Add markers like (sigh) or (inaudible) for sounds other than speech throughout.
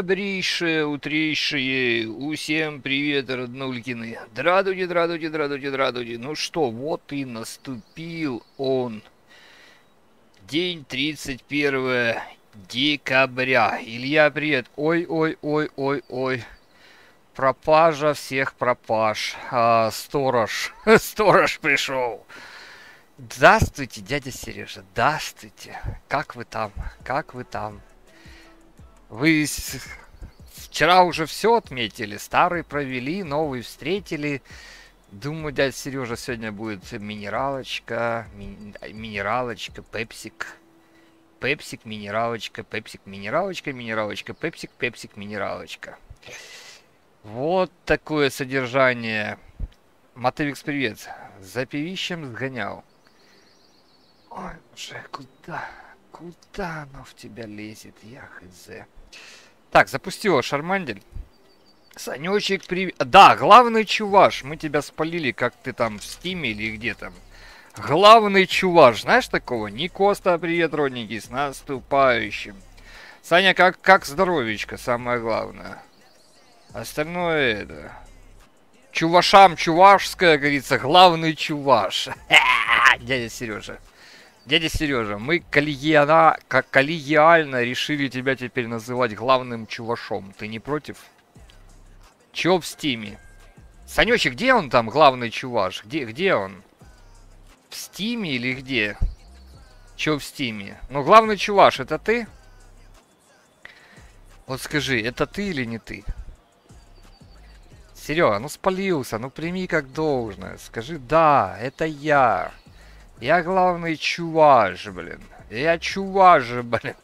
добрейшее, утрейшее, усем привет, роднулькины. Драдуйте, драдуйте, драдуйте, драдуйте. Ну что, вот и наступил он. День 31 декабря. Илья, привет. Ой, ой, ой, ой, ой. Пропажа всех пропаж. А, сторож. (laughs) Сторож пришел. Здравствуйте, дядя Сережа. Здравствуйте. Как вы там? Как вы там? Вы вчера уже все отметили. Старый провели, новый встретили. Думаю, дядя Сережа сегодня будет минералочка, ми минералочка, пепсик. Пепсик, минералочка, пепсик, минералочка, минералочка, пепсик, пепсик, минералочка. Вот такое содержание. Матовикс, привет. За певищем сгонял. Ой, уже куда? Куда оно в тебя лезет? Я хз. Так, запустила Шармандель. Санечек, привет. Да, главный чуваш. Мы тебя спалили, как ты там в стиме или где там. Главный чуваш. Знаешь такого? Никоста, привет, родненький, с наступающим. Саня, как, как здоровечко, самое главное. Остальное это... Чувашам чувашская, говорится, главный чуваш. (laughs) Дядя Сережа. Дядя Сережа, мы коллегиана, коллегиально решили тебя теперь называть главным чувашом. Ты не против? Чё в Steam е? Санечек, где он там, главный чуваш? Где, где он? В Steam е или где? Чё в Steam е? Ну, главный чуваш, это ты? Вот скажи, это ты или не ты? Серега, ну спалился, ну прими как должное. Скажи, да, это я. Я главный чуваш, блин. Я чуваш, блин.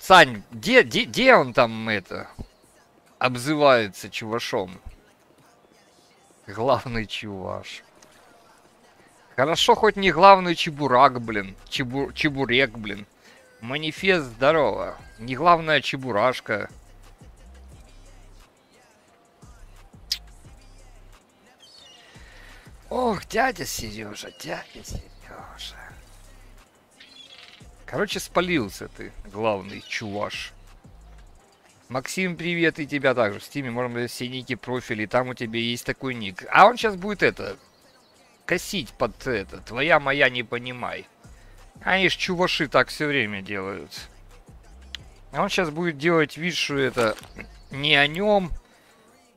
Сань, где, где, где он там это обзывается чувашом? Главный чуваш. Хорошо, хоть не главный чебурак, блин. Чебу, чебурек, блин. Манифест здорово. Не главная чебурашка. Ох, дядя Сережа, дядя Сережа. Короче, спалился ты, главный чуваш. Максим, привет, и тебя также. В стиме можно все ники профили, там у тебя есть такой ник. А он сейчас будет это, косить под это, твоя моя не понимай. Они ж чуваши так все время делают. А он сейчас будет делать вид, что это не о нем.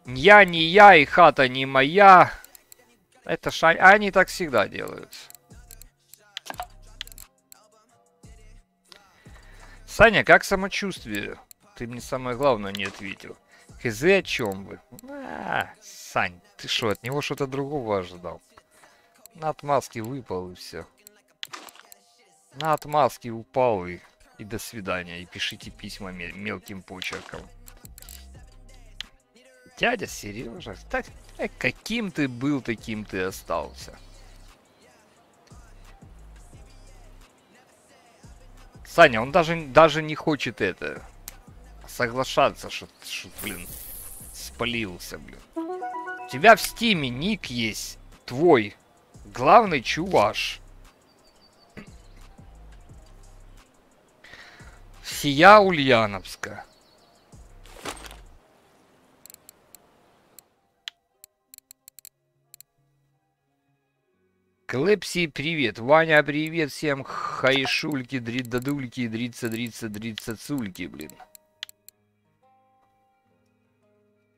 Я не я, и хата не моя. Это шань. Они так всегда делают. Саня, как самочувствие? Ты мне самое главное не ответил. Хз, о чем вы? А, Сань, ты что, от него что-то другого ожидал? На отмазки выпал и все. На отмазки упал и, и до свидания. И пишите письма мелким почерком. Дядя Сережа, так, э, каким ты был, таким ты остался. Саня, он даже, даже не хочет это соглашаться, что, блин, спалился, блин. У тебя в стиме ник есть твой главный чуваш. Сия Ульяновска. Клепси, привет. Ваня, привет всем. Хайшульки, дриддадульки, дрица, дрица, дрица, цульки, блин.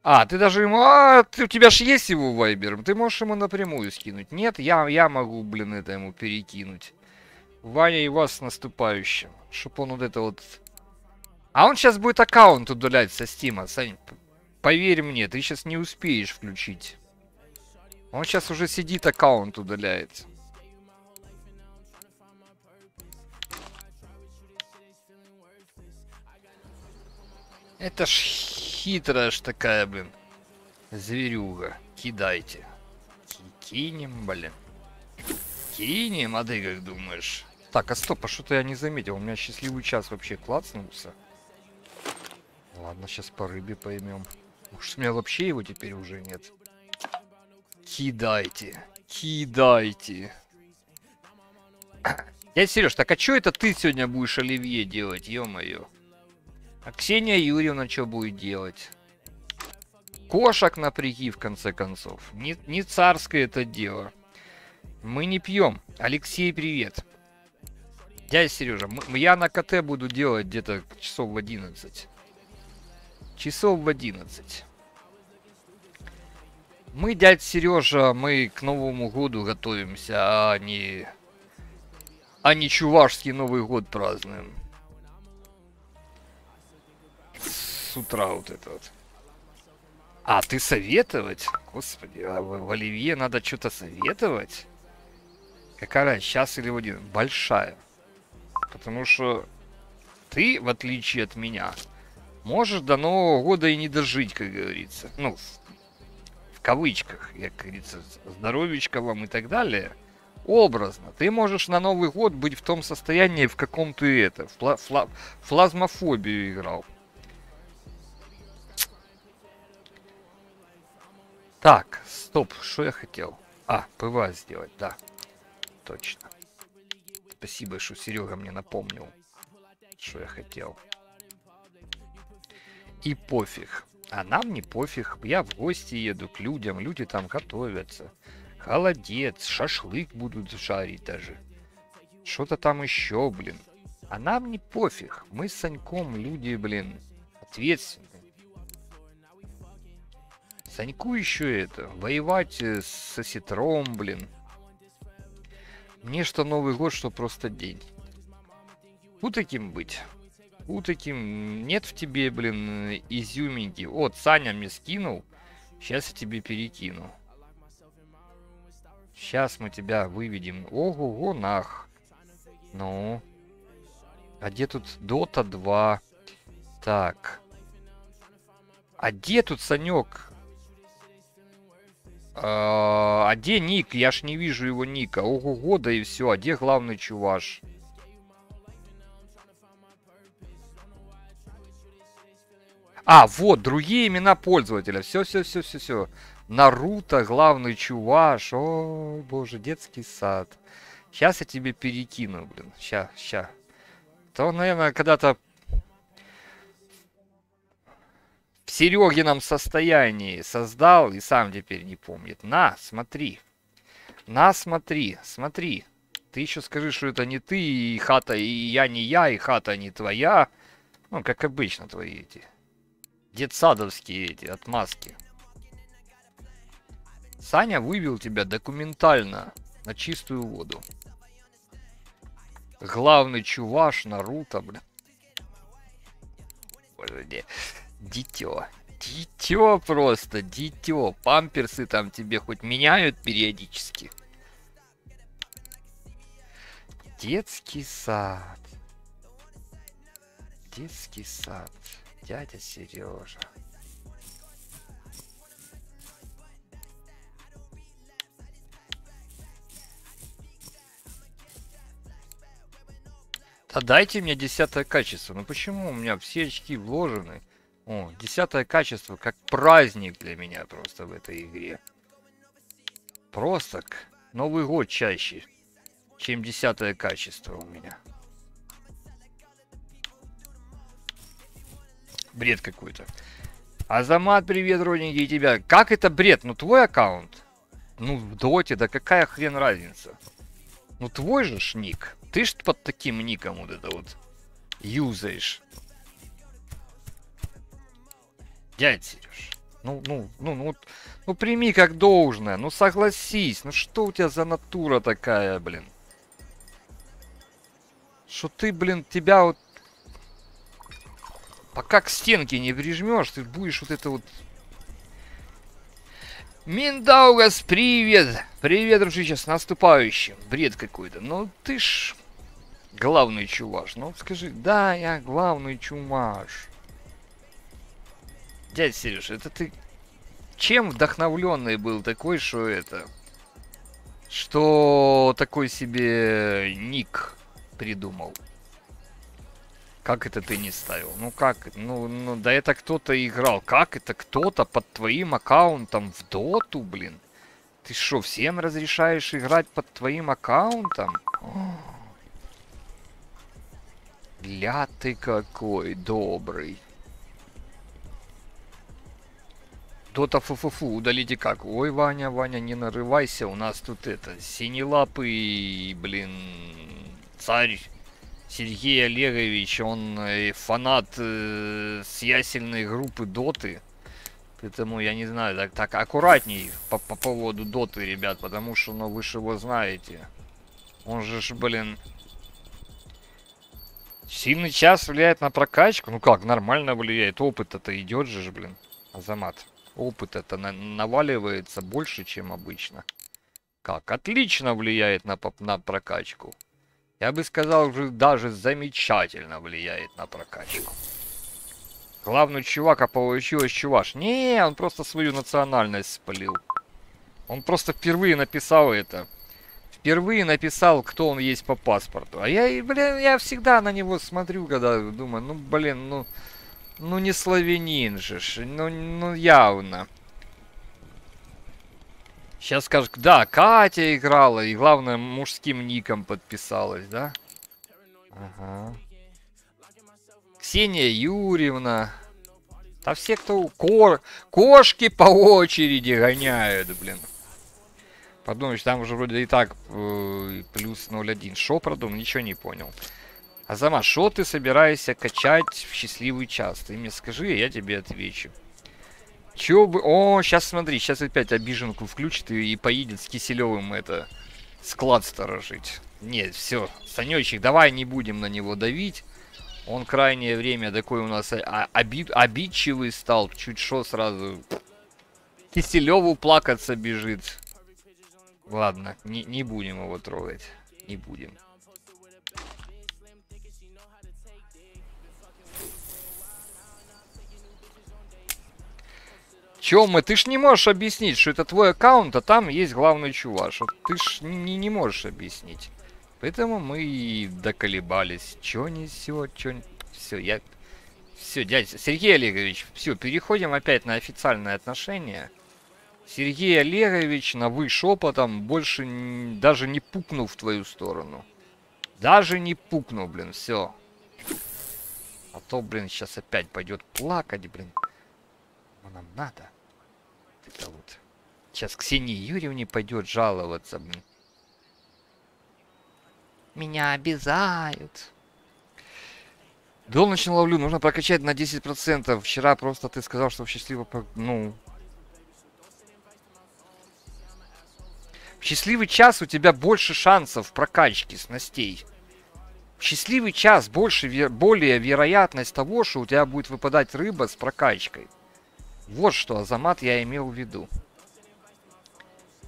А, ты даже ему... А, ты, у тебя же есть его вайбер. Ты можешь ему напрямую скинуть. Нет, я, я могу, блин, это ему перекинуть. Ваня и вас с наступающим. Чтоб он вот это вот... А он сейчас будет аккаунт удалять со стима, Сань. Поверь мне, ты сейчас не успеешь включить. Он сейчас уже сидит, аккаунт удаляет. Это ж хитрая ж такая, блин, зверюга. Кидайте. Кинем, блин. Кинем, а ты как думаешь? Так, а стоп, а что-то я не заметил. У меня счастливый час вообще клацнулся. Ладно, сейчас по рыбе поймем. Может, у меня вообще его теперь уже нет. Кидайте. Кидайте. Я Сереж, так а что это ты сегодня будешь оливье делать, ё-моё? А Ксения Юрьевна что будет делать? Кошек напряги, в конце концов. Не, не царское это дело. Мы не пьем. Алексей, привет. Дядя Сережа, мы, я на КТ буду делать где-то часов в 11. Часов в 11. Мы, дядь Сережа, мы к Новому году готовимся, а не... А не чувашский Новый год празднуем. С утра вот это вот. А, ты советовать? Господи, а в, в Оливье надо что-то советовать? Какая сейчас или в один? Большая. Потому что ты, в отличие от меня, можешь до Нового года и не дожить, как говорится. Ну, кавычках, как говорится, здоровечка вам и так далее. Образно. Ты можешь на Новый год быть в том состоянии, в каком ты это, фла фла флазмофобию играл. Так, стоп, что я хотел? А, ПВА сделать, да. Точно. Спасибо, что Серега мне напомнил, что я хотел. И пофиг. А нам не пофиг. Я в гости еду к людям, люди там готовятся. Холодец, шашлык будут жарить даже. Что-то там еще, блин. А нам не пофиг. Мы с Саньком люди, блин, ответственные. Саньку еще это, воевать э, с Ситром, блин. Мне что Новый год, что просто день. У таким быть. У таким нет в тебе, блин, изюминки. Вот, Саня мне скинул. Сейчас я тебе перекину. Сейчас мы тебя выведем. Ого-го, нах. Ну. А где тут Дота 2? Так. А где тут Санек? А, а где ник? Я ж не вижу его ника. Ого-го, да и все. А где главный чуваш? А, вот, другие имена пользователя. Все, все, все, все, все. Наруто, главный чуваш. О, боже, детский сад. Сейчас я тебе перекину, блин. Ща, ща. То, наверное, когда-то в Серегином состоянии создал и сам теперь не помнит. На, смотри. На, смотри, смотри. Ты еще скажи, что это не ты, и хата, и я не я, и хата не твоя. Ну, как обычно твои эти. Детсадовские эти отмазки. Саня вывел тебя документально на чистую воду. Главный чуваш Наруто, бля. Подожди. Дитё. Дитё просто, дитё. Памперсы там тебе хоть меняют периодически. Детский сад. Детский сад. Дядя Сережа. Да дайте мне десятое качество. Ну почему у меня все очки вложены? О, десятое качество, как праздник для меня просто в этой игре. Просто Новый год чаще, чем десятое качество у меня. Бред какой-то. Азамат, привет, родненький, тебя. Как это бред? Ну, твой аккаунт. Ну, в доте, да какая хрен разница? Ну, твой же ж ник. Ты ж под таким ником вот это вот юзаешь. Дядь Сереж, ну, ну, ну, ну, ну прими как должное, ну согласись, ну что у тебя за натура такая, блин? Что ты, блин, тебя вот... Пока к стенке не прижмешь, ты будешь вот это вот... Миндаугас, привет! Привет, дружище, с наступающим. Бред какой-то. Ну, ты ж главный чуваш. Ну, скажи, да, я главный чумаш. Дядя Сереж, это ты чем вдохновленный был такой, что это... Что такой себе ник придумал? Как это ты не ставил? Ну как? Ну, ну да это кто-то играл. Как это кто-то под твоим аккаунтом в доту, блин? Ты что, всем разрешаешь играть под твоим аккаунтом? Ля ты какой добрый. Дота фу-фу-фу, удалите как? Ой, Ваня, Ваня, не нарывайся, у нас тут это, синелапый, блин, царь Сергей Олегович, он э, фанат э, с ясельной группы Доты. Поэтому я не знаю, так, так аккуратней по, по поводу Доты, ребят, потому что, ну, вы же его знаете. Он же, ж, блин, сильный час влияет на прокачку. Ну как, нормально влияет, опыт это идет же, блин, Азамат опыт это на наваливается больше, чем обычно. Как? Отлично влияет на, на прокачку. Я бы сказал, даже замечательно влияет на прокачку. Главный чувак, а получилось чуваш. Не, он просто свою национальность спалил. Он просто впервые написал это. Впервые написал, кто он есть по паспорту. А я, блин, я всегда на него смотрю, когда думаю, ну, блин, ну... Ну не славянин же, ну, ну явно. Сейчас скажут, да, Катя играла, и главное, мужским ником подписалась, да? Ага. Ксения Юрьевна. Да все, кто... Кор... Кошки по очереди гоняют, блин. Подумаешь, там уже вроде и так э, плюс 0.1. Шо продумал? Ничего не понял. Азама, что ты собираешься качать в счастливый час? Ты мне скажи, я тебе отвечу. Чё бы... О, сейчас смотри, сейчас опять обиженку включит и, и поедет с Киселевым это... Склад сторожить. Нет, все, Санечек, давай не будем на него давить. Он крайнее время такой у нас а, оби, обидчивый стал. Чуть что сразу Киселеву плакаться бежит. Ладно, не, не будем его трогать. Не будем. Чё? Ты ж не можешь объяснить, что это твой аккаунт, а там есть главный чуваш. Ты ж не, не можешь объяснить. Поэтому мы и доколебались. Чё несет, чё... Все, я... Все, дядя... Сергей Олегович, все, переходим опять на официальные отношения. Сергей Олегович на вы шепотом, больше даже не пукнул в твою сторону. Даже не пукнул, блин, все. А то, блин, сейчас опять пойдет плакать, блин. Но нам надо это вот. Сейчас Ксении Юрьевне пойдет жаловаться. Меня обязают. Долночь ловлю, нужно прокачать на 10%. Вчера просто ты сказал, что счастливо... Ну... В счастливый час у тебя больше шансов прокачки снастей. В счастливый час больше, более вероятность того, что у тебя будет выпадать рыба с прокачкой. Вот что, Азамат, я имел в виду.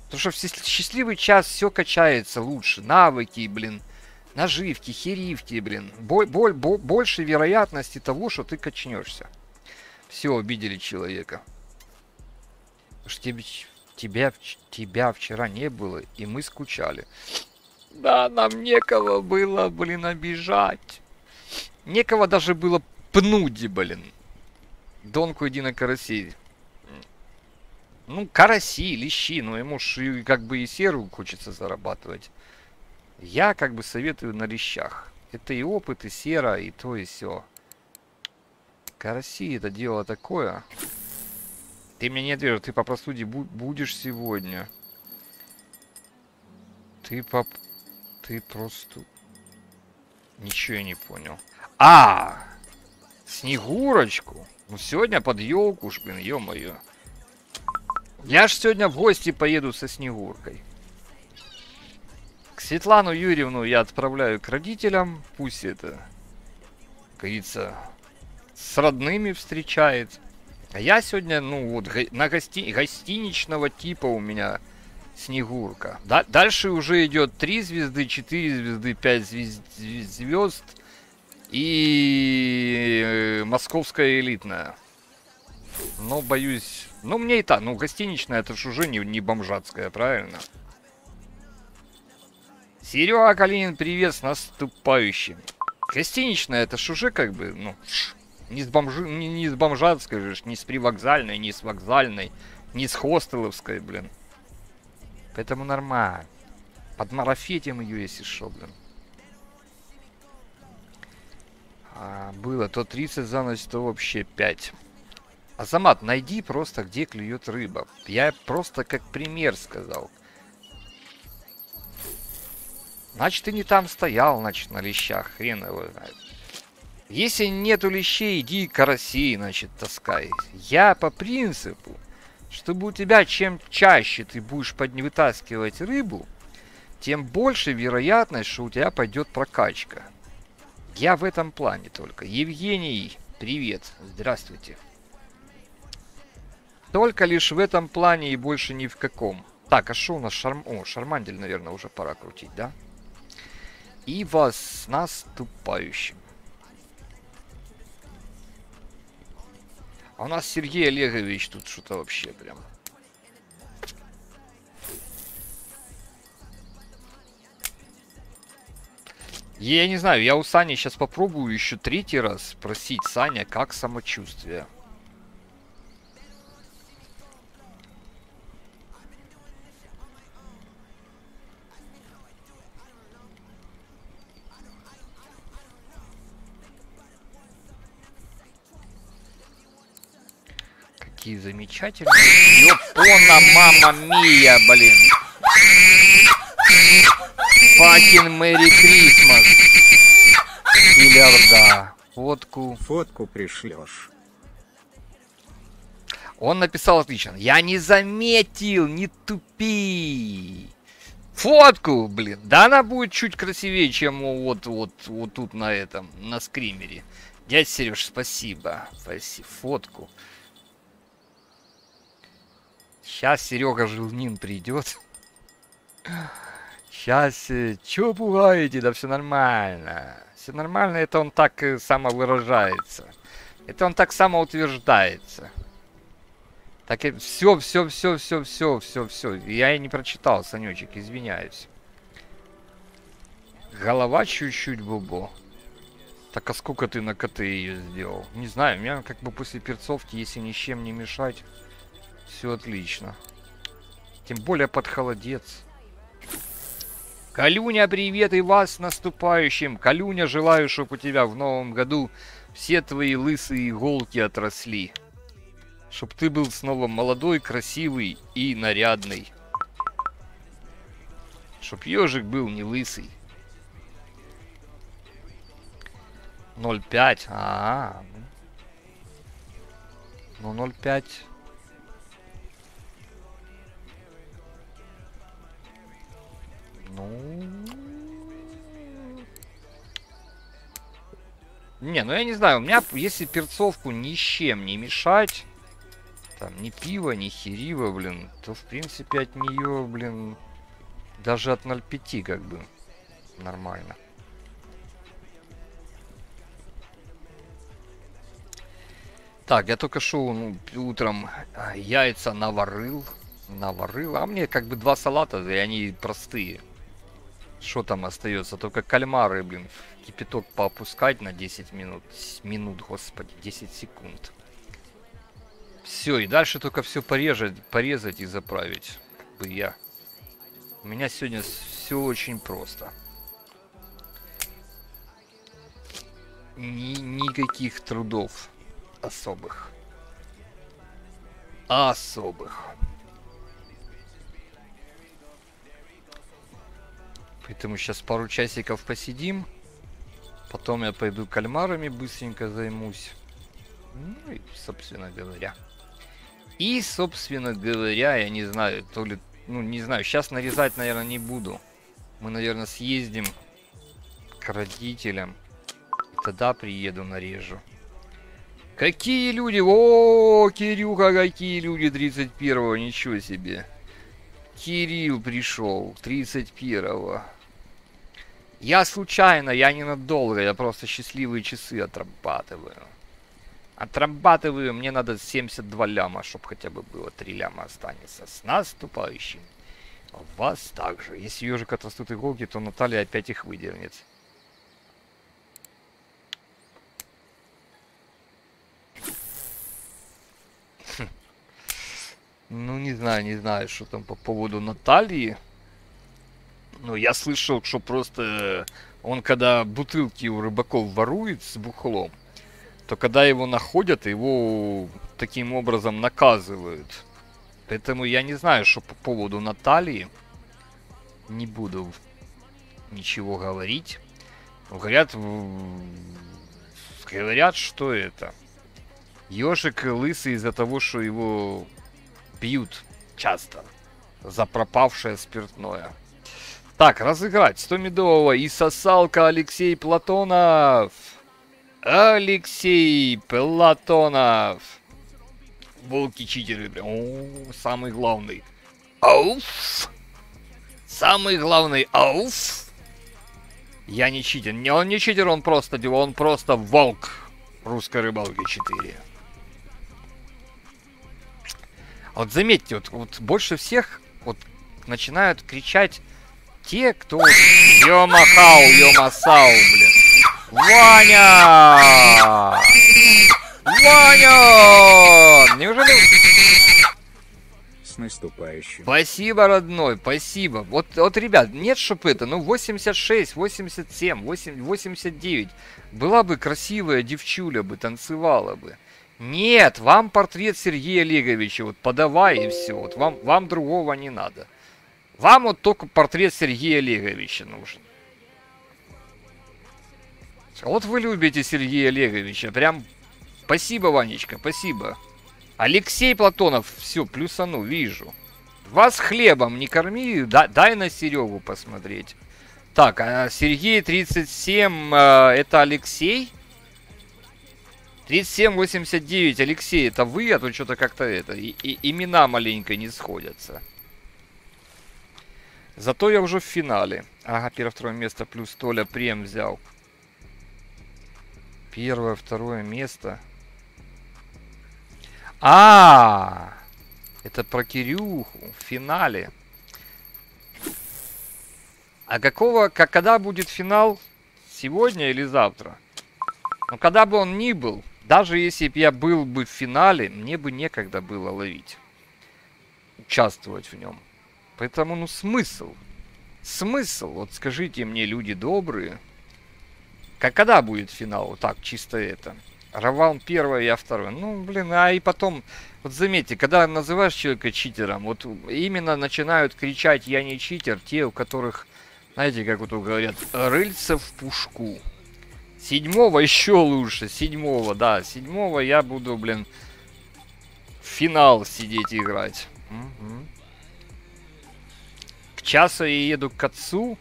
Потому что в счастливый час все качается лучше. Навыки, блин, наживки, херивки, блин. Боль, боль, боль, больше вероятности того, что ты качнешься. Все, обидели человека. Потому что тебе, тебя, тебя вчера не было, и мы скучали. Да, нам некого было, блин, обижать. Некого даже было пнуть, блин. Донку иди на караси. Ну, караси, лещи, но ему ж как бы и серу хочется зарабатывать. Я как бы советую на лещах. Это и опыт, и сера, и то, и все. Караси это дело такое. Ты мне не ответил, ты по простуде бу будешь сегодня. Ты по... Ты просто... Ничего я не понял. А! Снегурочку? Ну сегодня под елку ж, блин, ё-моё. Я ж сегодня в гости поеду со Снегуркой. К Светлану Юрьевну я отправляю к родителям. Пусть это, говорится, с родными встречает. А я сегодня, ну вот, на гости гостиничного типа у меня Снегурка. Да дальше уже идет 3 звезды, 4 звезды, 5 звезд, звезд и э, московская элитная. Но боюсь... Ну, мне и так. Ну, гостиничная, это же уже не, не бомжатская, правильно? Серега Калинин, привет с наступающим. Гостиничная, это ж уже как бы, ну, не с, бомжи, не, не с бомжатской же, не с привокзальной, не с вокзальной, не с хостеловской, блин. Поэтому нормально. Под марафетем ее, если что, блин. А, было то 30 за ночь, то вообще 5. Азамат, найди просто, где клюет рыба. Я просто как пример сказал. Значит, ты не там стоял, значит, на лещах. Хрен его знает. Если нету лещей, иди карасей, значит, таскай. Я по принципу, чтобы у тебя чем чаще ты будешь под... вытаскивать рыбу, тем больше вероятность, что у тебя пойдет прокачка. Я в этом плане только. Евгений, привет. Здравствуйте. Только лишь в этом плане и больше ни в каком. Так, а что у нас шарм... О, шармандель, наверное, уже пора крутить, да? И вас с наступающим. А у нас Сергей Олегович тут что-то вообще прям. Я не знаю, я у Сани сейчас попробую еще третий раз спросить Саня, как самочувствие. Какие замечательные. Ёпона, мама мия, блин. Факин Мэри Крисмас. Миллиарда. Фотку. Фотку пришлешь. Он написал отлично. Я не заметил, не тупи. Фотку, блин. Да она будет чуть красивее, чем вот, вот, вот тут на этом, на скримере. Дядь Сереж, спасибо. Спасибо. Фотку. Сейчас Серега Жилнин придет. Сейчас, э, чё пугаете? Да все нормально. Все нормально, это он так э, самовыражается. Это он так самоутверждается. Так и все, все, все, все, все, все, все. Я и не прочитал, Санечек, извиняюсь. Голова чуть-чуть бубо. Так а сколько ты на КТ ее сделал? Не знаю, у меня как бы после перцовки, если ни чем не мешать, все отлично. Тем более под холодец. Калюня, привет и вас с наступающим. Калюня, желаю, чтобы у тебя в новом году все твои лысые иголки отросли. Чтоб ты был снова молодой, красивый и нарядный. Чтоб ежик был не лысый. 0,5. А, -а, -а. ну 0,5. Ну... Не, ну я не знаю, у меня, если перцовку ни с чем не мешать, там, ни пива, ни херива, блин, то, в принципе, от нее, блин, даже от 0,5, как бы, нормально. Так, я только что ну, утром а, яйца наварил. Наварил. А мне как бы два салата, и они простые. Что там остается? Только кальмары, блин, кипяток поопускать на 10 минут. Минут, господи, 10 секунд. Все, и дальше только все порезать, порезать и заправить. Бы я. У меня сегодня все очень просто. Ни никаких трудов особых. Особых. Поэтому сейчас пару часиков посидим. Потом я пойду кальмарами быстренько займусь. Ну и, собственно говоря. И, собственно говоря, я не знаю, то ли... Ну, не знаю, сейчас нарезать, наверное, не буду. Мы, наверное, съездим к родителям. Тогда приеду, нарежу. Какие люди? О, Кирюха, какие люди 31-го, ничего себе. Кирилл пришел 31-го. Я случайно, я ненадолго, я просто счастливые часы отрабатываю. Отрабатываю, мне надо 72 ляма, чтобы хотя бы было 3 ляма останется. С наступающим. Вас также. Если ежик отрастут иголки, то Наталья опять их выдернет. Ну, не знаю, не знаю, что там по поводу Натальи. Ну, я слышал, что просто Он когда бутылки у рыбаков ворует с бухлом, то когда его находят, его таким образом наказывают. Поэтому я не знаю, что по поводу Натальи. Не буду ничего говорить. Говорят, говорят, что это. Ежик лысый из-за того, что его бьют часто за пропавшее спиртное. Так, разыграть 100 медового и сосалка Алексей Платонов. Алексей Платонов. Волки-читеры, О, самый главный. Ауф. Самый главный ауф. Я не читер. Не, он не читер, он просто, он просто волк русской рыбалки 4. Вот заметьте, вот, вот больше всех вот начинают кричать те, кто... Йомахау, Йомасау, блин. Ваня! Ваня! Неужели... С наступающим. Спасибо, родной, спасибо. Вот, вот, ребят, нет, это, ну, 86, 87, 8, 89. Была бы красивая девчуля бы, танцевала бы. Нет, вам портрет Сергея Олеговича, вот подавай и все. Вот вам, вам другого не надо. Вам вот только портрет Сергея Олеговича нужен. Вот вы любите Сергея Олеговича. Прям спасибо, Ванечка, спасибо. Алексей Платонов, все, плюсану, вижу. Вас хлебом не корми, да, дай на Серегу посмотреть. Так, а Сергей 37, э, это Алексей? 3789, Алексей, это вы, а то что-то как-то это, и, и, имена маленько не сходятся. Зато я уже в финале. Ага, первое-второе место плюс Толя Прем взял. Первое, второе место. А, -а, -а это про Кирюху в финале. А какого, как, когда будет финал? Сегодня или завтра? Ну, когда бы он ни был, даже если бы я был бы в финале, мне бы некогда было ловить. Участвовать в нем. Поэтому, ну, смысл? Смысл? Вот скажите мне, люди добрые. Как когда будет финал? Вот так, чисто это. Раван первое, я второе. Ну, блин, а и потом, вот заметьте, когда называешь человека читером, вот именно начинают кричать «я не читер» те, у которых, знаете, как вот говорят, рыльца в пушку. Седьмого еще лучше, седьмого, да, седьмого я буду, блин, в финал сидеть играть. Угу часа я еду к отцу.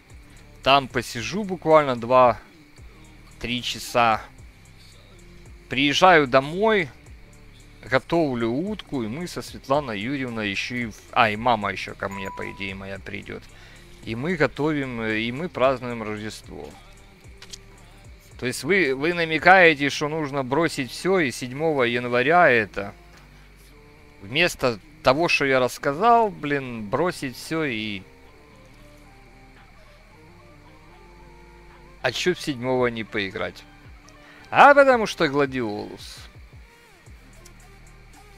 Там посижу буквально 2-3 часа. Приезжаю домой, готовлю утку, и мы со Светланой Юрьевной еще и... А, и мама еще ко мне, по идее, моя придет. И мы готовим, и мы празднуем Рождество. То есть вы, вы намекаете, что нужно бросить все, и 7 января это... Вместо того, что я рассказал, блин, бросить все и А чё в седьмого не поиграть? А потому что Гладиолус.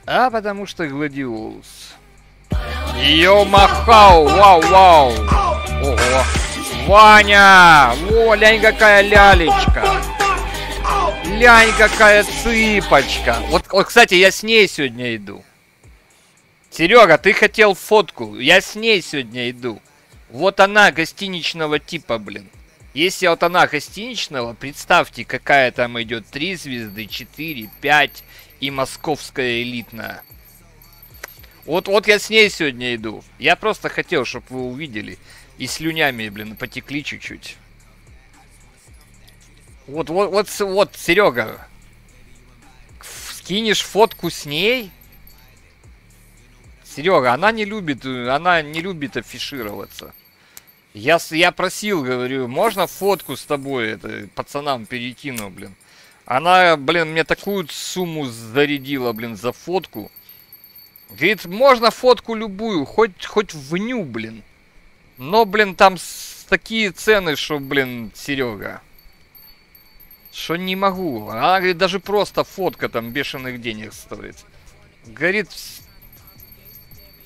А потому что Гладиолус. Йо-махау, вау-вау. Ого. Ваня! О, лянь какая лялечка. Лянь какая цыпочка. Вот, вот, кстати, я с ней сегодня иду. Серега, ты хотел фотку. Я с ней сегодня иду. Вот она, гостиничного типа, блин. Если вот она гостиничного, представьте, какая там идет 3 звезды, 4, 5 и московская элитная. Вот, вот я с ней сегодня иду. Я просто хотел, чтобы вы увидели. И слюнями, блин, потекли чуть-чуть. Вот, вот, вот, вот, Серега. Скинешь фотку с ней. Серега, она не любит, она не любит афишироваться. Я, я просил, говорю, можно фотку с тобой, это, пацанам перекину, блин. Она, блин, мне такую сумму зарядила, блин, за фотку. Говорит, можно фотку любую, хоть, хоть вню, блин. Но, блин, там такие цены, что, блин, Серега. Что не могу. Она говорит, даже просто фотка там бешеных денег стоит. Говорит,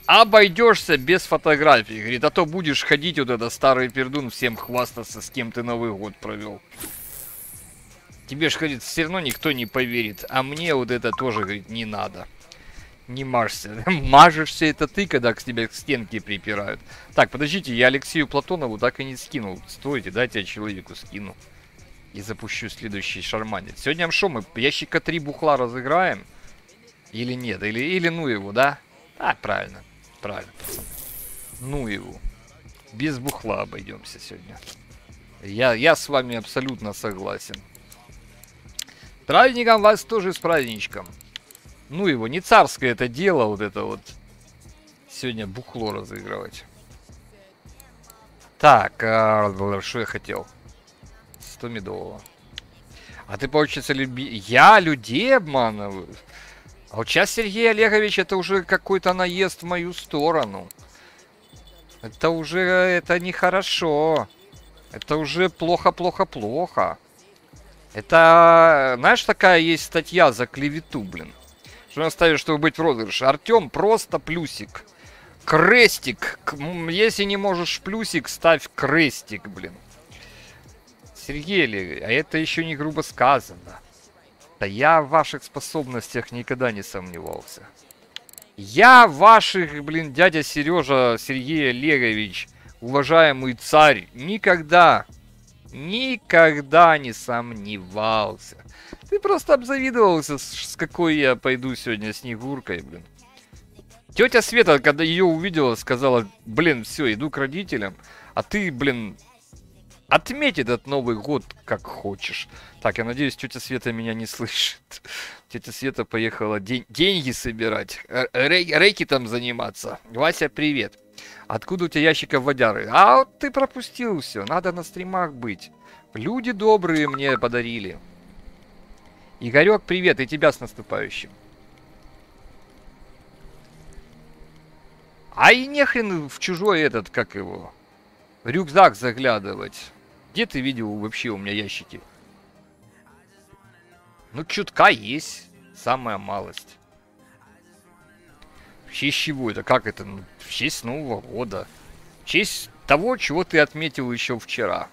обойдешься без фотографий. Говорит, а то будешь ходить вот это старый пердун, всем хвастаться, с кем ты Новый год провел. Тебе же, говорит, все равно никто не поверит. А мне вот это тоже, говорит, не надо. Не мажься. (laughs) Мажешься это ты, когда к тебе к стенке припирают. Так, подождите, я Алексею Платонову так и не скинул. Стойте, дайте я человеку скину. И запущу следующий шарманец. Сегодня что, мы ящика 3 бухла разыграем? Или нет? Или, или ну его, да? А, правильно. Правильно. Ну его. Без бухла обойдемся сегодня. Я, я с вами абсолютно согласен. Праздником вас тоже с праздничком. Ну его, не царское это дело, вот это вот. Сегодня бухло разыгрывать. Так, а, что я хотел? 100 медового. А ты, получается, люби... Я людей обманываю? А вот сейчас Сергей Олегович, это уже какой-то наезд в мою сторону. Это уже, это нехорошо. Это уже плохо-плохо-плохо. Это, знаешь, такая есть статья за клевету, блин. Что оставишь, чтобы быть в розыгрыше? Артем просто плюсик. Крестик. Если не можешь плюсик, ставь крестик, блин. Сергей а это еще не грубо сказано. Да я в ваших способностях никогда не сомневался. Я ваших, блин, дядя Сережа Сергей Олегович, уважаемый царь, никогда Никогда не сомневался. Ты просто обзавидовался, с какой я пойду сегодня Снегуркой, блин. Тетя Света, когда ее увидела, сказала, блин, все, иду к родителям. А ты, блин, отметь этот Новый год как хочешь. Так, я надеюсь, тетя Света меня не слышит. Тетя Света поехала день, деньги собирать, рей, рейки там заниматься. Вася, привет. Откуда у тебя ящиков водяры? А вот ты пропустил все. Надо на стримах быть. Люди добрые мне подарили. Игорек, привет. И тебя с наступающим. А и нехрен в чужой этот, как его, рюкзак заглядывать. Где ты видел вообще у меня ящики? Ну, чутка есть. Самая малость. В честь чего это? Как это? Ну, в честь Нового года. В честь того, чего ты отметил еще вчера.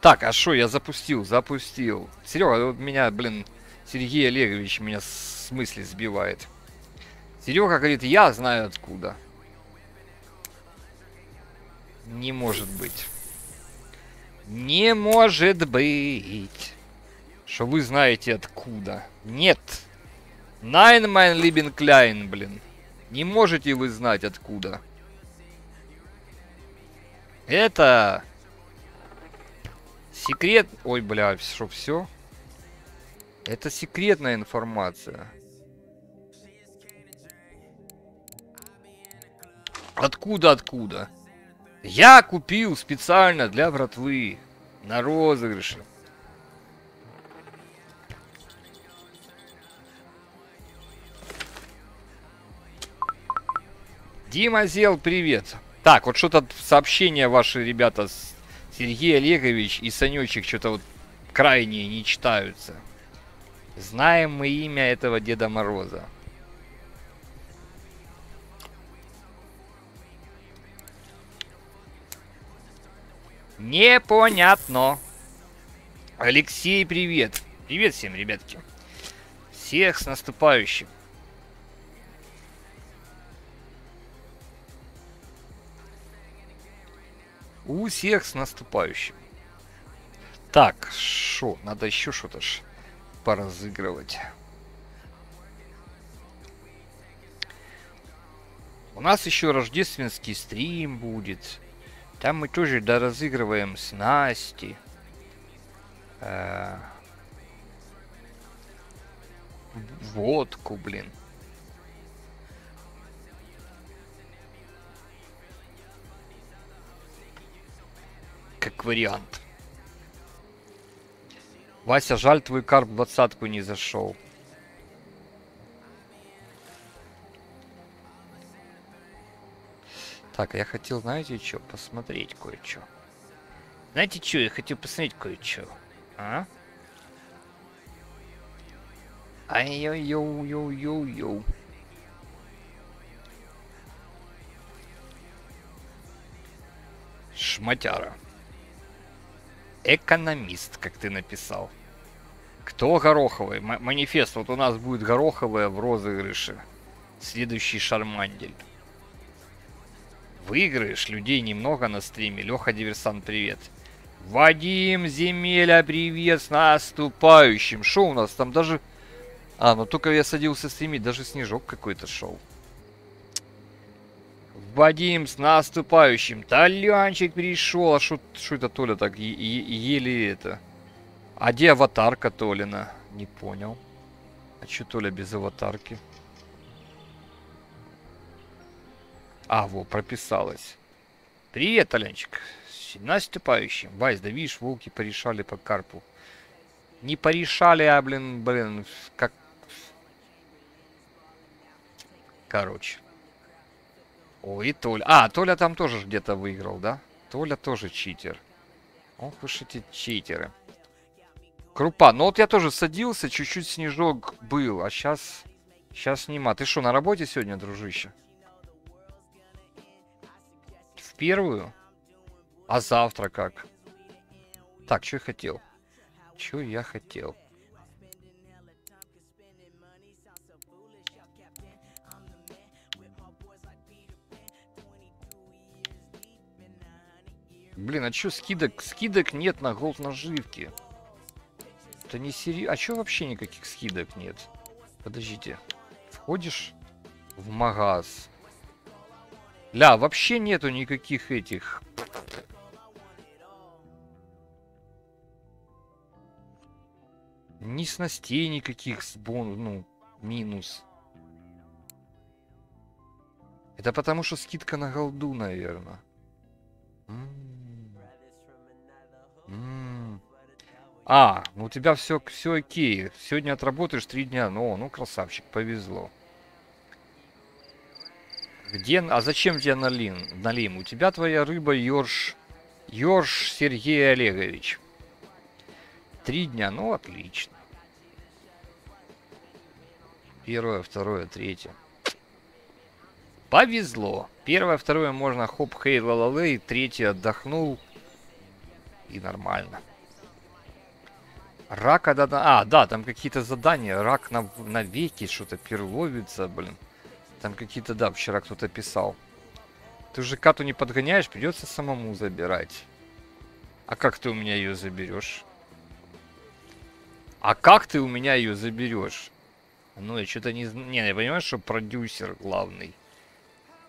Так, а что я запустил? Запустил. Серега, вот меня, блин, Сергей Олегович меня с мысли сбивает. Серега говорит, я знаю откуда. Не может быть. Не может быть. Что вы знаете откуда. Нет. Nine mein lieben klein, блин. Не можете вы знать откуда. Это... Секрет... Ой, бля, что, все? Это секретная информация. Откуда, откуда? Я купил специально для братвы на розыгрыше. Дима Зел, привет. Так, вот что-то сообщения ваши, ребята, Сергей Олегович и Санечек что-то вот крайне не читаются. Знаем мы имя этого Деда Мороза. Непонятно. Алексей, привет. Привет всем, ребятки. Всех с наступающим. У всех с наступающим. Так, шо, надо еще что-то ж поразыгрывать. У нас еще рождественский стрим будет. Там мы тоже доразыгрываем снасти. Э водку, блин. как вариант. Вася, жаль, твой карп двадцатку не зашел. Так, а я хотел, знаете, что, посмотреть кое-что. Знаете, что, я хотел посмотреть кое-что. А? Ай-йоу-йоу-йоу-йоу-йоу. Шматяра. Экономист, как ты написал. Кто Гороховый? М манифест. Вот у нас будет Гороховая в розыгрыше. Следующий шармандель. Выиграешь, людей немного на стриме. Леха Диверсант, привет. Вадим Земеля, привет с наступающим. Что у нас там даже... А, ну только я садился стримить, даже снежок какой-то шел. Вадим, с наступающим. Толянчик перешел. А что это Толя так е- е- еле это? А где аватарка Толина? Не понял. А что Толя без аватарки? А, во, прописалась. Привет, Толенчик. С наступающим. Вайс, да видишь, волки порешали по карпу. Не порешали, а, блин, блин, как... Короче. Ой, Толя. А, Толя там тоже где-то выиграл, да? Толя тоже читер. Ох уж эти читеры. Крупа. Ну вот я тоже садился, чуть-чуть снежок был, а сейчас... Сейчас нема. Ты что, на работе сегодня, дружище? Первую? А завтра как? Так, что я хотел? Что я хотел? Блин, а чё скидок? Скидок нет на голд наживки. Это не серьезно. А чё вообще никаких скидок нет? Подождите. Входишь в магаз. Ля, вообще нету никаких этих... Ни снастей никаких с бон... Ну, минус. Это потому что скидка на голду, наверное. М. А, ну у тебя все, все окей. Сегодня отработаешь три дня. Ну, ну, красавчик, повезло. Где... А зачем тебе налим? налим? У тебя твоя рыба Йорш... Йорш Сергей Олегович. Три дня, ну отлично. Первое, второе, третье. Повезло. Первое, второе можно хоп, хей, ла ла Третье отдохнул. И нормально. Рака, да, да. А, да, там какие-то задания. Рак на, на веки что-то перловится, блин. Там какие-то, да, вчера кто-то писал. Ты же кату не подгоняешь, придется самому забирать. А как ты у меня ее заберешь? А как ты у меня ее заберешь? Ну, я что-то не знаю. Не, я понимаю, что продюсер главный.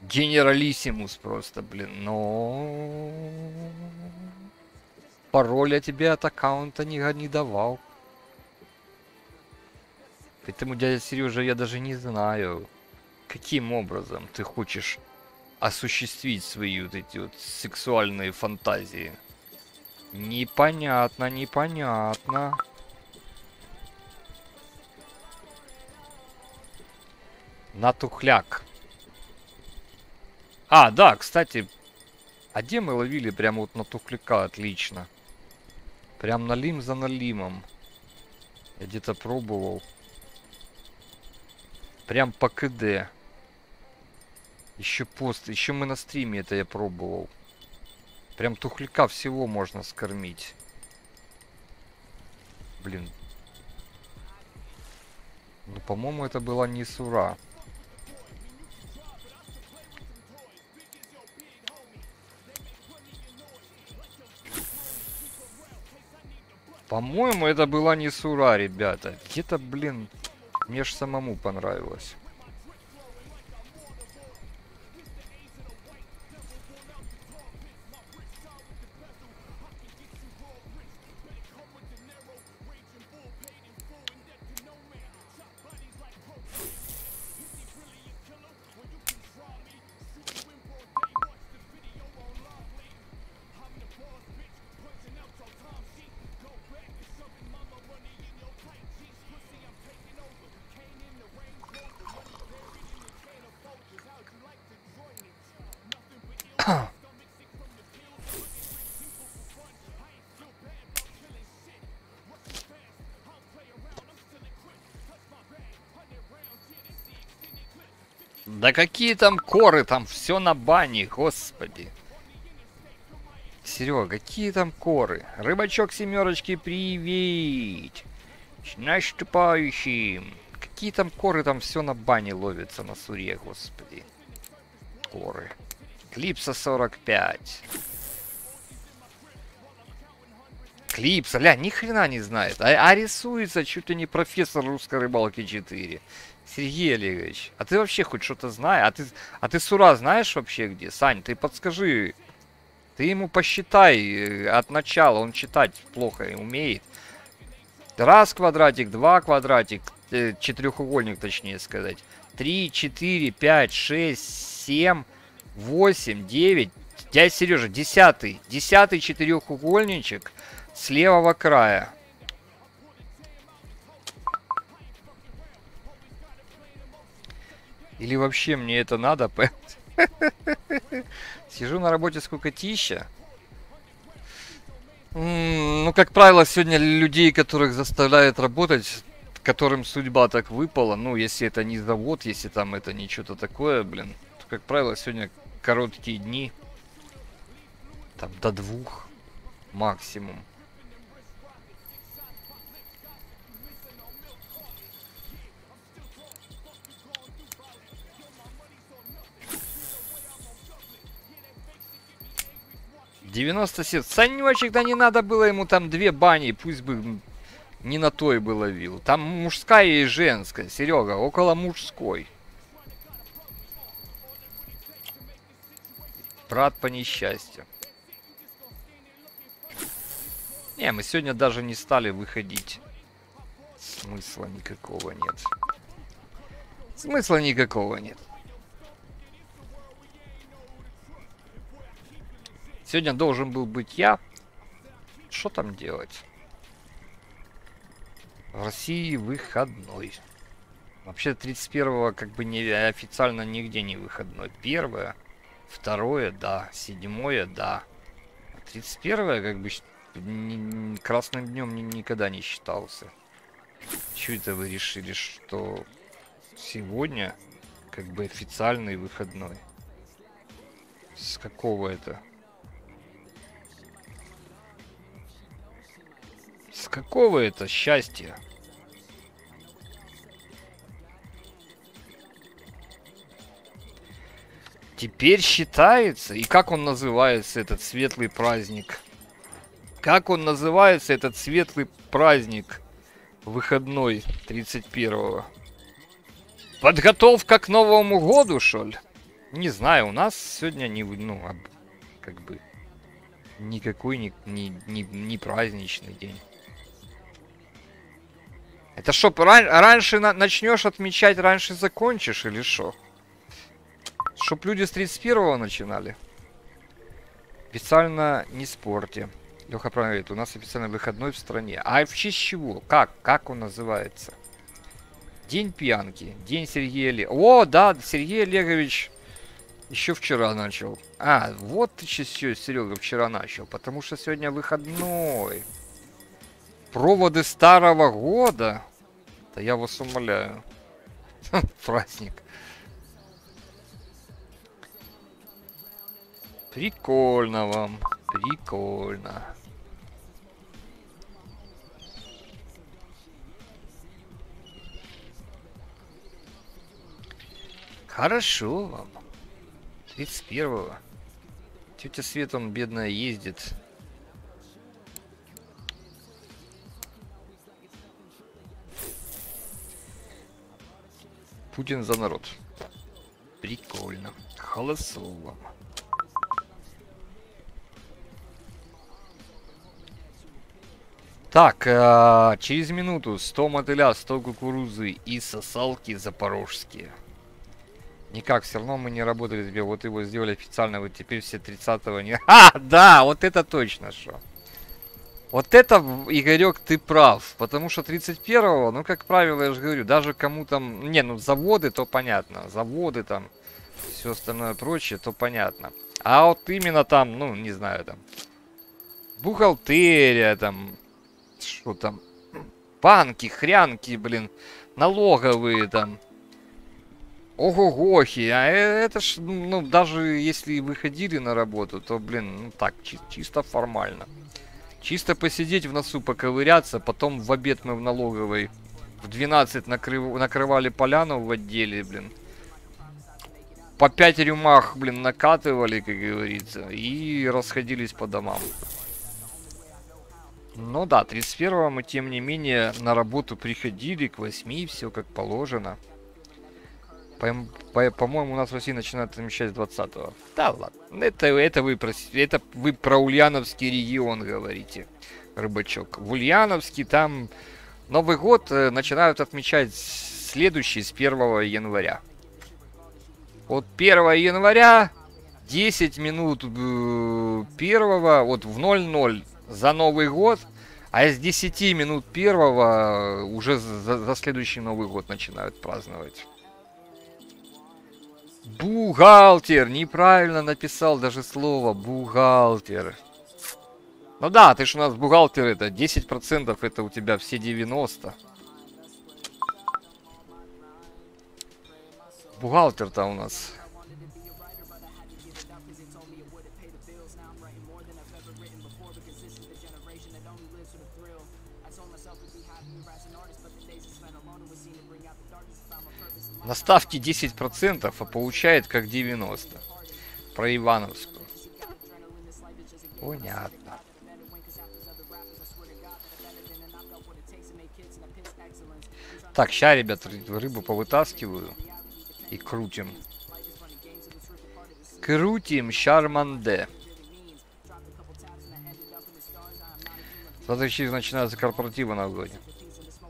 Генералиссимус просто, блин. Но... Пароль я тебе от аккаунта не, не давал. Поэтому, дядя Сережа, я даже не знаю, каким образом ты хочешь осуществить свои вот эти вот сексуальные фантазии. Непонятно, непонятно. Натухляк. А, да, кстати, а где мы ловили прямо вот на тухляка отлично? Прям налим за налимом. Я где-то пробовал. Прям по КД. Еще пост, еще мы на стриме это я пробовал. Прям тухляка всего можно скормить. Блин. Ну, по-моему, это была не сура. По-моему, это была не Сура, ребята. Где-то, блин, мне ж самому понравилось. Да какие там коры, там все на бане, господи. Серега, какие там коры? Рыбачок семерочки, привет! Наступающим! Какие там коры, там все на бане ловится на суре, господи. Коры. Клипса 45. Клипса, ля, ни хрена не знает. А, а рисуется чуть ли не профессор русской рыбалки 4. Сергей Олегович, а ты вообще хоть что-то знаешь? А ты, а ты Сура знаешь вообще где? Сань, ты подскажи. Ты ему посчитай э, от начала, он читать плохо умеет. Раз квадратик, два квадратик, э, четырехугольник точнее сказать. Три, четыре, пять, шесть, семь, восемь, девять. Дядя Сережа, десятый. Десятый четырехугольничек с левого края. Или вообще мне это надо? (laughs) Сижу на работе сколько тища. Ну, как правило, сегодня людей, которых заставляют работать, которым судьба так выпала, ну, если это не завод, если там это не что-то такое, блин, то, как правило, сегодня короткие дни, там, до двух максимум. 97. Санечек, да не надо было ему там две бани, пусть бы не на той бы ловил. Там мужская и женская, Серега, около мужской. Брат по несчастью. Не, мы сегодня даже не стали выходить. Смысла никакого нет. Смысла никакого нет. Сегодня должен был быть я. Что там делать? В России выходной. Вообще 31-го как бы не официально нигде не выходной. Первое, второе, да. Седьмое, да. 31 как бы красным днем никогда не считался. Чего это вы решили, что сегодня как бы официальный выходной? С какого это? С какого это счастья? Теперь считается, и как он называется, этот светлый праздник? Как он называется, этот светлый праздник выходной 31-го? Подготовка к Новому году, что ли? Не знаю, у нас сегодня не, ну, как бы, никакой не, не, не, не праздничный день. Это что, ран раньше на начнешь отмечать, раньше закончишь или что? Чтоб люди с 31-го начинали. Официально не спорте. Леха правильно у нас официально выходной в стране. А в честь чего? Как? Как он называется? День пьянки. День Сергея Олеговича. О, да, Сергей Олегович еще вчера начал. А, вот ты сейчас Серега вчера начал. Потому что сегодня выходной. Проводы старого года? Да я вас умоляю. (laughs) Праздник. Прикольно вам. Прикольно. Хорошо вам. 31-го. Тетя Света, он бедная, ездит. Путин за народ. Прикольно. Холосово. Так, э, через минуту 100 мотыля, 100 кукурузы и сосалки запорожские. Никак, все равно мы не работали тебе. Вот его сделали официально, вот теперь все 30-го не... (laughs) А, да, вот это точно что. Вот это, Игорек, ты прав. Потому что 31-го, ну, как правило, я же говорю, даже кому там... Не, ну, заводы, то понятно. Заводы там, все остальное прочее, то понятно. А вот именно там, ну, не знаю, там... Бухгалтерия, там... Что там? Банки, хрянки, блин. Налоговые там. Ого-гохи, а э, это ж, ну, даже если выходили на работу, то, блин, ну так, чи чисто формально. Чисто посидеть в носу, поковыряться, потом в обед мы в налоговой в 12 накрыв... накрывали поляну в отделе, блин. По 5 рюмах, блин, накатывали, как говорится, и расходились по домам. Ну да, 31 мы, тем не менее, на работу приходили к 8, все как положено. По-моему, по, по у нас в России начинают отмечать с 20-го. Да ладно, это, это, вы про, это вы про Ульяновский регион говорите, рыбачок. В Ульяновске там Новый год э, начинают отмечать следующий с 1 января. Вот 1 января 10 минут э, первого, вот в 00 за Новый год, а с 10 минут первого уже за, за следующий Новый год начинают праздновать. Бухгалтер! Неправильно написал даже слово бухгалтер. Ну да, ты ж у нас бухгалтер это 10% это у тебя все 90. Бухгалтер-то у нас На ставке 10%, а получает как 90%. Про Ивановскую. Понятно. Так, ща, ребят, рыбу повытаскиваю. И крутим. Крутим Шарманде. Следующий начинается корпоратива на годе.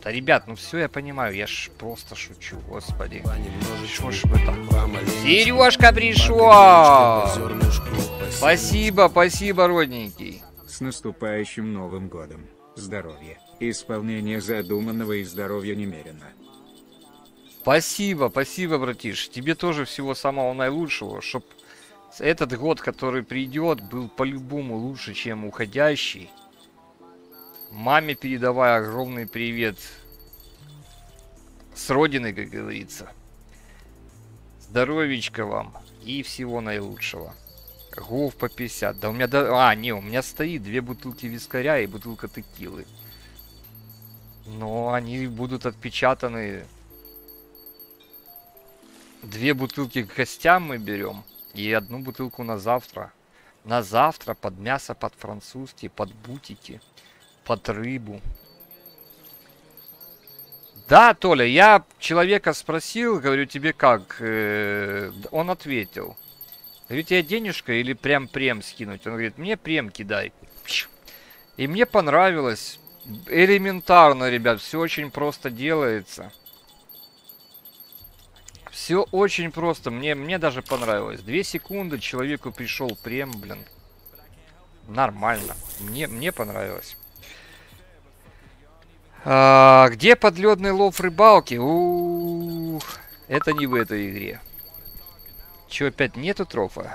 Да, ребят, ну все я понимаю, я ж просто шучу, господи. Что ж вы так? Сережка пришел! Спасибо, спасибо, родненький. С наступающим Новым Годом. Здоровья. Исполнение задуманного и здоровья немерено. Спасибо, спасибо, братиш. Тебе тоже всего самого наилучшего, чтоб этот год, который придет, был по-любому лучше, чем уходящий. Маме передавай огромный привет. С родины, как говорится. Здоровичка вам и всего наилучшего. Гов по 50. Да у меня... Да... А, не, у меня стоит две бутылки вискаря и бутылка текилы. Но они будут отпечатаны. Две бутылки к гостям мы берем. И одну бутылку на завтра. На завтра под мясо, под французский, под бутики под рыбу. Да, Толя, я человека спросил, говорю, тебе как? Э, он ответил. Говорю, тебе денежка или прям прем скинуть? Он говорит, мне прем кидай. И мне понравилось. Элементарно, ребят, все очень просто делается. Все очень просто. Мне, мне даже понравилось. Две секунды человеку пришел прем, блин. Нормально. Мне, мне понравилось. А, где подледный лов рыбалки? Ух, это не в этой игре. Че, опять нету трофа?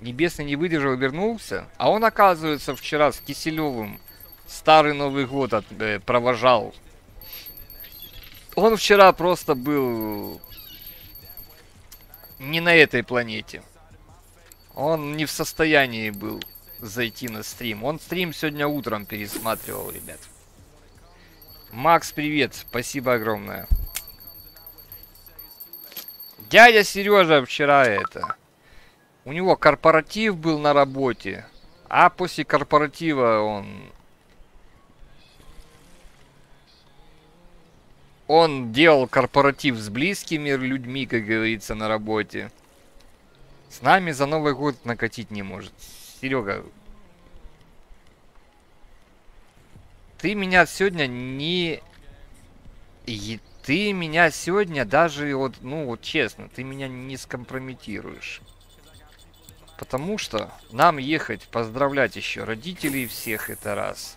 Небесный не выдержал вернулся. А он, оказывается, вчера с Киселевым старый Новый год от, э, провожал. Он вчера просто был не на этой планете. Он не в состоянии был зайти на стрим. Он стрим сегодня утром пересматривал, ребят. Макс, привет. Спасибо огромное. Дядя Сережа вчера это... У него корпоратив был на работе. А после корпоратива он... Он делал корпоратив с близкими людьми, как говорится, на работе. С нами за Новый год накатить не может. Серега, ты меня сегодня не... И ты меня сегодня даже вот, ну вот честно, ты меня не скомпрометируешь. Потому что нам ехать поздравлять еще родителей всех это раз.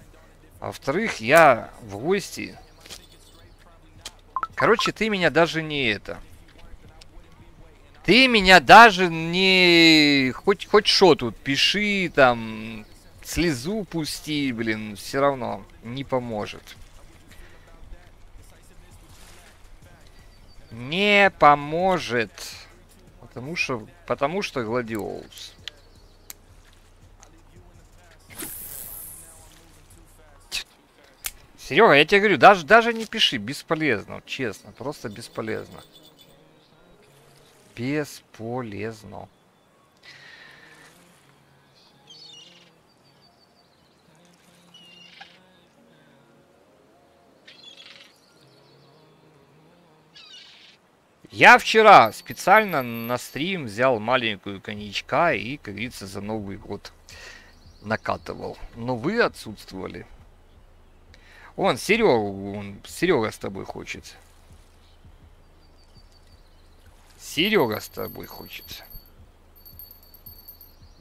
А во-вторых, я в гости. Короче, ты меня даже не это. Ты меня даже не... Хоть хоть что тут, пиши там, слезу пусти, блин, все равно не поможет. Не поможет. Потому что, потому что Гладиолус. Серега, я тебе говорю, даже, даже не пиши, бесполезно, честно, просто бесполезно. Бесполезно. Я вчера специально на стрим взял маленькую коньячка и, как говорится, за Новый год накатывал. Но вы отсутствовали. Вон, Серега, он, Серега с тобой хочет. Серега с тобой хочет.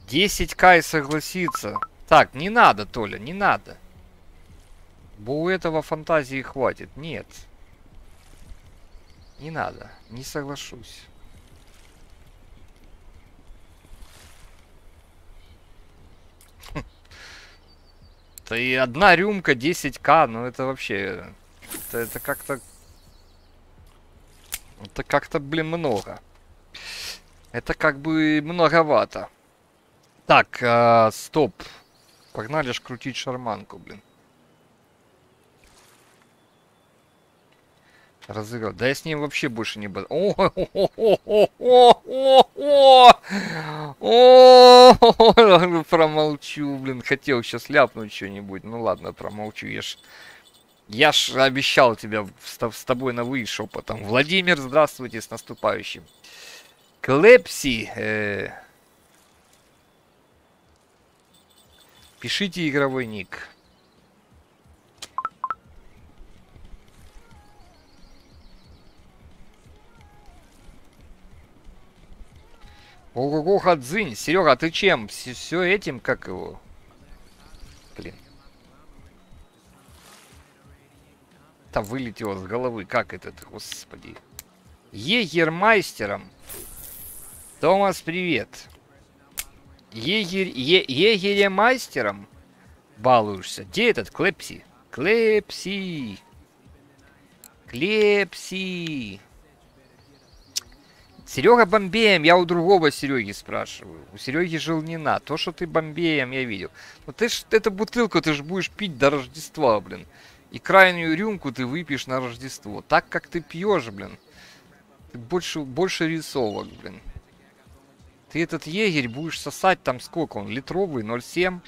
10к и согласиться. Так, не надо, Толя, не надо. Бо у этого фантазии хватит. Нет. Не надо. Не соглашусь. (laughs) Это и одна рюмка 10к, ну это вообще... Это, это как-то... Это как-то, блин, много. Это как бы многовато. Так, э, стоп. Погнали ж крутить шарманку, блин. Разыграл. Да я с ним вообще больше не буду. О, (laughs) промолчу, блин. Хотел сейчас ляпнуть что-нибудь. Ну ладно, промолчу. Я ж, я ж обещал тебя с тобой на вы шепотом. Владимир, здравствуйте, с наступающим. Клепси. Э... Пишите игровой ник. Ого-го, Хадзинь. Серега, а ты чем? Все этим, как его? Блин. Там вылетело с головы. Как этот, господи. Егермайстером. Томас, привет. Егер... Е... Егермайстером балуешься. Где этот Клепси? Клепси. Клепси. Серега Бомбеем, я у другого Сереги спрашиваю. У Сереги Желнина. То, что ты Бомбеем, я видел. Но ты ж, эту бутылку ты ж будешь пить до Рождества, блин. И крайнюю рюмку ты выпьешь на Рождество. Так, как ты пьешь, блин. Ты больше, больше рисовок, блин. Ты этот егерь будешь сосать там сколько он? Литровый, 0,7?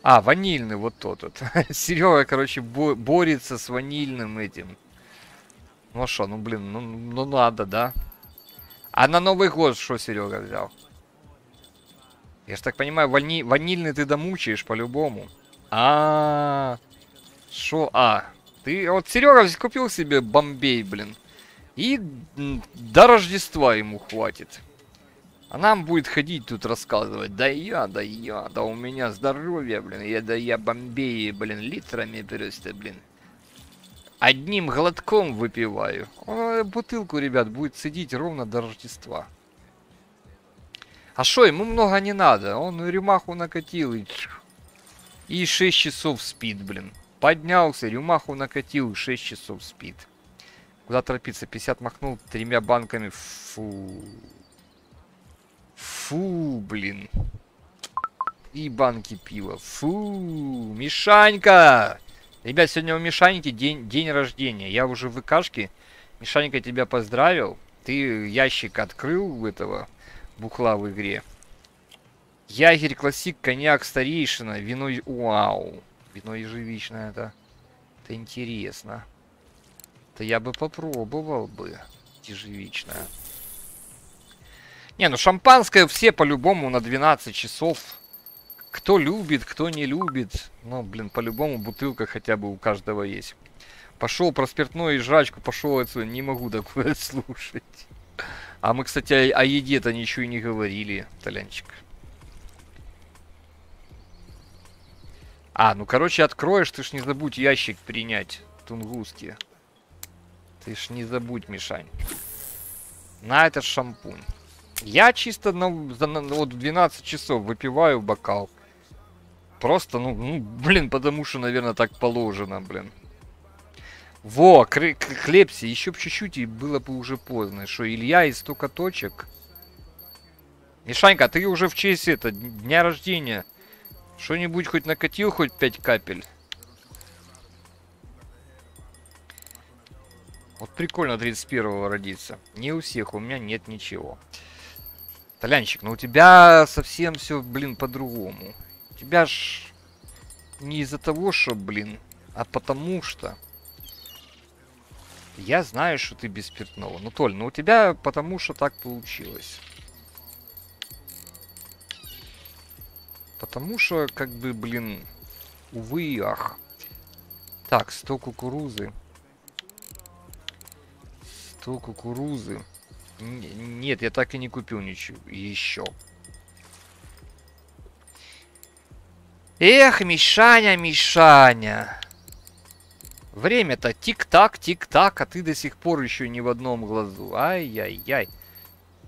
А, ванильный вот тот вот. (laughs) Серега, короче, бо борется с ванильным этим. Ну а что, ну блин, ну, ну надо, да? А на Новый год что Серега взял? Я ж так понимаю, вани... ванильный ты домучаешь по-любому. А, Шо? А, ты вот Серега купил себе бомбей, блин. И до Рождества ему хватит. А нам будет ходить тут рассказывать. Да я, да я, да у меня здоровье, блин. Я, да я бомбеи, блин, литрами просто, блин одним глотком выпиваю. бутылку, ребят, будет сидеть ровно до Рождества. А что, ему много не надо. Он рюмаху накатил и... И 6 часов спит, блин. Поднялся, рюмаху накатил, 6 часов спит. Куда торопиться? 50 махнул тремя банками. Фу. Фу, блин. И банки пива. Фу, Мишанька! Ребят, сегодня у Мишаньки день, день рождения. Я уже в ВКшке. Мишанька тебя поздравил. Ты ящик открыл этого бухла в игре. Ягерь классик, коньяк старейшина, вино... Вау! Вино ежевичное, это... Это интересно. Это я бы попробовал бы. Ежевичное. Не, ну шампанское все по-любому на 12 часов кто любит, кто не любит. Ну, блин, по-любому бутылка хотя бы у каждого есть. Пошел про спиртное и жрачку, пошел отсюда. Не могу такое (laughs) слушать. А мы, кстати, о, еде-то ничего и не говорили, Толянчик. А, ну, короче, откроешь, ты ж не забудь ящик принять. Тунгуски. Ты ж не забудь, Мишань. На, это шампунь. Я чисто на, на, вот 12 часов выпиваю бокал. Просто, ну, ну, блин, потому что, наверное, так положено, блин. Во, Клепси, еще бы чуть-чуть, и было бы уже поздно. Что, Илья из точек Мишанька, ты уже в честь это, дня рождения. Что-нибудь хоть накатил, хоть 5 капель? Вот прикольно 31-го родиться. Не у всех, у меня нет ничего. Толянчик, ну у тебя совсем все, блин, по-другому. Тебя ж не из-за того, что, блин, а потому что... Я знаю, что ты без спиртного. Ну, Толь, ну у тебя потому что так получилось. Потому что, как бы, блин, увы и ах. Так, 100 кукурузы. 100 кукурузы. Н нет, я так и не купил ничего. Еще. Эх, Мишаня, Мишаня. Время-то тик-так, тик-так, а ты до сих пор еще не в одном глазу. Ай-яй-яй.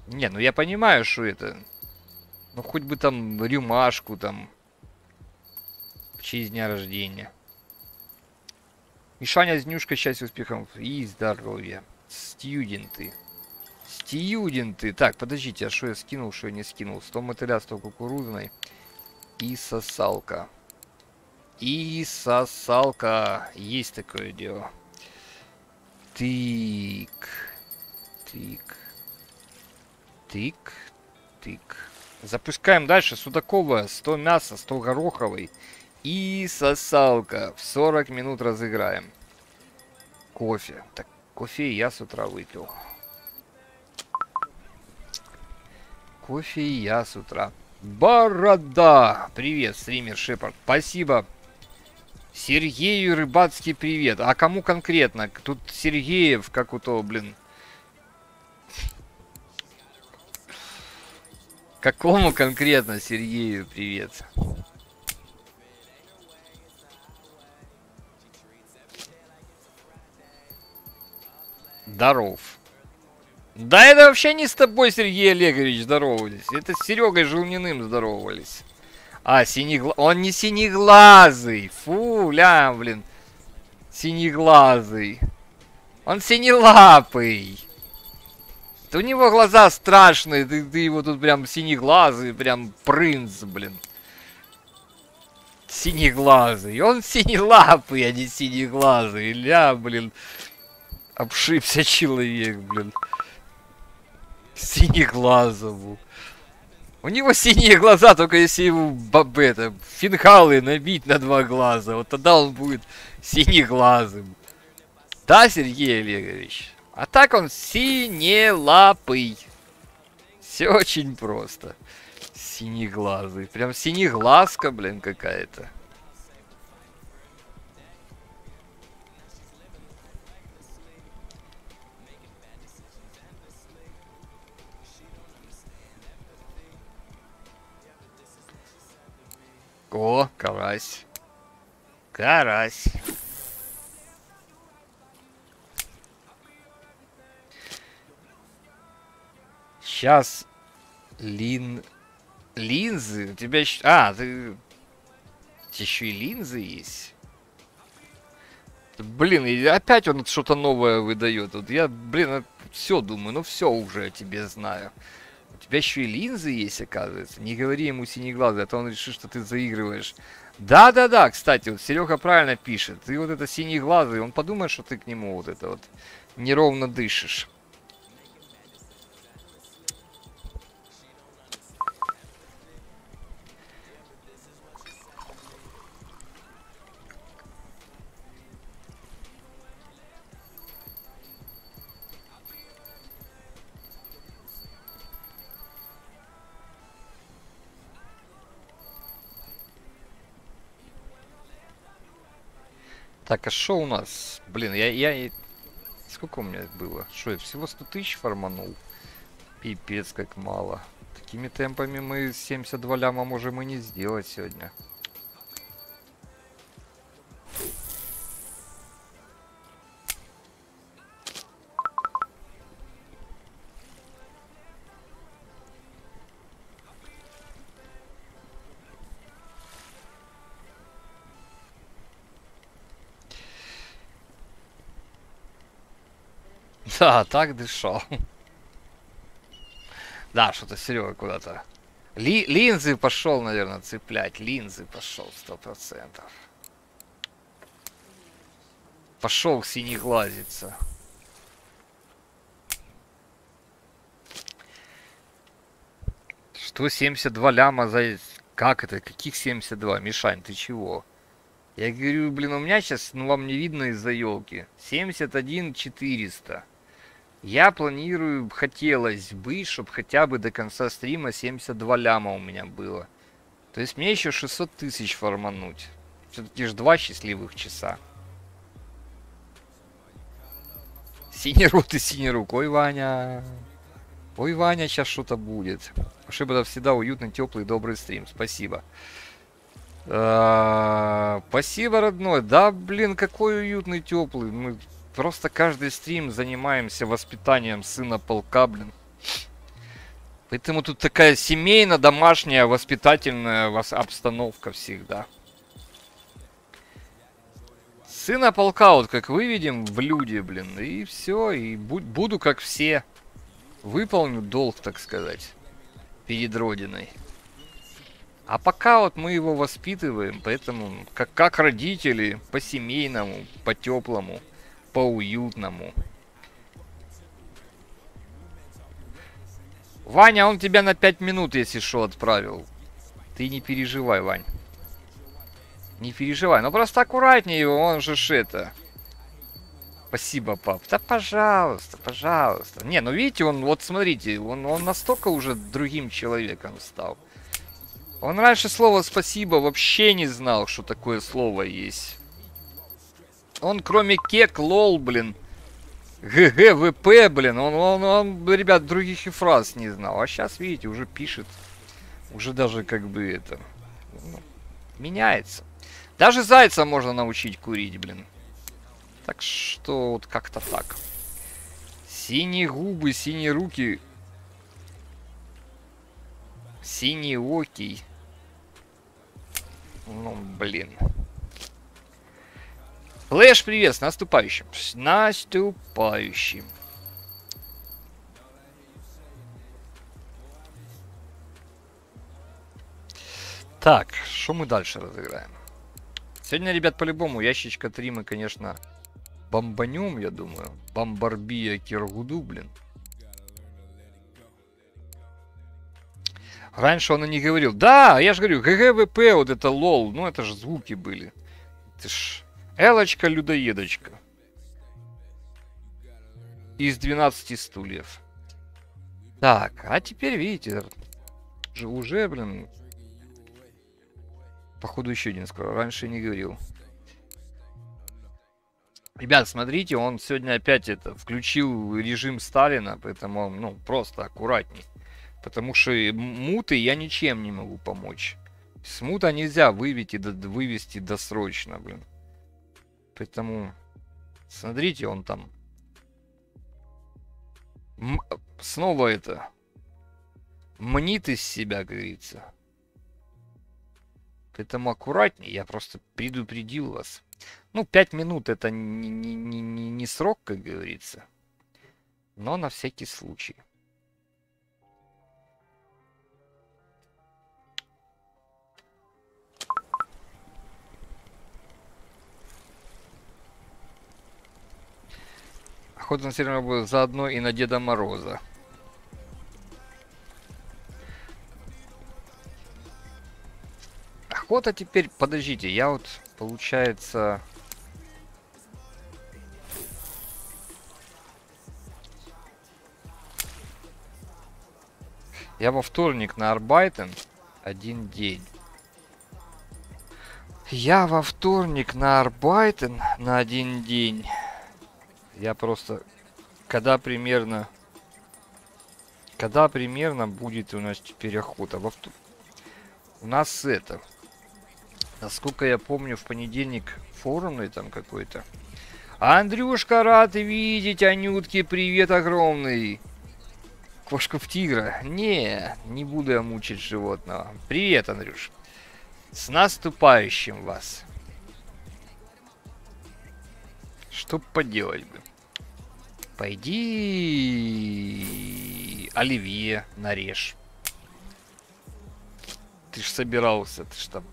Не, ну я понимаю, что это... Ну хоть бы там рюмашку там. В честь дня рождения. Мишаня, Знюшка, счастья, успехов и здоровья. Студенты. Студенты. Так, подождите, а что я скинул, что я не скинул? 100 мотыля, 100 кукурузной. И сосалка. И сосалка. Есть такое дело. Тик. Тик. Тик. Тик. Запускаем дальше. Судаковая. 100 мяса, 100 гороховой. И сосалка. В 40 минут разыграем. Кофе. Так, кофе я с утра выпил. Кофе я с утра. Борода! Привет, стример Шепард. Спасибо Сергею Рыбацкий привет. А кому конкретно? Тут Сергеев, как у того, блин. Какому конкретно Сергею привет? Здоров. Да это вообще не с тобой, Сергей Олегович, здоровались. Это с Серегой Желниным здоровались. А, синегла... Он не синеглазый. Фу, ля, блин. Синеглазый. Он синелапый. Да у него глаза страшные. Ты, ты его тут прям синеглазый, прям принц, блин. Синеглазый. Он синелапый, а не синеглазый. Ля, блин. Обшибся человек, блин. Синеглазову. У него синие глаза, только если ему бабы, это, финхалы набить на два глаза. Вот тогда он будет синеглазым. Да, Сергей Олегович? А так он синелапый. Все очень просто. Синеглазый. Прям синеглазка, блин, какая-то. О, карась. Карась. Сейчас лин... Линзы? У тебя еще... А, ты... Еще и линзы есть? Блин, и опять он что-то новое выдает. Вот я, блин, все думаю, ну все уже о тебе знаю. У тебя еще и линзы есть, оказывается. Не говори ему синеглазый, а то он решит, что ты заигрываешь. Да-да-да, кстати, вот Серега правильно пишет. Ты вот это синеглазый, он подумает, что ты к нему вот это вот неровно дышишь. Так, а что у нас? Блин, я, я... Сколько у меня было? Что, я всего 100 тысяч форманул? Пипец, как мало. Такими темпами мы 72 ляма можем и не сделать сегодня. (laughs) Да, так дышал. Да, что-то Серега куда-то. Ли, линзы пошел, наверное, цеплять. Линзы пошел, сто процентов. Пошел синеглазиться. Что 72 ляма за... Как это? Каких 72? Мишань, ты чего? Я говорю, блин, у меня сейчас, ну вам не видно из-за елки. 71 400. Я планирую, хотелось бы, чтобы хотя бы до конца стрима 72 ляма у меня было. То есть мне еще 600 тысяч формануть. Все-таки же два счастливых часа. Синий рот и синий рук. Ой, Ваня. Ой, Ваня, сейчас что-то будет. Ошибка всегда уютный, теплый, добрый стрим. Спасибо. А, спасибо, родной. Да, блин, какой уютный, теплый. Мы просто каждый стрим занимаемся воспитанием сына полка, блин. Поэтому тут такая семейно домашняя воспитательная обстановка всегда. Сына полка, вот как выведем в люди, блин, и все, и буду как все. Выполню долг, так сказать, перед Родиной. А пока вот мы его воспитываем, поэтому как, как родители, по-семейному, по-теплому, по-уютному. Ваня, он тебя на 5 минут, если что, отправил. Ты не переживай, Вань. Не переживай, ну просто аккуратнее его, он же ж это... Спасибо, пап. Да пожалуйста, пожалуйста. Не, ну видите, он, вот смотрите, он, он настолько уже другим человеком стал. Он раньше слово спасибо вообще не знал, что такое слово есть. Он кроме кек, лол, блин, ГГ, ВП, блин, он, он, он, ребят, других и фраз не знал. А сейчас, видите, уже пишет. Уже даже как бы это... Ну, меняется. Даже зайца можно научить курить, блин. Так что вот как-то так. Синие губы, синие руки. Синий окей. Ну, блин. Флэш, привет, с наступающим. С наступающим. Так, что мы дальше разыграем? Сегодня, ребят, по-любому ящичка 3 мы, конечно, бомбанем, я думаю. Бомбарбия Киргуду, блин. Раньше он и не говорил. Да, я же говорю, GG WP, вот это LOL. Ну, это же звуки были. Это ж Элочка-людоедочка. Из 12 стульев. Так, а теперь, видите, уже, блин, Походу еще один скоро. Раньше не говорил. Ребят, смотрите, он сегодня опять это включил режим Сталина, поэтому ну, просто аккуратней. Потому что муты я ничем не могу помочь. С мута нельзя вывести, вывести досрочно, блин. Поэтому, смотрите, он там... М снова это... Мнит из себя, говорится. Поэтому аккуратнее, я просто предупредил вас. Ну, 5 минут это не, не, не, не срок, как говорится. Но на всякий случай. Охота на сервере будет заодно и на Деда Мороза. охота теперь... Подождите, я вот, получается... Я во вторник на Арбайтен один день. Я во вторник на Арбайтен на один день. Я просто... Когда примерно... Когда примерно будет у нас теперь охота? Во вторник... У нас это... Насколько я помню, в понедельник форумный там какой-то. Андрюшка, рад видеть, Анютки, привет огромный. Кошка в тигра. Не, не буду я мучить животного. Привет, Андрюш. С наступающим вас. Что поделать бы? Пойди оливье нарежь. Ты ж собирался, ты ж там...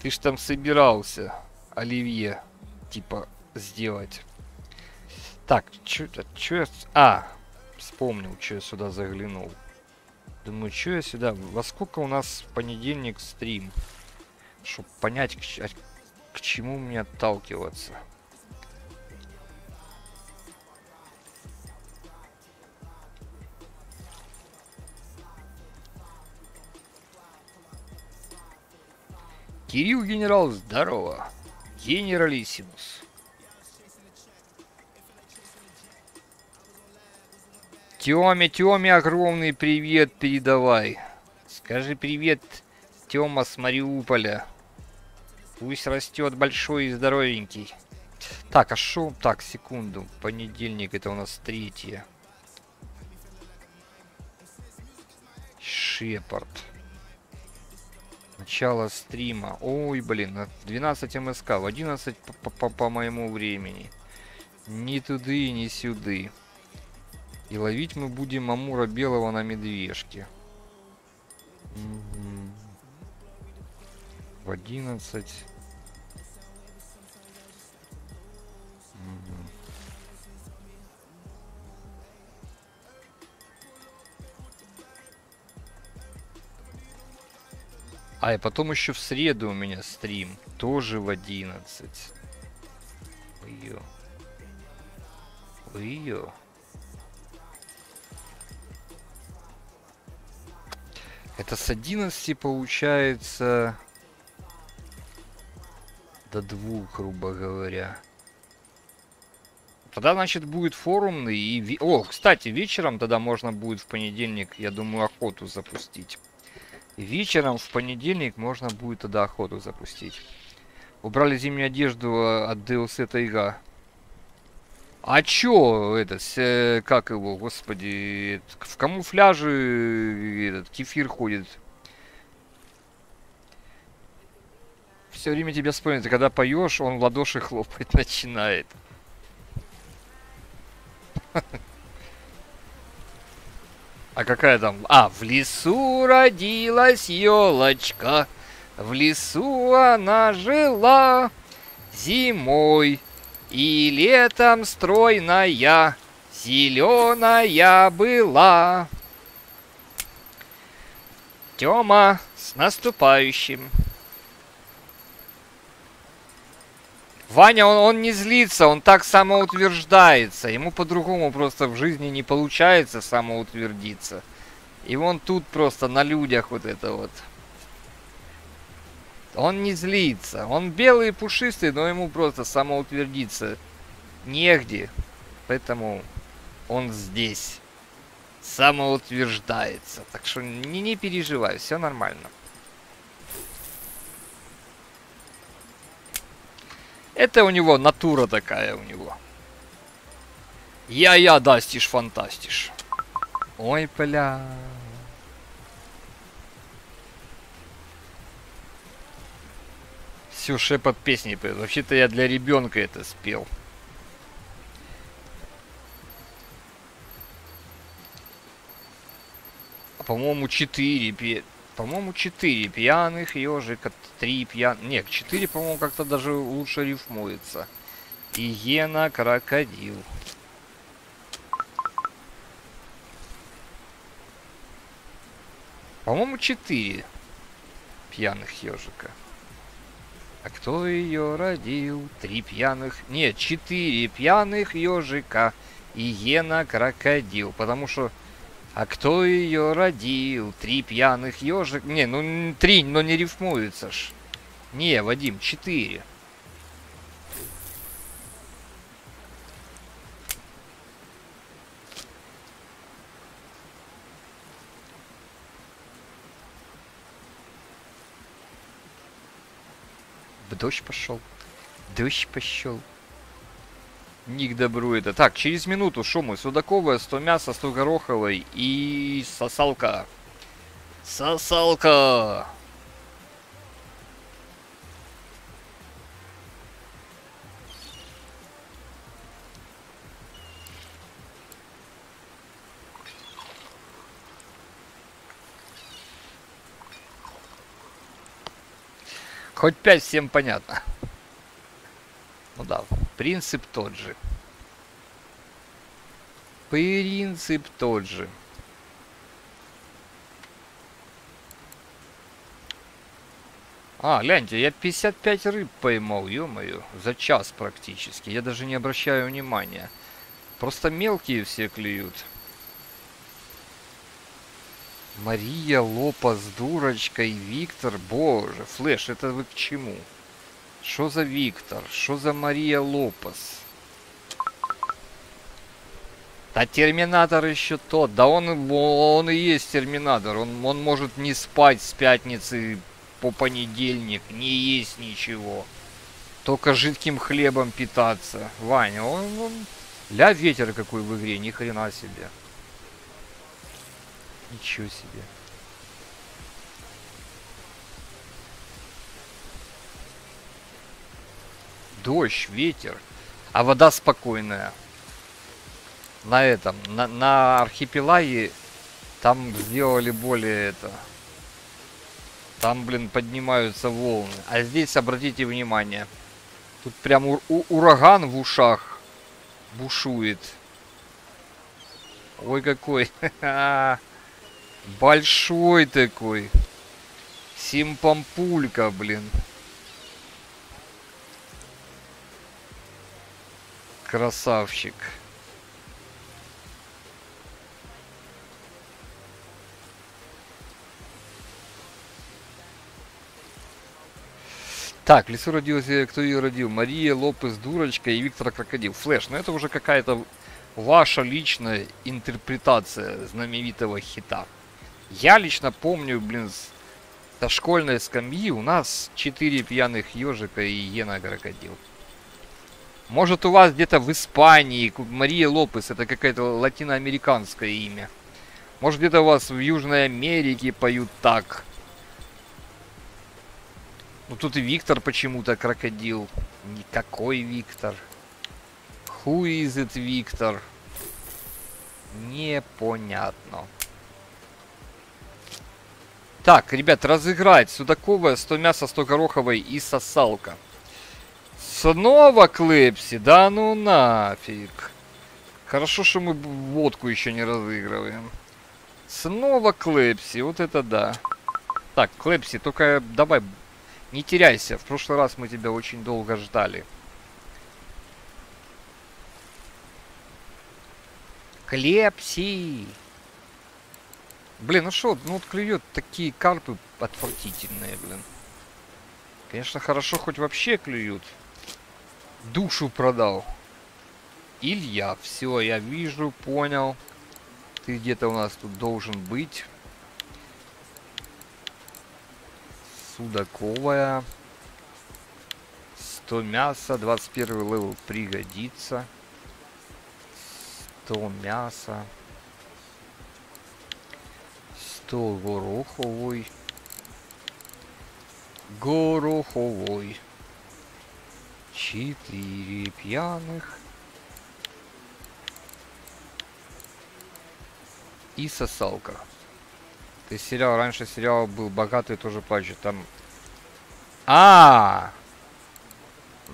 Ты ж там собирался оливье, типа, сделать. Так, чё, чё я... А, вспомнил, что я сюда заглянул. Думаю, что я сюда... Во сколько у нас понедельник стрим? Чтобы понять, к, к чему мне отталкиваться. Кирилл генерал, здорово. Генералиссимус. Тёме, Тёме, огромный привет передавай. Скажи привет, Тёма с Мариуполя. Пусть растет большой и здоровенький. Так, а шо? Так, секунду. Понедельник, это у нас третье. Шепард. Начало стрима. Ой, блин, 12 МСК, в 11 по, по, по моему времени. Ни туды, ни сюды. И ловить мы будем Амура белого на медвежке. В 11. А, и потом еще в среду у меня стрим. Тоже в 11. Ее. Ее. Это с 11 получается до двух, грубо говоря. Тогда, значит, будет форумный и... О, кстати, вечером тогда можно будет в понедельник, я думаю, охоту запустить. Вечером в понедельник можно будет тогда охоту запустить. Убрали зимнюю одежду а, от DLC Тайга. А чё, этот, э, как его, господи, в камуфляже этот кефир ходит. Все время тебя вспомнит, когда поешь, он в ладоши (laughs) хлопать начинает. (laughs) А какая там? А, в лесу родилась елочка, в лесу она жила зимой и летом стройная, зеленая была. Тёма, с наступающим. Ваня, он, он не злится, он так самоутверждается. Ему по-другому просто в жизни не получается самоутвердиться. И он тут просто на людях вот это вот. Он не злится. Он белый и пушистый, но ему просто самоутвердиться негде. Поэтому он здесь. Самоутверждается. Так что не, не переживай, все нормально. Это у него натура такая у него. Я-я, дастиш, фантастиш. Ой, бля. Все, шепот песни. Вообще-то я для ребенка это спел. По-моему, 4 по-моему, 4 пьяных ежика, 3 пьяных... Нет, 4, по-моему, как-то даже лучше рифмуется. Иена, крокодил. По-моему, 4 пьяных ежика. А кто ее родил? Три пьяных... Нет, четыре пьяных ежика. Иена, крокодил. Потому что а кто ее родил? Три пьяных ежик. Не, ну три, но не рифмуется ж. Не, Вадим, четыре. Дождь пошел. Дождь пошел. Не к добру это. Так, через минуту шумы. Судаковая, 100 мяса, 100 гороховой и сосалка. Сосалка! Хоть пять всем понятно. Принцип тот же. Принцип тот же. А, гляньте, я 55 рыб поймал, ё-моё, за час практически. Я даже не обращаю внимания. Просто мелкие все клюют. Мария Лопа с дурочкой, Виктор, боже, Флэш, это вы к чему? Что за Виктор? Что за Мария Лопас? Да Терминатор еще тот. Да он, он и есть Терминатор. Он, он может не спать с пятницы по понедельник, не есть ничего. Только жидким хлебом питаться. Ваня, он, он... Ля ветер какой в игре, ни хрена себе. Ничего себе. Дождь, ветер, а вода спокойная. На этом, на, на архипелаге там сделали более это. Там, блин, поднимаются волны. А здесь, обратите внимание, тут прям у, у, ураган в ушах бушует. Ой, какой. (laughs) Большой такой. Симпампулька, блин. Красавчик. Так, Лису родился, кто ее родил? Мария Лопес, Дурочка и Виктор Крокодил. Флэш, ну это уже какая-то ваша личная интерпретация знаменитого хита. Я лично помню, блин, со школьной скамьи у нас четыре пьяных ежика и Ена Крокодил. Может у вас где-то в Испании Мария Лопес, это какое-то латиноамериканское имя. Может где-то у вас в Южной Америке поют так. Ну тут и Виктор почему-то крокодил. Никакой Виктор. Who is it, Виктор? Непонятно. Так, ребят, разыграть судаковое, 100 мяса, 100 гороховой и сосалка. Снова Клепси? Да ну нафиг. Хорошо, что мы водку еще не разыгрываем. Снова Клепси, вот это да. Так, Клепси, только давай, не теряйся. В прошлый раз мы тебя очень долго ждали. Клепси! Блин, ну что, ну вот клюет такие карпы отвратительные, блин. Конечно, хорошо, хоть вообще клюют. Душу продал. Илья, все, я вижу, понял. Ты где-то у нас тут должен быть. Судаковая. 100 мяса, 21 level пригодится. 100 мяса. 100 гороховой. Гороховой. 4 пьяных. И сосалка. Ты сериал, раньше сериал был богатый тоже плачет. Там... А, -а, а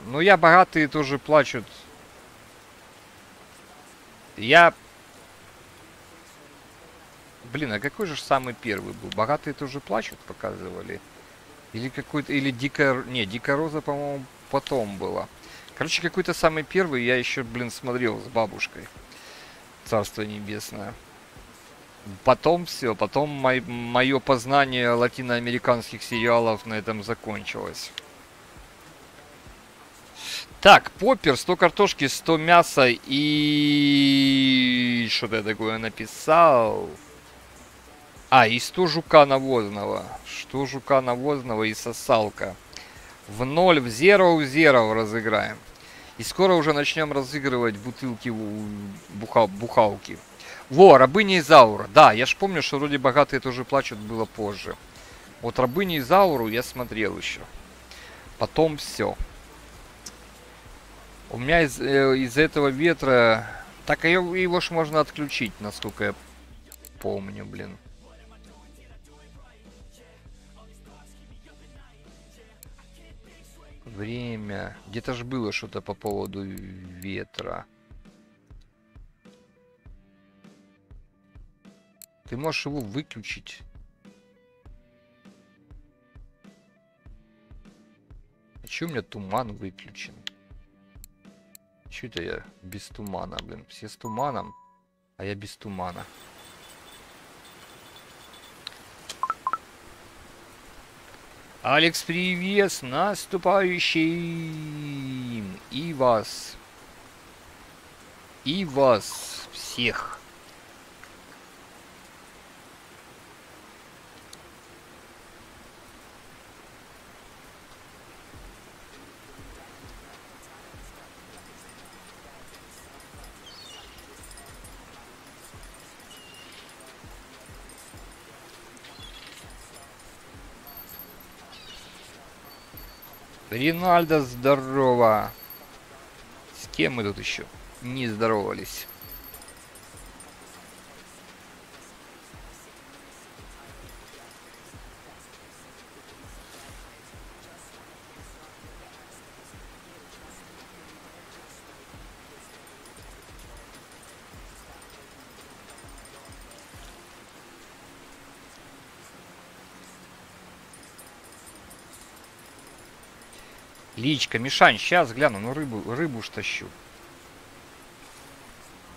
Ну я богатые тоже плачут. Я... Блин, а какой же самый первый был? Богатые тоже плачут, показывали. Или какой-то... Или Дикая... Не, Дикая Роза, по-моему, потом была. Короче, какой-то самый первый я еще, блин, смотрел с бабушкой. Царство Небесное. Потом все, потом мое познание латиноамериканских сериалов на этом закончилось. Так, поппер, 100 картошки, 100 мяса и... Что-то я такое написал. А, и 100 жука навозного. Что жука навозного и сосалка. В ноль, в zero, в zero разыграем. И скоро уже начнем разыгрывать бутылки буха бухалки. Во, рабыня Изаура. Да, я ж помню, что вроде богатые тоже плачут было позже. Вот рабыня Изауру я смотрел еще. Потом все. У меня из, э, из этого ветра... Так, его, его ж можно отключить, насколько я помню, блин. Время. Где-то ж было что-то по поводу ветра. Ты можешь его выключить. А чё у меня туман выключен? Чё это я без тумана, блин? Все с туманом, а я без тумана. Алекс, привет с наступающим! И вас. И вас всех. Ринальдо, здорово. С кем мы тут еще не здоровались? Личка, Мишань, сейчас гляну, ну рыбу, рыбу ж тащу.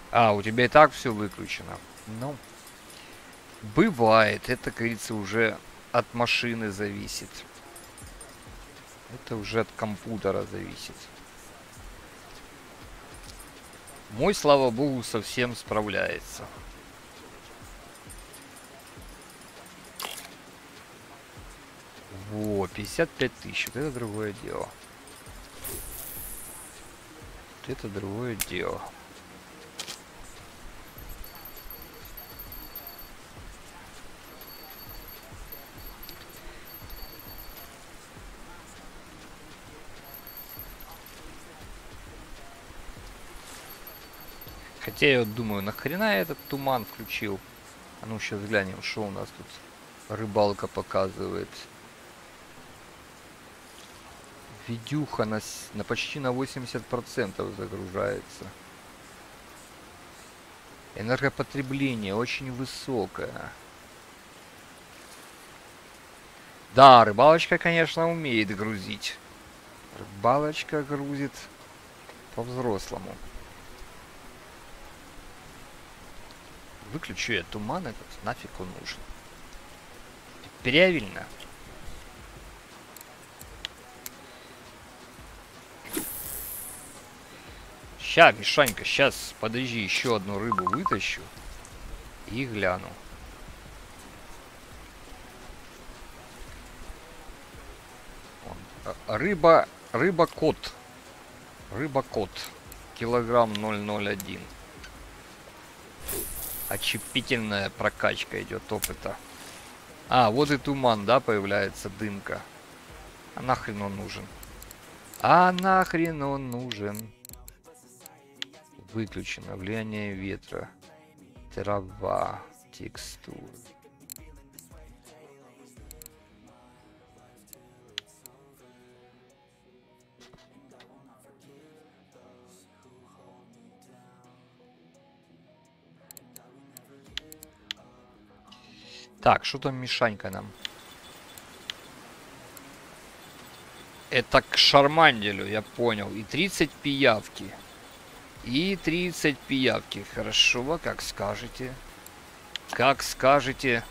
А, у тебя и так все выключено. Ну, бывает. Это, как говорится, уже от машины зависит. Это уже от компьютера зависит. Мой, слава богу, совсем справляется. Во, 55 тысяч. Это другое дело. Это другое дело. Хотя я вот думаю, нахрена я этот туман включил? А ну сейчас глянем, что у нас тут рыбалка показывает. Видюха на, на почти на 80% загружается. Энергопотребление очень высокое. Да, рыбалочка, конечно, умеет грузить. Рыбалочка грузит по-взрослому. Выключу я туман этот, нафиг он нужен. Правильно. Ща, Мишанька, сейчас, подожди, еще одну рыбу вытащу. И гляну. А, рыба, рыба-кот. Рыба-кот. Килограмм 001. Очепительная прокачка идет опыта. А, вот и туман, да, появляется дымка. А нахрен он нужен? А нахрен он нужен? Выключено. Влияние ветра. Трава. Текстура. Так, что там Мишанька нам? Это к Шарманделю, я понял. И 30 пиявки. И 30 пиявки. Хорошо, как скажете. Как скажете.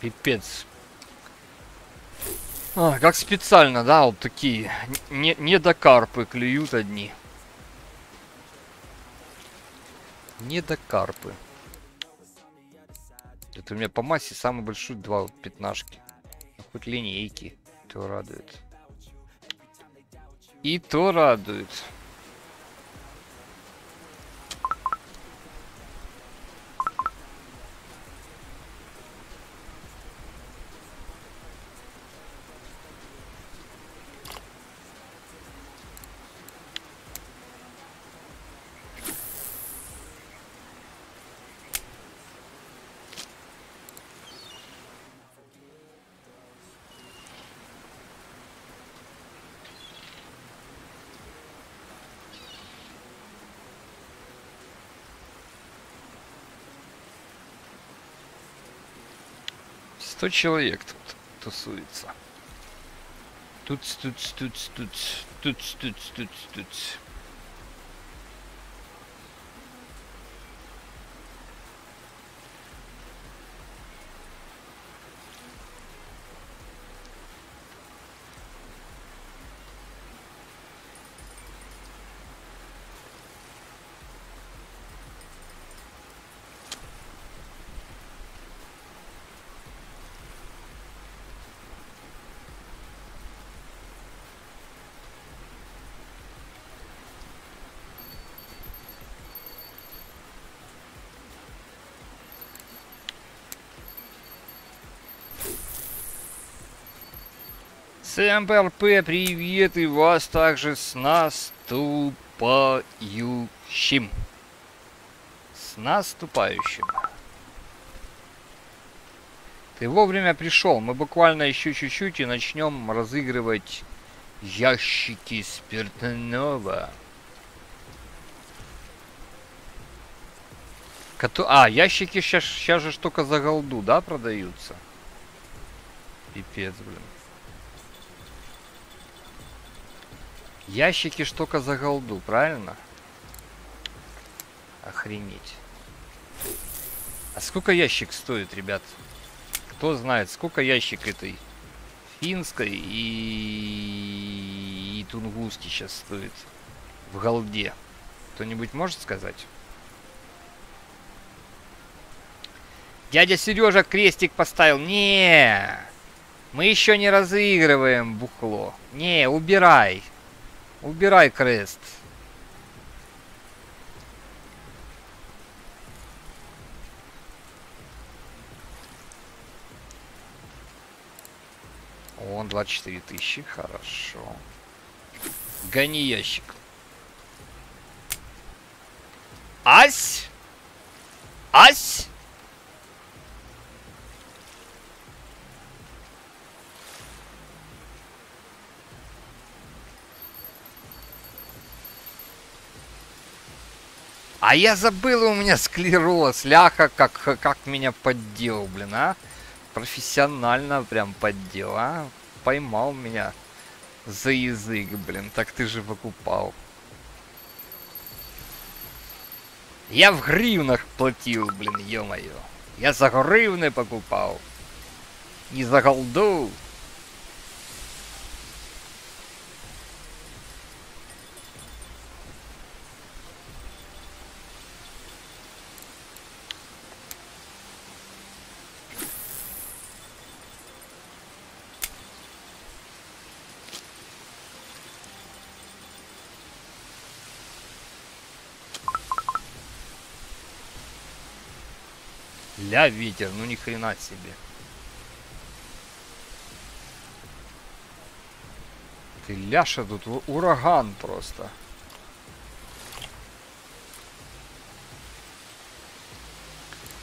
Пипец. А, как специально, да, вот такие не, недокарпы клюют одни. Недокарпы. Это у меня по массе самый большой два пятнашки. Ну, хоть линейки, то радует. И то радует. 100 человек тут тусуется. Тут, тут, тут, тут, тут, тут, тут, тут. СМПРП, привет и вас также с наступающим. С наступающим. Ты вовремя пришел. Мы буквально еще чуть-чуть и начнем разыгрывать ящики спиртного. Кото... А, ящики сейчас, сейчас же только за голду, да, продаются? Пипец, блин. Ящики только за голду, правильно? Охренеть. А сколько ящик стоит, ребят? Кто знает, сколько ящик этой финской и, и тунгуски сейчас стоит в голде? Кто-нибудь может сказать? Дядя Сережа крестик поставил. Не, мы еще не разыгрываем бухло. Не, убирай. Убирай крест. Он 24 тысячи, хорошо. Гони ящик. Ась! Ась! А я забыл, у меня склероз. Ляха, как, как меня поддел, блин, а? Профессионально прям поддел, а? Поймал меня за язык, блин. Так ты же покупал. Я в гривнах платил, блин, ё-моё. Я за гривны покупал. Не за голду. Ля ветер, ну ни хрена себе. Ты ляша тут ураган просто.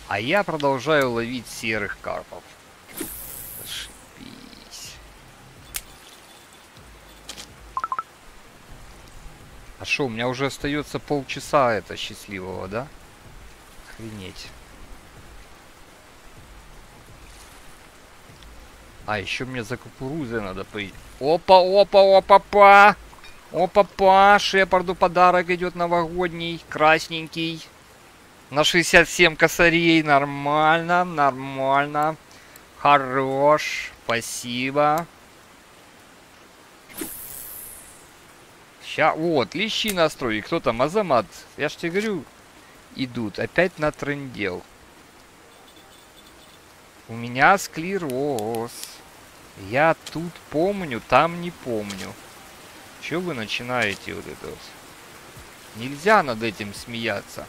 А я продолжаю ловить серых карпов. Зашибись. А что, у меня уже остается полчаса это счастливого, да? Охренеть. А, еще мне за кукурузой надо поить. Опа, опа, опа, па! Опа, па! Шепарду подарок идет новогодний, красненький. На 67 косарей. Нормально, нормально. Хорош. Спасибо. Ща, вот, лещи настрой. Кто там? Азамат. Я ж тебе говорю, идут. Опять на трендел. У меня склероз. Я тут помню, там не помню. Чего вы начинаете вот это вот? Нельзя над этим смеяться.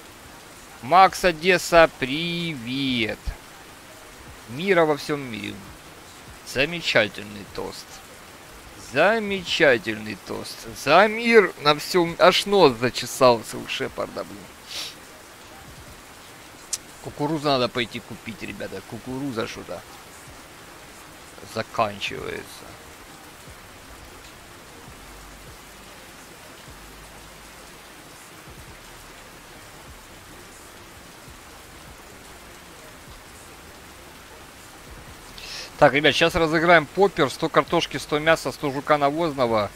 Макс Одесса, привет. Мира во всем мире. Замечательный тост. Замечательный тост. За мир на всем... Аж нос зачесался у Шепарда, блин. Кукурузу надо пойти купить, ребята. Кукуруза что-то заканчивается. Так, ребят, сейчас разыграем поппер. 100 картошки, 100 мяса, 100 жука навозного.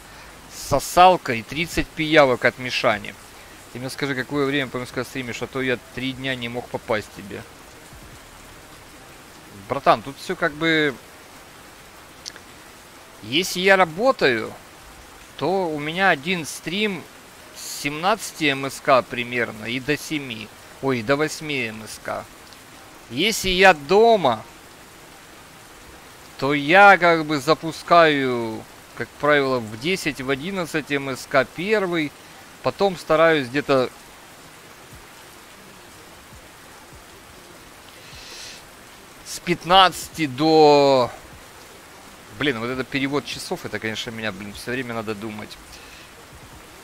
С сосалкой, 30 пиявок от Мишани. Ты мне скажи, какое время по МСК стримишь, а то я три дня не мог попасть тебе. Братан, тут все как бы... Если я работаю, то у меня один стрим с 17 МСК примерно и до 7. Ой, до 8 МСК. Если я дома, то я как бы запускаю, как правило, в 10, в 11 МСК первый. Потом стараюсь где-то с 15 до... Блин, вот это перевод часов, это, конечно, меня, блин, все время надо думать.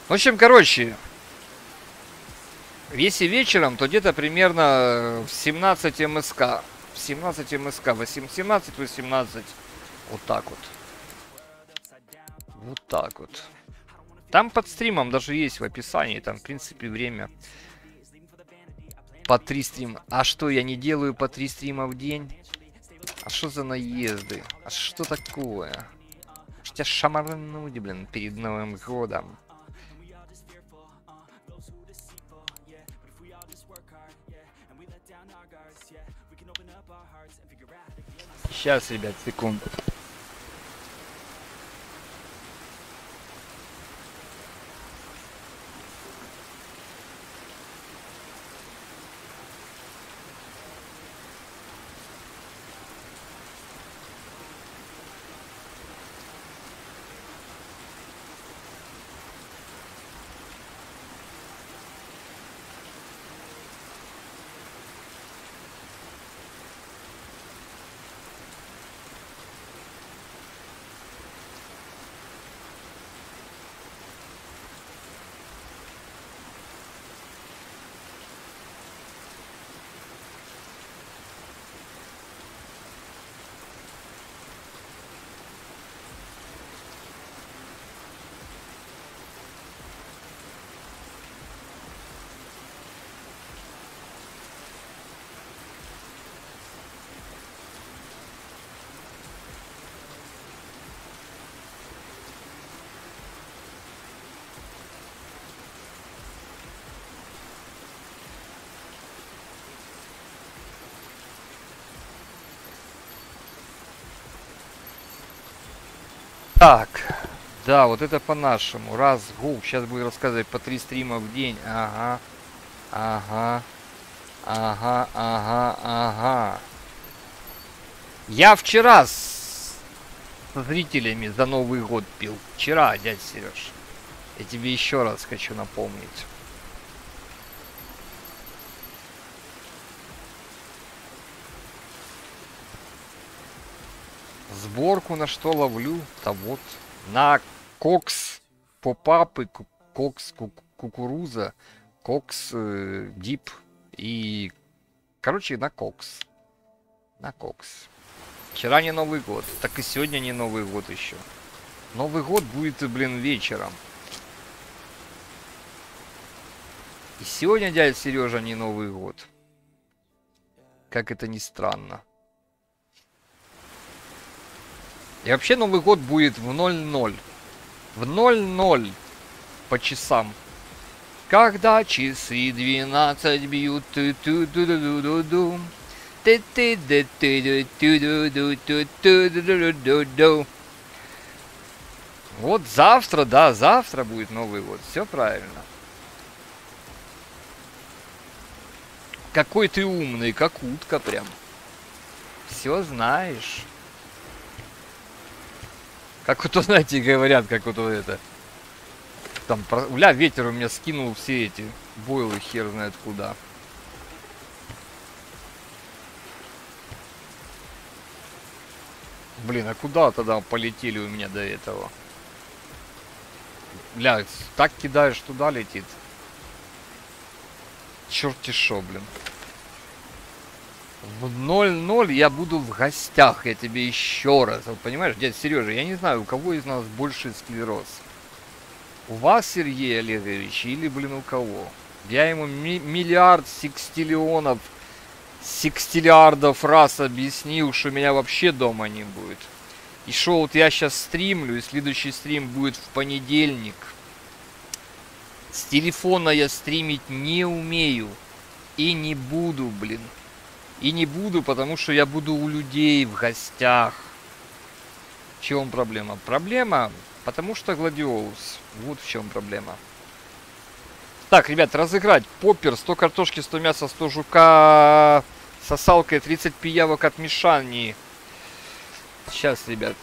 В общем, короче, если вечером, то где-то примерно в 17 МСК. В 17 МСК, 17-18. Вот так вот. Вот так вот. Там под стримом даже есть в описании, там, в принципе, время по три стрима. А что, я не делаю по три стрима в день? А что за наезды? А что такое? Что тебя шамарнуть, блин, перед Новым годом? Сейчас, ребят, секунду. Так, да, вот это по-нашему. Раз, гу, сейчас буду рассказывать по три стрима в день. Ага, ага, ага, ага, ага. Я вчера с зрителями за Новый год пил. Вчера, дядь Сереж. Я тебе еще раз хочу напомнить. Сборку на что ловлю? Да вот. На кокс pop-up ы, кокс ку кукуруза, кокс э, dip и... Короче, на кокс. На кокс. Вчера не Новый год, так и сегодня не Новый год еще. Новый год будет, блин, вечером. И сегодня, дядя Сережа, не Новый год. Как это ни странно. И вообще Новый год будет в 00. В 00 по часам. Когда часы 12 бьют, ты ту ду ду ду ду ты ты ты ты ты ду ду ду ду ду Вот завтра, да, завтра будет Новый год, все правильно. Какой ты умный, как утка прям. Все знаешь. Как вот, (laughs) знаете, говорят, как вот это... Там, бля, ветер у меня скинул все эти бойлы хер знает куда. Блин, а куда тогда полетели у меня до этого? Бля, так кидаешь, туда летит. Черти шо, блин. В 0-0 я буду в гостях, я тебе еще раз. Вот понимаешь, дядя Сережа, я не знаю, у кого из нас больше склероз. У вас, Сергей Олегович, или, блин, у кого? Я ему ми миллиард секстиллионов секстиллиардов раз объяснил, что меня вообще дома не будет. И что вот я сейчас стримлю, и следующий стрим будет в понедельник. С телефона я стримить не умею. И не буду, блин. И не буду, потому что я буду у людей в гостях. В чем проблема? Проблема, потому что гладиолус. Вот в чем проблема. Так, ребят, разыграть. Поппер, 100 картошки, 100 мяса, 100 жука. Сосалкой 30 пиявок от Мишани. Сейчас, ребят.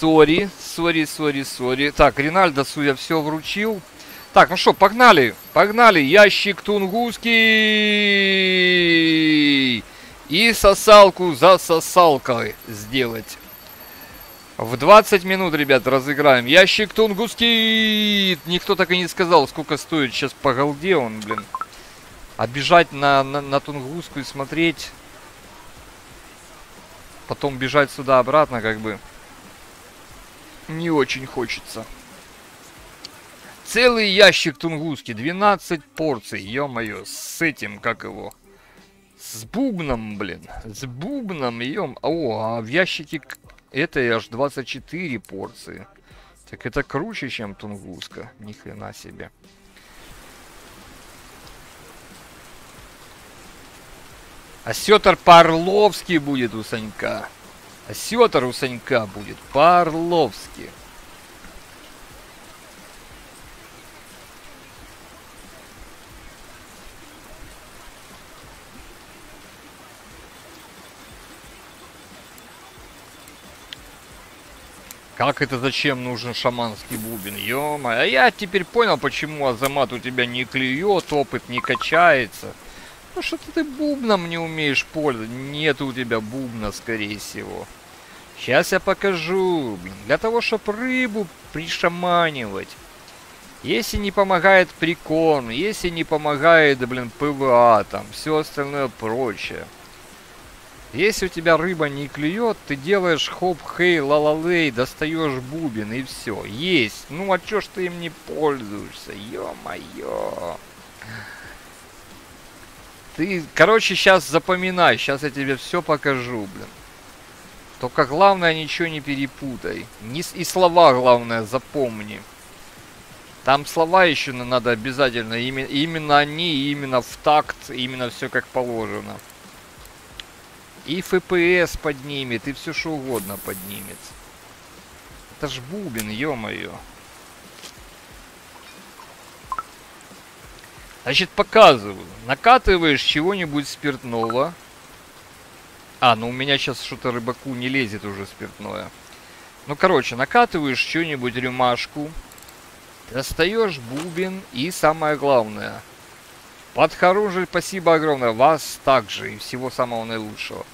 Sorry, sorry, sorry, sorry. Так, Ринальдосу я все вручил. Так, ну что, погнали, погнали. Ящик тунгусский. И сосалку за сосалкой сделать. В 20 минут, ребят, разыграем. Ящик тунгусский. Никто так и не сказал, сколько стоит. Сейчас по голде он, блин. А бежать на, на, на тунгуску и смотреть. Потом бежать сюда обратно, как бы. Не очень хочется. Целый ящик тунгуски, 12 порций, ё-моё, с этим, как его, с бубном, блин, с бубном, ё О, а в ящике это аж 24 порции. Так это круче, чем тунгуска, ни хрена себе. Осетр Парловский будет у Санька. Осетр у Санька будет Парловский. Как это зачем нужен шаманский бубен? ё А я теперь понял, почему Азамат у тебя не клюет, опыт не качается. Ну что ты бубном не умеешь пользоваться. Нет у тебя бубна, скорее всего. Сейчас я покажу. Для того, чтобы рыбу пришаманивать. Если не помогает прикорм, если не помогает, блин, ПВА, там, все остальное прочее. Если у тебя рыба не клюет, ты делаешь хоп, хей, лалалей, достаешь бубен и все. Есть. Ну а чё ж ты им не пользуешься? Ё-моё. Ты, короче, сейчас запоминай. Сейчас я тебе все покажу, блин. Только главное, ничего не перепутай. И слова, главное, запомни. Там слова еще надо обязательно. Именно они, именно в такт, именно все как положено. И FPS поднимет, и все что угодно поднимет. Это ж бубен, ё-моё. Значит, показываю. Накатываешь чего-нибудь спиртного. А, ну у меня сейчас что-то рыбаку не лезет уже спиртное. Ну, короче, накатываешь что-нибудь рюмашку. Достаешь бубен и самое главное. Подхорунжи, спасибо огромное. Вас также и всего самого наилучшего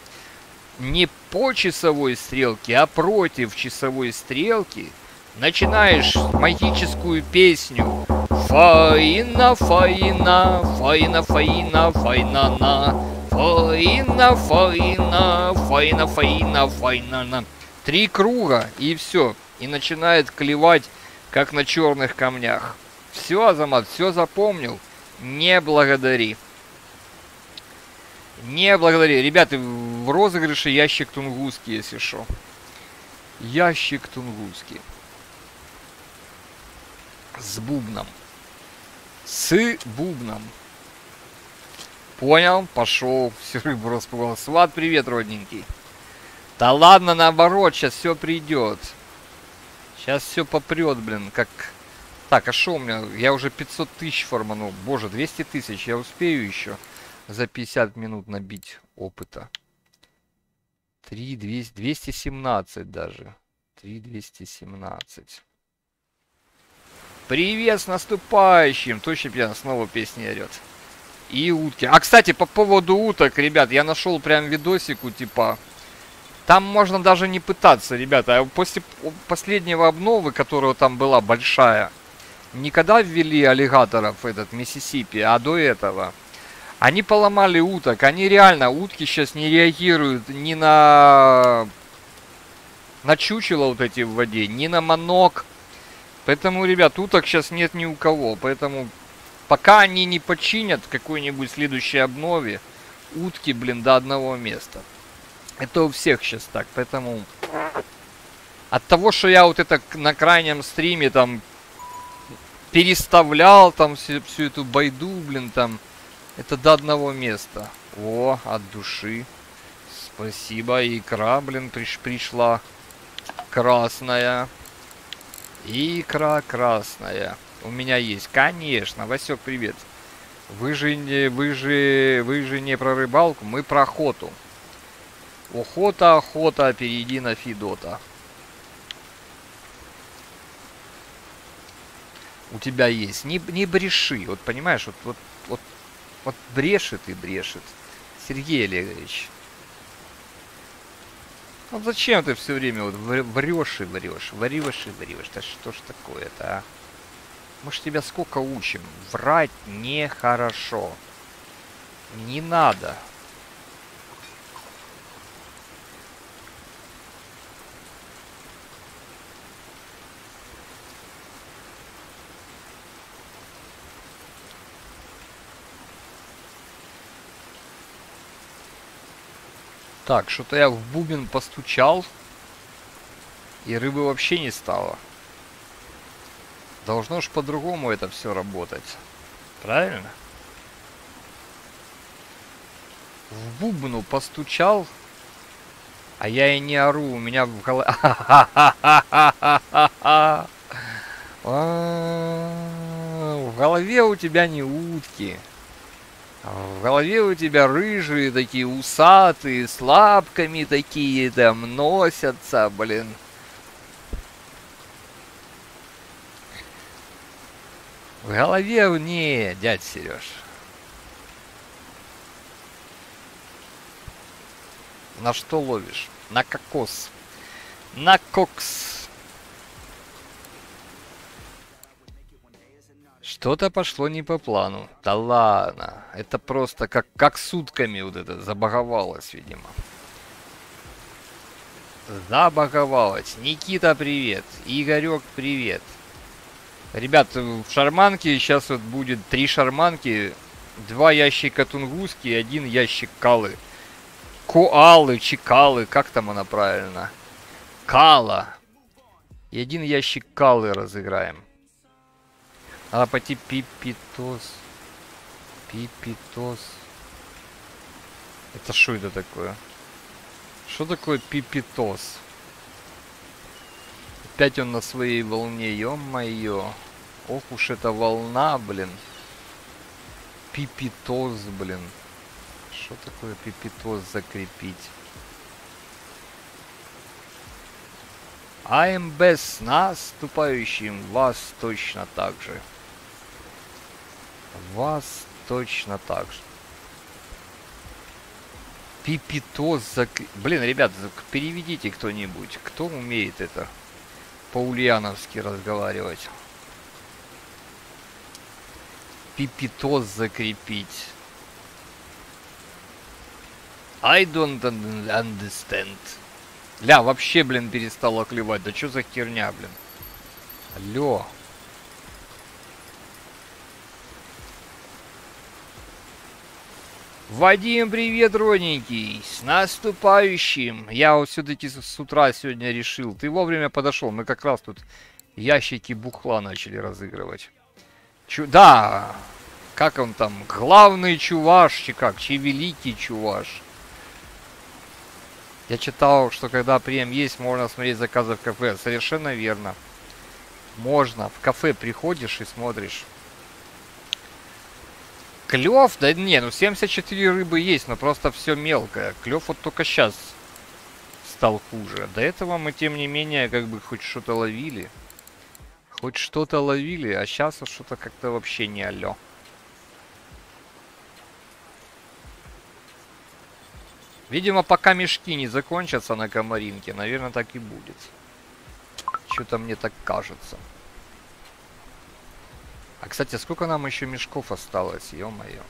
не по часовой стрелке, а против часовой стрелки начинаешь магическую песню Фаина, фаина, фаина, фаина, фаина, на Фаина, фаина, фаина, фаина, фаина, на Три круга и все. И начинает клевать, как на черных камнях. Все, Азамат, все запомнил. Не благодари. Не благодари. Ребята, в розыгрыше ящик тунгусский, если что. Ящик тунгусский. С бубном. С бубном. Понял, пошел. (laughs) Все рыбу распугал. Сват, привет, родненький. Да ладно, наоборот, сейчас все придет. Сейчас все попрет, блин, как... Так, а что у меня? Я уже 500 тысяч форманул. Боже, 200 тысяч, я успею еще за 50 минут набить опыта. 3 200, 217 даже. 3 217. Привет с наступающим! Точно пьян снова песни орет. И утки. А, кстати, по поводу уток, ребят, я нашел прям видосику, типа... Там можно даже не пытаться, ребята. А после последнего обновы, которая там была большая, никогда ввели аллигаторов этот Миссисипи, а до этого... Они поломали уток. Они реально, утки сейчас не реагируют ни на... На чучело вот эти в воде, ни на манок. Поэтому, ребят, уток сейчас нет ни у кого. Поэтому, пока они не починят какой-нибудь следующей обнове, утки, блин, до одного места. Это у всех сейчас так. Поэтому, от того, что я вот это на крайнем стриме там переставлял там всю, всю эту байду, блин, там это до одного места. О, от души. Спасибо. Икра, блин, приш пришла. Красная. Икра красная. У меня есть. Конечно. Васек, привет. Вы же, не, вы, же, вы же не про рыбалку, мы про охоту. Охота, охота, перейди на Фидота. У тебя есть. Не, не бреши. Вот понимаешь, вот, вот, вот, вот брешет и брешет. Сергей Олегович. Ну зачем ты все время вот врешь и врешь, врешь и врешь? Да что ж такое-то, а? Мы ж тебя сколько учим? Врать нехорошо. Не надо. Так, что-то я в бубен постучал, и рыбы вообще не стало. Должно ж по-другому это все работать. Правильно? В бубну постучал, а я и не ору, у меня в голове... (laughs) В голове у тебя не утки. В голове у тебя рыжие такие, усатые, с лапками такие там носятся, блин. В голове не, дядь Сереж. На что ловишь? На кокос. На кокс. Что-то пошло не по плану. Да ладно. Это просто как, как сутками вот это забаговалось, видимо. Забаговалось. Никита, привет. Игорек, привет. Ребят, в шарманке сейчас вот будет три шарманки, два ящика тунгуски и один ящик калы. Коалы, чекалы, как там она правильно? Кала. И один ящик калы разыграем. Надо пойти пипитос. Пипитос. Это что это такое? Что такое пипитос? Опять он на своей волне, ё-моё. Ох уж эта волна, блин. Пипитос, блин. Что такое пипитос закрепить? АМБ с наступающим вас точно так же. Вас точно так же. Пипитос зак... Блин, ребят, переведите кто-нибудь. Кто умеет это по-ульяновски разговаривать? Пипитос закрепить. I don't understand. Ля, вообще, блин, перестала клевать. Да что за херня, блин? Алло. Вадим, привет, родненький. С наступающим. Я вот все-таки с утра сегодня решил. Ты вовремя подошел. Мы как раз тут ящики бухла начали разыгрывать. Чу да, как он там? Главный чуваш, чи как? Чи великий чуваш? Я читал, что когда прием есть, можно смотреть заказы в кафе. Совершенно верно. Можно. В кафе приходишь и смотришь. Клев, да не, ну 74 рыбы есть, но просто все мелкое. Клев вот только сейчас стал хуже. До этого мы, тем не менее, как бы хоть что-то ловили. Хоть что-то ловили, а сейчас что-то как-то вообще не алё. Видимо, пока мешки не закончатся на комаринке, наверное, так и будет. Что-то мне так кажется. А, кстати, сколько нам еще мешков осталось, ё-моё.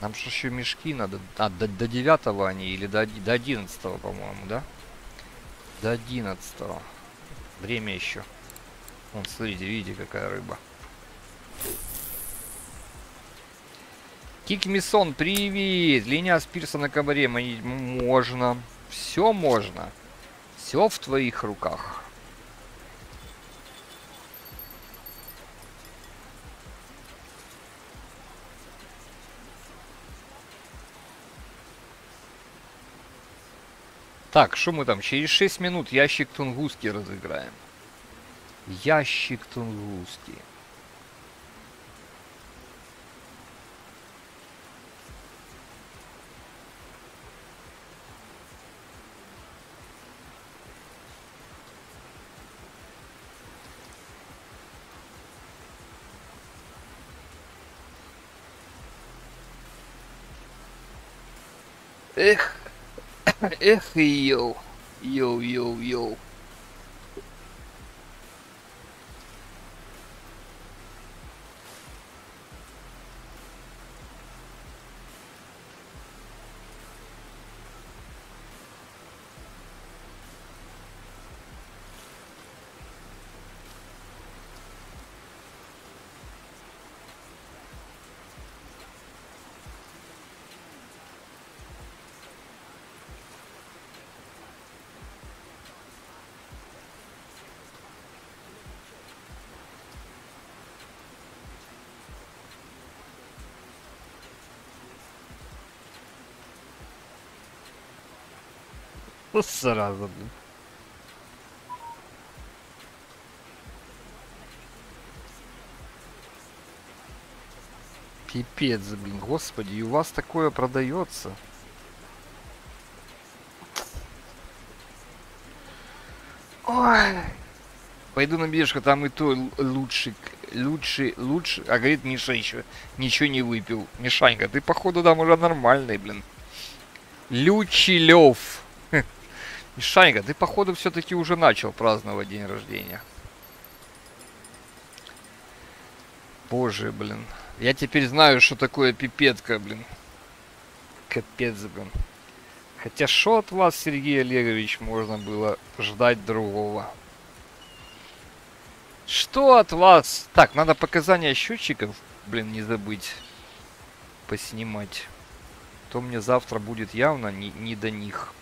Нам же еще мешки надо... А, до, до 9 они или до, до 11, по-моему, да? До 11. Время еще. Вон, смотрите, видите, какая рыба. Кик Мисон, привет! Линия Спирса на кабаре. Можно. Все можно. Все в твоих руках. Так, что мы там? Через 6 минут ящик тунгуски разыграем. Ящик Тунгуски. Эх, (coughs) эх, йоу, йоу, йоу, йоу. (laughs) Сразу, блин. Пипец, блин, господи, и у вас такое продается? Ой. Пойду на биржку, там и то лучше, лучше, лучше. А говорит, Миша еще ничего не выпил. Мишанька, ты походу там уже нормальный, блин. Лючилев. Мишанька, ты походу все-таки уже начал праздновать день рождения. Боже, блин. Я теперь знаю, что такое пипетка, блин. Капец, блин. Хотя что от вас, Сергей Олегович, можно было ждать другого? Что от вас? Так, надо показания счетчиков, блин, не забыть поснимать. То мне завтра будет явно не, не до них.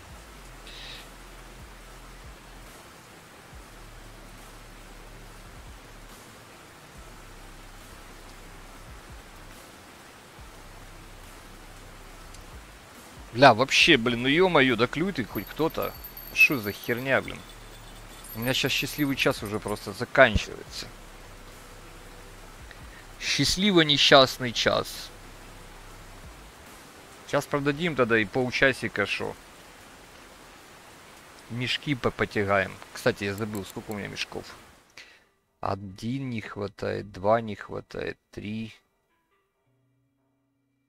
Бля, вообще, блин, ну ё-моё, да клюй хоть кто-то. Что за херня, блин? У меня сейчас счастливый час уже просто заканчивается. Счастливо несчастный час. Сейчас продадим тогда и полчасика шо. Мешки по потягаем. Кстати, я забыл, сколько у меня мешков. Один не хватает, два не хватает, три.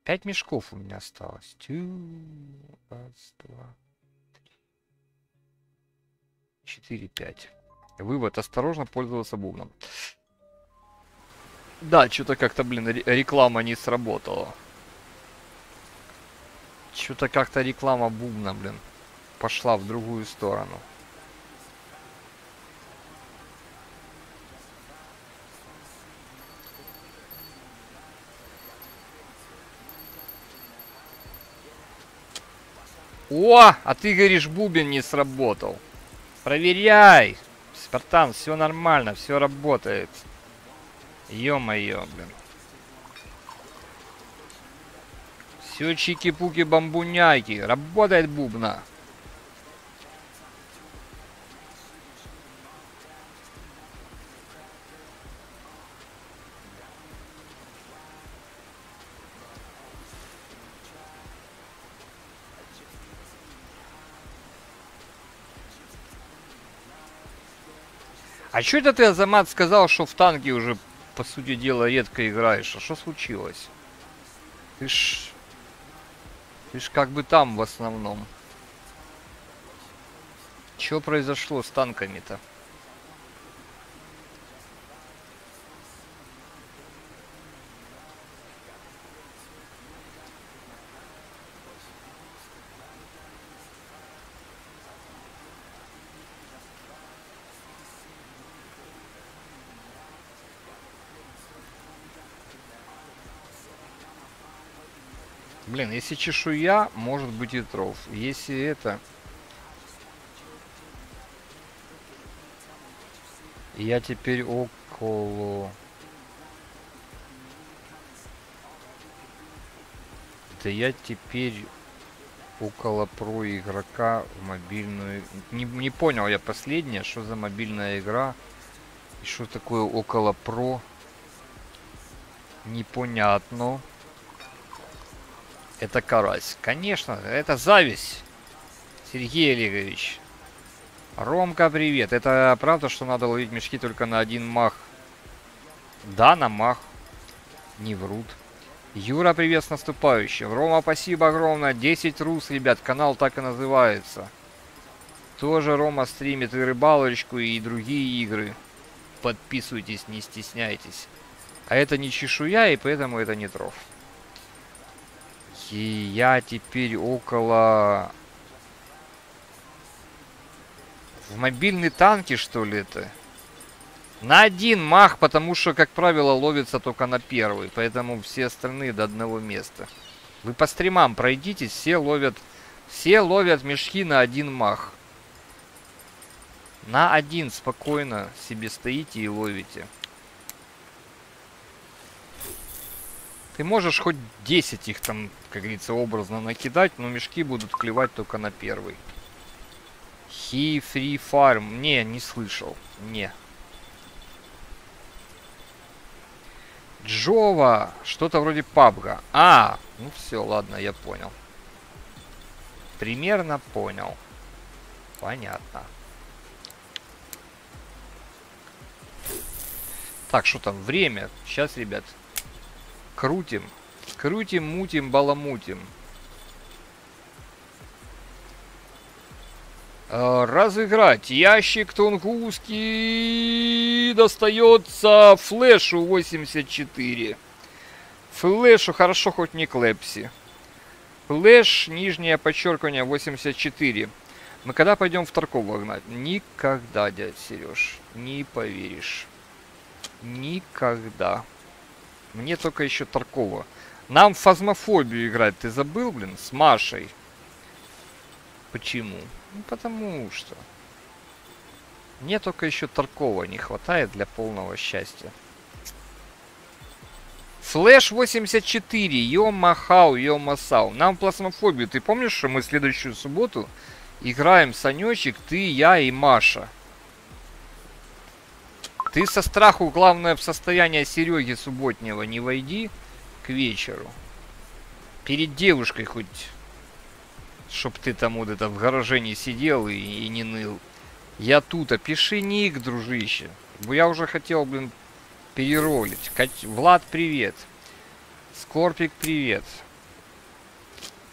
Пять мешков у меня осталось. Тю, раз, два, три, четыре, пять. Вывод. Осторожно пользоваться бубном. Да, что-то как-то, блин, ре- реклама не сработала. Что-то как-то реклама бубна, блин, пошла в другую сторону. О, а ты говоришь, бубен не сработал. Проверяй. Спартан, все нормально, все работает. Ё-моё, блин. Все чики-пуки бамбуняйки. Работает бубна. А что это ты, Азамат, сказал, что в танке уже, по сути дела, редко играешь? А что случилось? Ты ж... Ты ж как бы там в основном. Что произошло с танками-то? Блин, если чешуя, может быть и тров. Если это... Я теперь около... Да я теперь около про игрока в мобильную... Не, не понял я последнее, что за мобильная игра. И что такое около про. Непонятно. Это карась. Конечно, это зависть. Сергей Олегович. Ромка, привет. Это правда, что надо ловить мешки только на один мах? Да, на мах. Не врут. Юра, привет с наступающим. Рома, спасибо огромное. 10 рус, ребят, канал так и называется. Тоже Рома стримит и рыбалочку, и другие игры. Подписывайтесь, не стесняйтесь. А это не чешуя, и поэтому это не троф. И я теперь около... В мобильной танке, что ли, это? На один мах, потому что, как правило, ловится только на первый. Поэтому все остальные до одного места. Вы по стримам пройдитесь, все ловят... Все ловят мешки на один мах. На один спокойно себе стоите и ловите. Ты можешь хоть 10 их там, как говорится, образно накидать, но мешки будут клевать только на первый. He Free Farm. Не, не слышал. Не. Джова. Что-то вроде пабга. А, ну все, ладно, я понял. Примерно понял. Понятно. Так, что там? Время. Сейчас, ребят. Крутим. Крутим, мутим, баламутим. Э, разыграть. Ящик тунгусский достается флешу 84. Флешу хорошо хоть не клепси. Флэш, нижнее подчеркивание 84. Мы когда пойдем в Таркову гнать? Никогда, дядь Сереж. Не поверишь. Никогда. Мне только еще Таркова. Нам фазмофобию играть, ты забыл, блин, с Машей. Почему? Ну, потому что. Мне только еще Таркова не хватает для полного счастья. Флэш 84, Йо-Махау, Йо-Масау. Нам плазмофобию. Ты помнишь, что мы следующую субботу играем Санечек, ты, я и Маша? Ты со страху, главное, в состояние Сереги субботнего не войди к вечеру. Перед девушкой хоть Чтоб ты там вот это в гараже не сидел и, и не ныл. Я тут, а пиши ник, дружище. Я уже хотел, блин, переролить. Кать... Влад, привет. Скорпик, привет.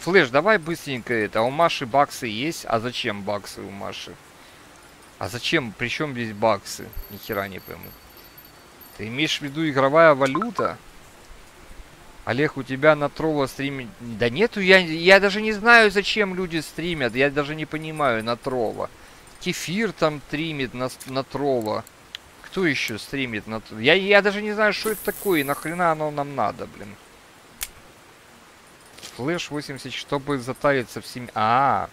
Флэш, давай быстренько это. А у Маши баксы есть? А зачем баксы у Маши? А зачем? Причем здесь баксы? Ни хера не пойму. Ты имеешь в виду игровая валюта? Олег, у тебя на Трова стримит... Да нету, я, я даже не знаю, зачем люди стримят. Я даже не понимаю на Трова. Кефир там стримит на, на Трова. Кто еще стримит на я, я даже не знаю, что это такое и нахрена оно нам надо, блин. Флэш 80, чтобы затариться в 7... А, -а, а,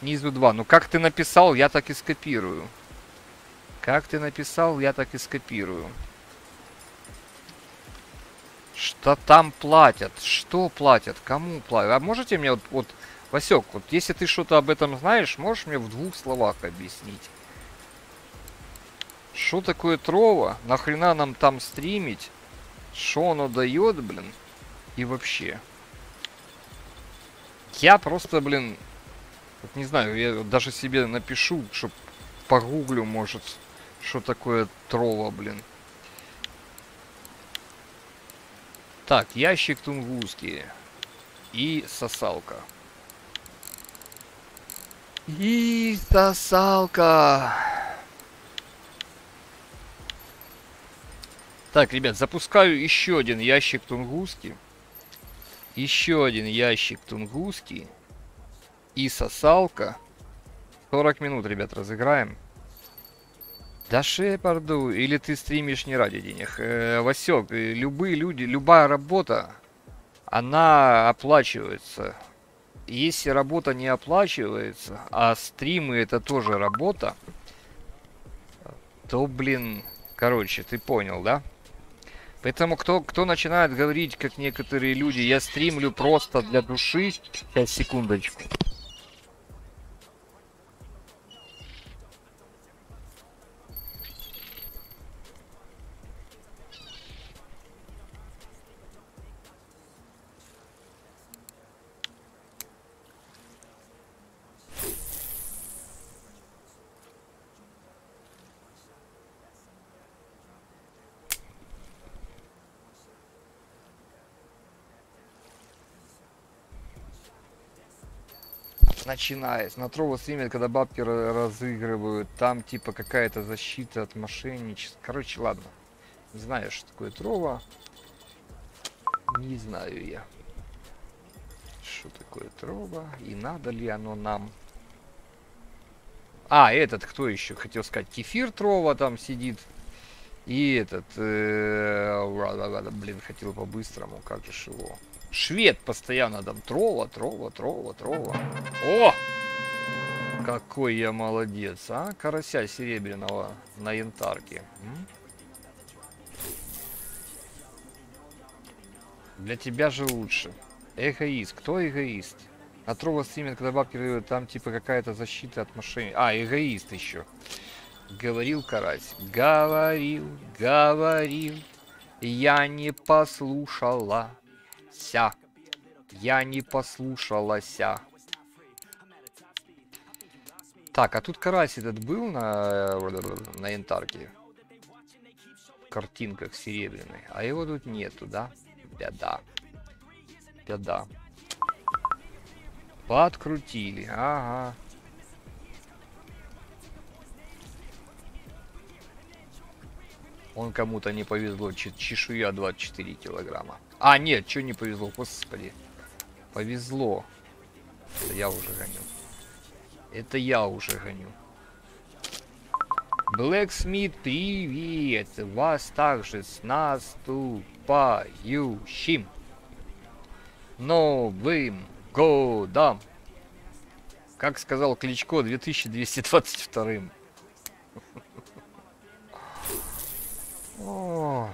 снизу 2. Ну как ты написал, я так и скопирую. Как ты написал, я так и скопирую. Что там платят? Что платят? Кому платят? А можете мне вот, вот Васек, вот если ты что-то об этом знаешь, можешь мне в двух словах объяснить? Что такое трова? Нахрена нам там стримить? Что оно дает, блин? И вообще. Я просто, блин, вот не знаю, я даже себе напишу, чтоб погуглю, может, что такое трова, блин. Так, ящик тунгусский. И сосалка. И сосалка. Так, ребят, запускаю еще один ящик тунгусский. Еще один ящик тунгусский. И сосалка. 40 минут, ребят, разыграем. Да Шепарду, или ты стримишь не ради денег. Э, Васек, э, любые люди, любая работа, она оплачивается. Если работа не оплачивается, а стримы это тоже работа, то, блин, короче, ты понял, да? Поэтому кто, кто начинает говорить, как некоторые люди, я стримлю просто для души, сейчас, секундочку. Начинается. На Трово стримят, когда бабки разыгрывают. Там типа какая-то защита от мошенничества. Короче, ладно. Не знаю, что такое Трова. Не знаю я. Что такое Трова и надо ли оно нам. А, этот кто еще? Хотел сказать, Кефир Трова там сидит. И этот, э, блин, хотел по-быстрому, как же его. Швед постоянно там трова, трова, трова, трова. О! Какой я молодец, а? Карася серебряного на янтарке. М? Для тебя же лучше. Эгоист. Кто эгоист? А трова стримит, когда бабки там типа какая-то защита от мошенников. А, эгоист еще. Говорил Карась. Говорил, говорил. Я не послушала ся. Я не послушалася. Так, а тут карась этот был на, на янтарке? В картинках серебряной. А его тут нету, да? Беда. Беда. Подкрутили. Ага. Он кому-то не повезло. Чешуя 24 килограмма. А, нет, что не повезло, господи. Повезло. Это я уже гоню. Это я уже гоню. Блэксмит, привет! Вас также с наступающим Новым годом! Как сказал Кличко, 2222. (laughs) О,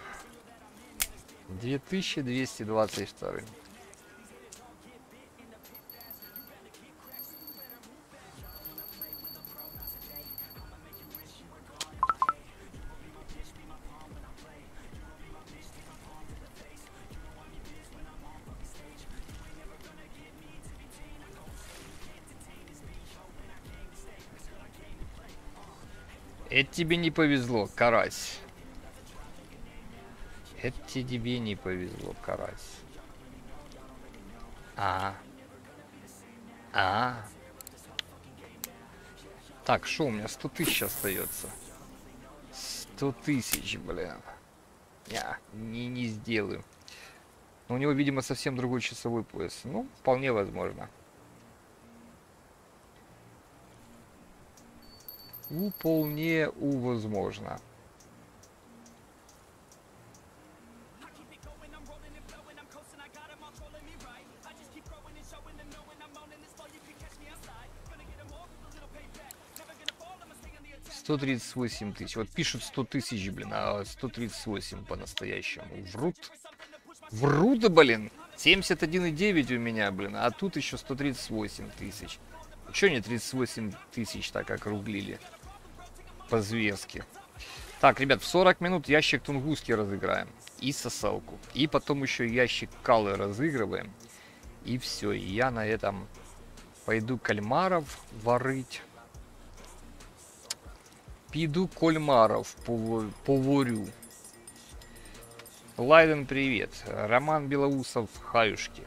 2222. Это тебе не повезло, карась. Это тебе не повезло, карась. А. А. Так, что у меня 100 тысяч остается? 100 тысяч, блин. Я не, не сделаю. Но у него, видимо, совсем другой часовой пояс. Ну, вполне возможно. Вполне возможно. Сто тридцать восемь тысяч. Вот пишут сто тысяч, блин, а сто тридцать восемь по-настоящему. Врут. Врут, блин. 71,9 у меня, блин, а тут еще 138 тысяч. Че не 38 тысяч так округлили? По-зверски. Так, ребят, в 40 минут ящик тунгуски разыграем. И сосалку. И потом еще ящик калы разыгрываем. И все. И я на этом пойду кальмаров варить. Пиду кальмаров поварю. Лайден, привет. Роман Белоусов, хаюшки.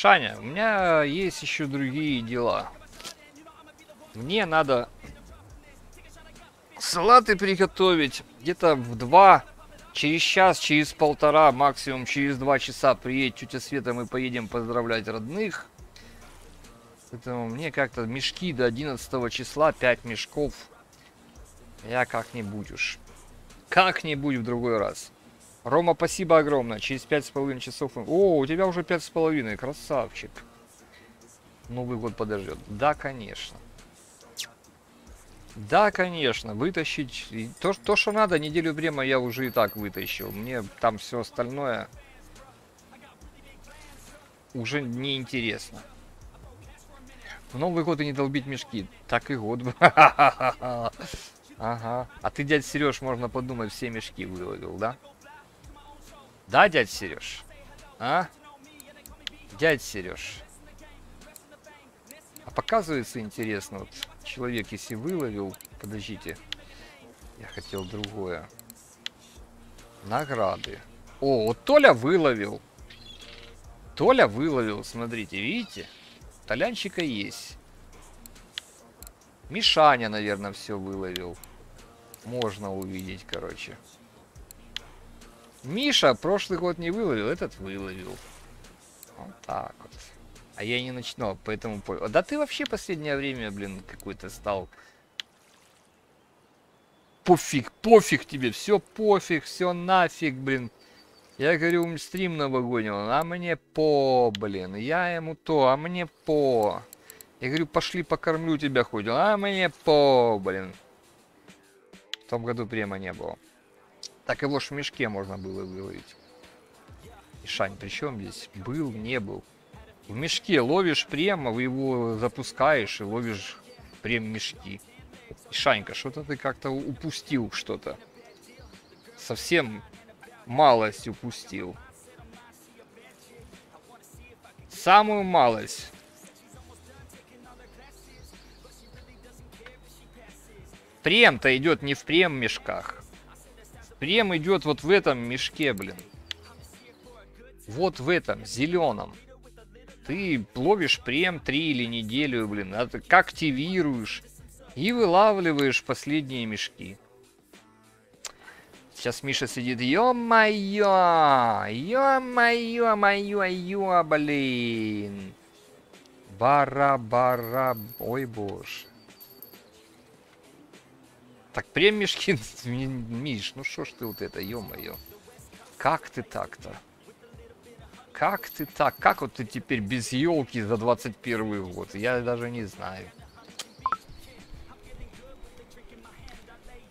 Шаня, у меня есть еще другие дела. Мне надо салаты приготовить. Где-то в два, через час, через полтора, максимум через два часа приедет тетя Света, мы поедем поздравлять родных. Поэтому мне как-то мешки до 11 числа, 5 мешков. Я как-нибудь уж. Как-нибудь в другой раз. Рома, спасибо огромное. Через пять с половиной часов... О, у тебя уже пять с половиной. Красавчик. Новый год подождет. Да, конечно. Да, конечно. Вытащить... То, то, что надо, неделю время я уже и так вытащил. Мне там все остальное уже не интересно. В Новый год и не долбить мешки. Так и год. (laughs) Ага. А ты, дядь Сереж, можно подумать, все мешки выловил, да? Да, дядь Сереж? А? Дядь Сереж. А показывается интересно, вот человек если выловил, подождите, я хотел другое. Награды. О, вот Толя выловил. Толя выловил, смотрите, видите? Толянчика есть. Мишаня, наверное, все выловил. Можно увидеть, короче. Миша прошлый год не выловил, этот выловил. Вот так вот. А я не начну, поэтому... Да ты вообще последнее время, блин, какой-то стал... Пофиг, пофиг тебе, все пофиг, все нафиг, блин. Я говорю, стрим новогодний, а мне по, блин. Я ему то, а мне по. Я говорю, пошли покормлю тебя хоть. А мне по, блин. В том году прямо не было. Так его ж в мешке можно было выловить. И Шань, при чем здесь? Был, не был. В мешке ловишь прямо, вы его запускаешь и ловишь прям мешки. И Шанька, что-то ты как-то упустил что-то. Совсем малость упустил. Самую малость. Прем-то идет не в прем мешках. Прем идет вот в этом мешке, блин. Вот в этом, зеленом. Ты ловишь прем три или неделю, блин. А ты активируешь и вылавливаешь последние мешки. Сейчас Миша сидит. Ё-моё! Ё-моё, моё, ё, блин! Бара-бара... Ой, боже. Так, прям. (laughs) Миш, ну что ж ты вот это, ё-моё. Как ты так-то? Как ты так? Как вот ты теперь без елки за 21 год? Я даже не знаю.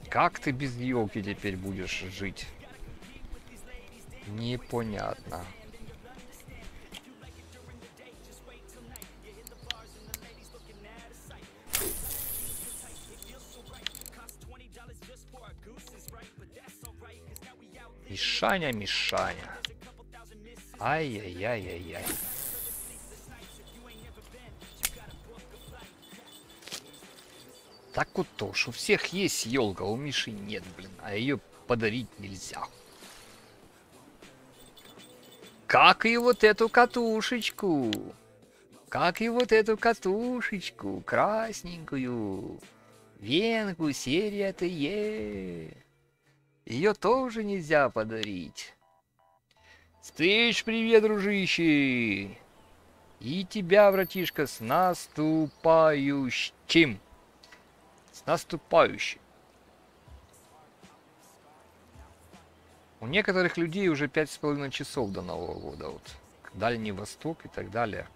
Как ты без елки теперь будешь жить? Непонятно. Мишаня, Мишаня. Ай-яй-яй-яй-яй. Так вот то, что у всех есть елка, у Миши нет, блин, а ее подарить нельзя. Как и вот эту катушечку. Как и вот эту катушечку, красненькую. Венку серия ТЕ. Ее тоже нельзя подарить. Стыч, привет, дружище! И тебя, братишка, с наступающим! С наступающим! У некоторых людей уже пять с половиной часов до Нового года. Вот. Дальний Восток и так далее.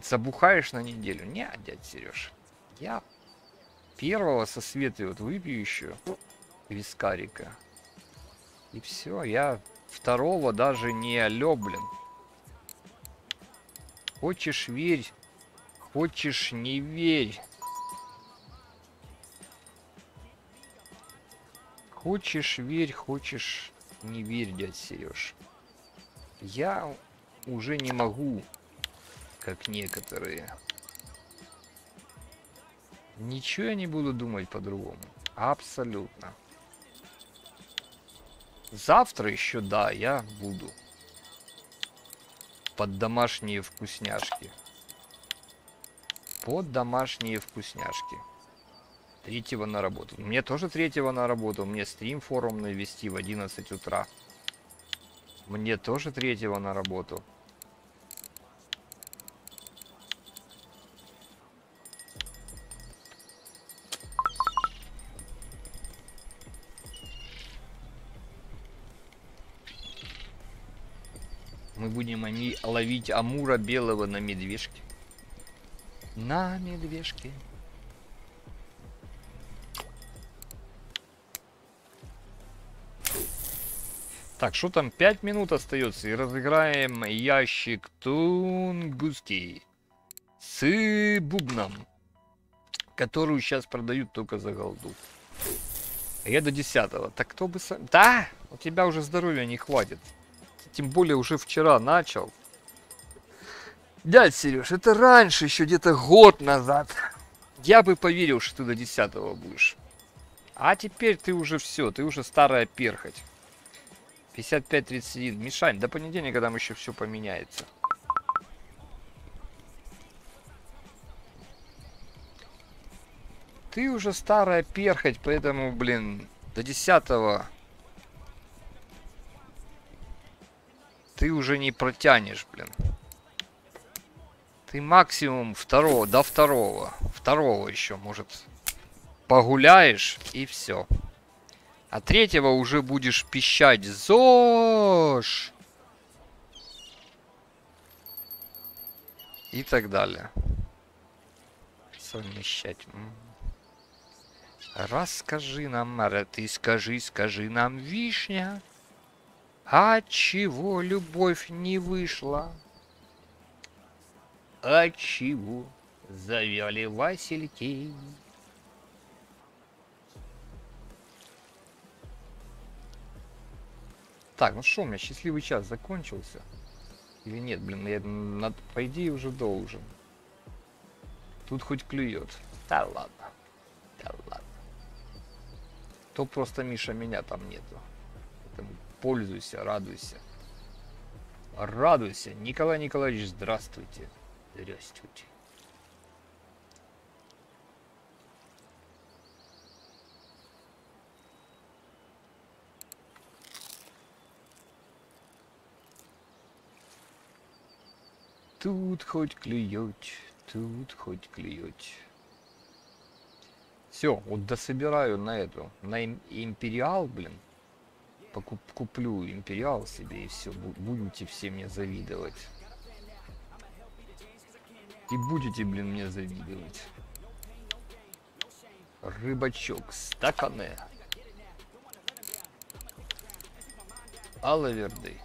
Забухаешь на неделю? Не, дядь Сереж. Я первого со Светой вот выпью еще вискарика. И все, я второго даже не блин. Хочешь верь, хочешь не верь. Хочешь верь, хочешь не верь, дядь Сереж. Я уже не могу, как некоторые. Ничего я не буду думать по-другому. Абсолютно. Завтра еще, да, я буду. Под домашние вкусняшки. Под домашние вкусняшки. Третьего на работу. Мне тоже третьего на работу. Мне стрим форумный вести в 11 утра. Мне тоже третьего на работу. Будем они ловить амура белого на медвежке. На медвежке. Так, что там? 5 минут остается. И разыграем ящик Тунгуски с бубном. Которую сейчас продают только за голду. А я до 10 Так кто бы сам... Да, у тебя уже здоровья не хватит. Тем более уже вчера начал. Дядь Сереж, это раньше, еще где-то год назад. Я бы поверил, что ты до 10 будешь. А теперь ты уже все, ты уже старая перхоть. 55-31. Мишань, до понедельника там еще все поменяется. Ты уже старая перхоть, поэтому, блин, до 10 ты уже не протянешь, блин. Ты максимум второго, до второго. Второго еще, может, погуляешь и все. А третьего уже будешь пищать. ЗОЖ! И так далее. Совмещать. Расскажи нам, Мара, ты скажи, скажи нам, вишня. А чего любовь не вышла? А чего завяли васильки? Так, ну что, у меня счастливый час закончился? Или нет, блин, я над... по идее уже должен. Тут хоть клюет. Да ладно. Да ладно. То просто Миша меня там нету. Поэтому пользуйся, радуйся. Радуйся. Николай Николаевич, здравствуйте. Здравствуйте. Тут хоть клюет, тут хоть клюет. Все, вот дособираю на эту, на империал, блин. Покуп, куплю империал себе и все, будете все мне завидовать. И будете, блин, мне завидовать. Рыбачок, стакане. Алаверды.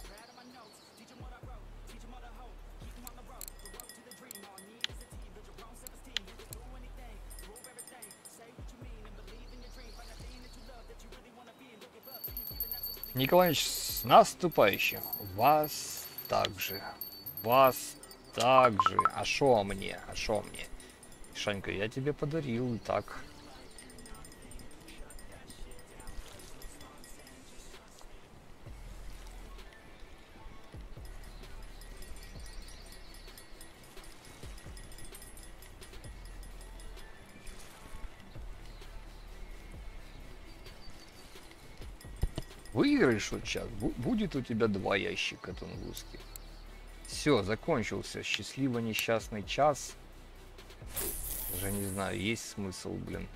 Николаевич, с наступающим. Вас также. Вас также. А шо мне? А шо мне? Шанька, я тебе подарил так. Выиграешь вот сейчас, будет у тебя два ящика тунгусских. Все, закончился. Счастливо несчастный час. Уже не знаю, есть смысл, блин,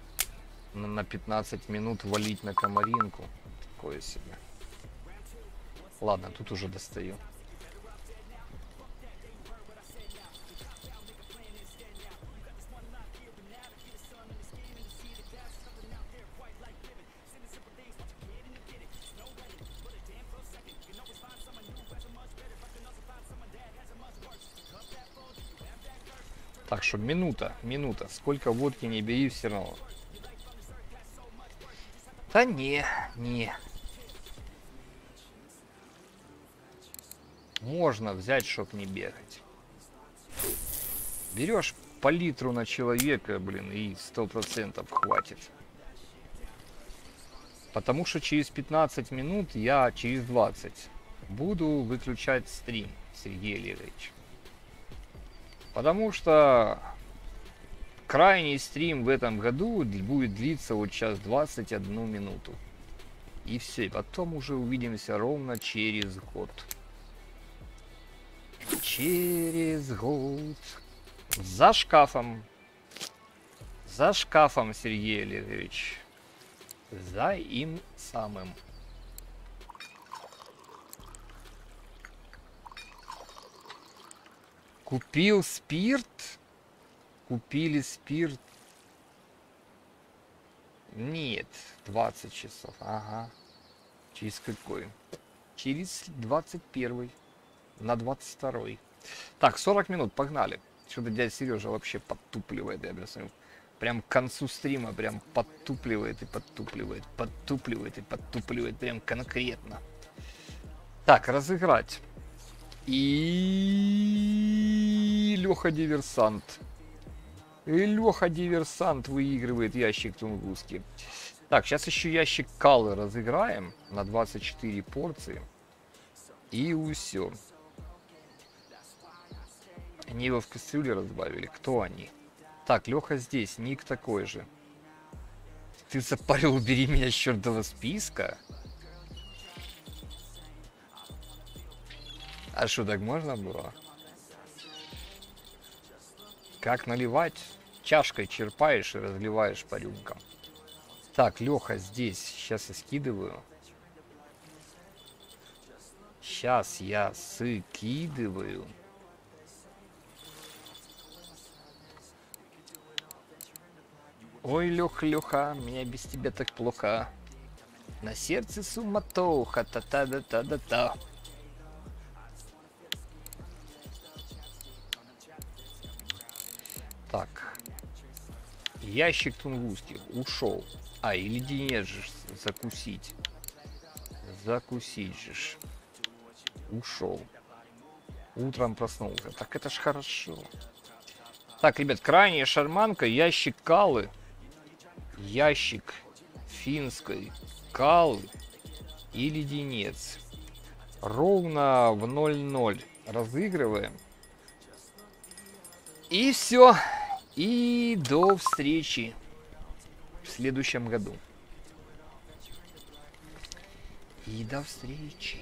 на 15 минут валить на комаринку. Такое себе. Ладно, тут уже достаю. Что минута, минута. Сколько водки не бери, все равно. Да не, не. Можно взять, чтоб не бегать. Берешь по литру на человека, блин, и сто процентов хватит. Потому что через 15 минут я через 20 буду выключать стрим, Сергей Лерович. Потому что крайний стрим в этом году будет длиться вот сейчас 21 минуту. И все, потом уже увидимся ровно через год. Через год. За шкафом. За шкафом, Сергей Олегович. За им самым. Купил спирт? Купили спирт? Нет, 20 часов. Ага. Через какой? Через 21 на 22 Так, 40 минут, погнали. Что-то дядя Сережа вообще подтупливает, я объясню. Прям к концу стрима прям подтупливает и подтупливает, подтупливает и подтупливает прям конкретно. Так, разыграть. И Леха Диверсант. И Леха Диверсант выигрывает ящик Тунгуски. Так, сейчас еще ящик Калы разыграем на 24 порции. И все. Его в кастрюле разбавили. Кто они? Так, Леха здесь, ник такой же. Ты запарил, убери меня с чертова списка? А что, так можно было? Как наливать? Чашкой черпаешь и разливаешь по рюмкам. Так, Леха здесь. Сейчас я скидываю. Сейчас я скидываю. Ой, Леха, Леха, меня без тебя так плохо. На сердце суматоха, та-та-да-та-да-та. Так. Ящик тунгусский ушел. А, и леденец же закусить. Закусить же. Ушел. Утром проснулся. Так это ж хорошо. Так, ребят, крайняя шарманка, ящик калы ящик финской калы и леденец. Ровно в 0-0 разыгрываем. И все. И до встречи в следующем году. И до встречи.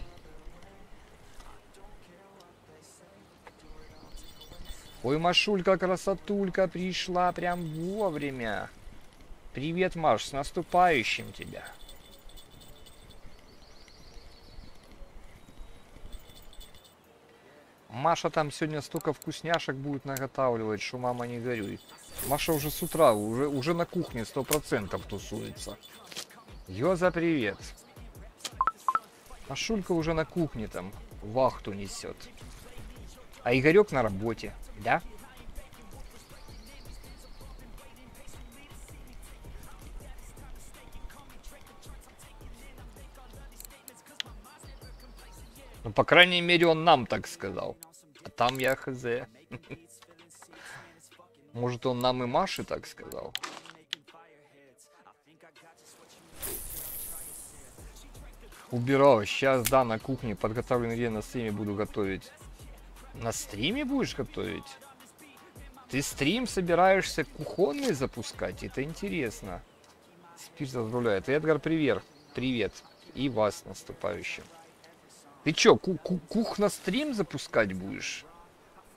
Ой, Машулька, красотулька пришла прям вовремя. Привет, Маш, с наступающим тебя. Маша там сегодня столько вкусняшек будет наготавливать, что мама не горюй. Маша уже с утра, уже, уже на кухне сто процентов тусуется. Йоза, привет. Машулька уже на кухне там вахту несет. А Игорек на работе, да? Ну, по крайней мере, он нам так сказал. А там я хз. Может, он нам и Маше так сказал? Убирал. Сейчас, да, на кухне подготовленный день на стриме буду готовить. На стриме будешь готовить? Ты стрим собираешься кухонный запускать? Это интересно. Спирт поздравляет. Эдгар, привет. Привет. И вас наступающим. Ты чё, ку ку кухна-стрим запускать будешь?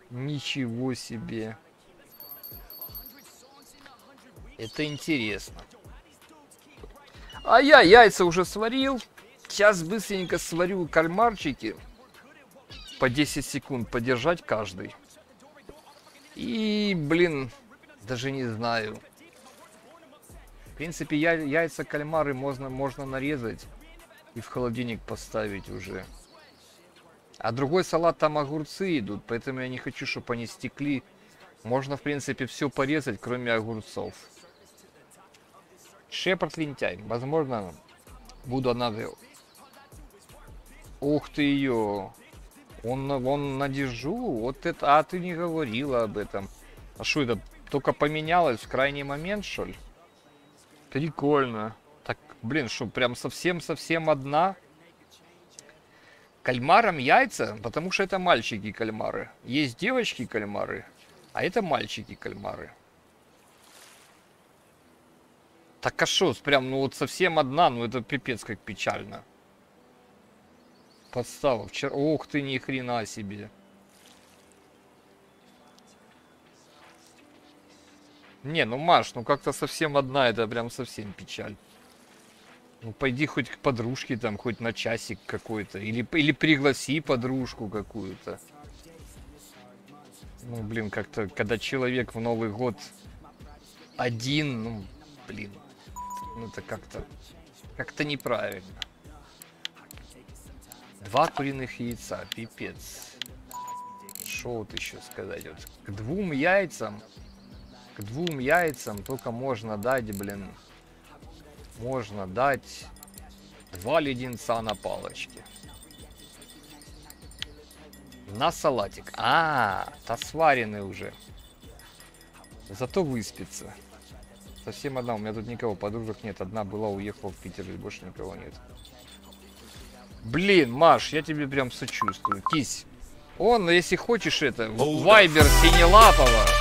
Ничего себе. Это интересно. А я яйца уже сварил. Сейчас быстренько сварю кальмарчики. По 10 секунд подержать каждый. И, блин, даже не знаю. В принципе, я, яйца кальмары можно, можно нарезать и в холодильник поставить уже. А другой салат там огурцы идут, поэтому я не хочу, чтобы они стекли. Можно, в принципе, все порезать, кроме огурцов. Шепард лентяй. Возможно, буду надо... Ух ты ее! Он, он на дежу? Вот это... А, ты не говорила об этом. А что это? Только поменялось в крайний момент, что ли? Прикольно. Так, блин, что, прям совсем-совсем одна? Кальмарам яйца, потому что это мальчики кальмары. Есть девочки кальмары, а это мальчики кальмары. Так а шо, прям, ну вот совсем одна, ну это пипец как печально. Подстава. Вчера... Ох ты, ни хрена себе. Не, ну Маш, ну как-то совсем одна, это прям совсем печаль. Ну, пойди хоть к подружке там, хоть на часик какой-то. Или, или пригласи подружку какую-то. Ну, блин, как-то, когда человек в Новый год один, ну, блин, ну, это как-то, как-то неправильно. Два куриных яйца, пипец. Что вот еще сказать? Вот к двум яйцам, К двум яйцам только можно дать, блин, можно дать два леденца на палочке. На салатик. А, то сваренный уже. Зато выспится. Совсем одна. У меня тут никого подружек нет. Одна была, уехала в Питер, и больше никого нет. Блин, Маш, я тебе прям сочувствую. Кись. Он, если хочешь это, Вайбер Синелапова.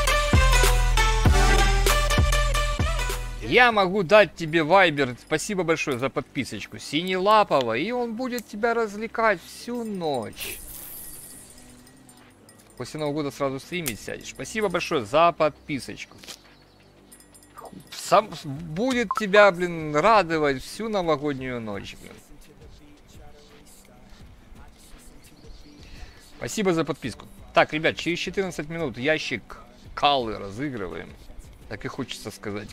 Я могу дать тебе Вайбер, спасибо большое за подписочку, Синелапова, и он будет тебя развлекать всю ночь. После Нового года сразу стримить сядешь. Спасибо большое за подписочку. Сам будет тебя, блин, радовать всю новогоднюю ночь, блин. Спасибо за подписку. Так, ребят, через 14 минут ящик Калы разыгрываем. Так и хочется сказать.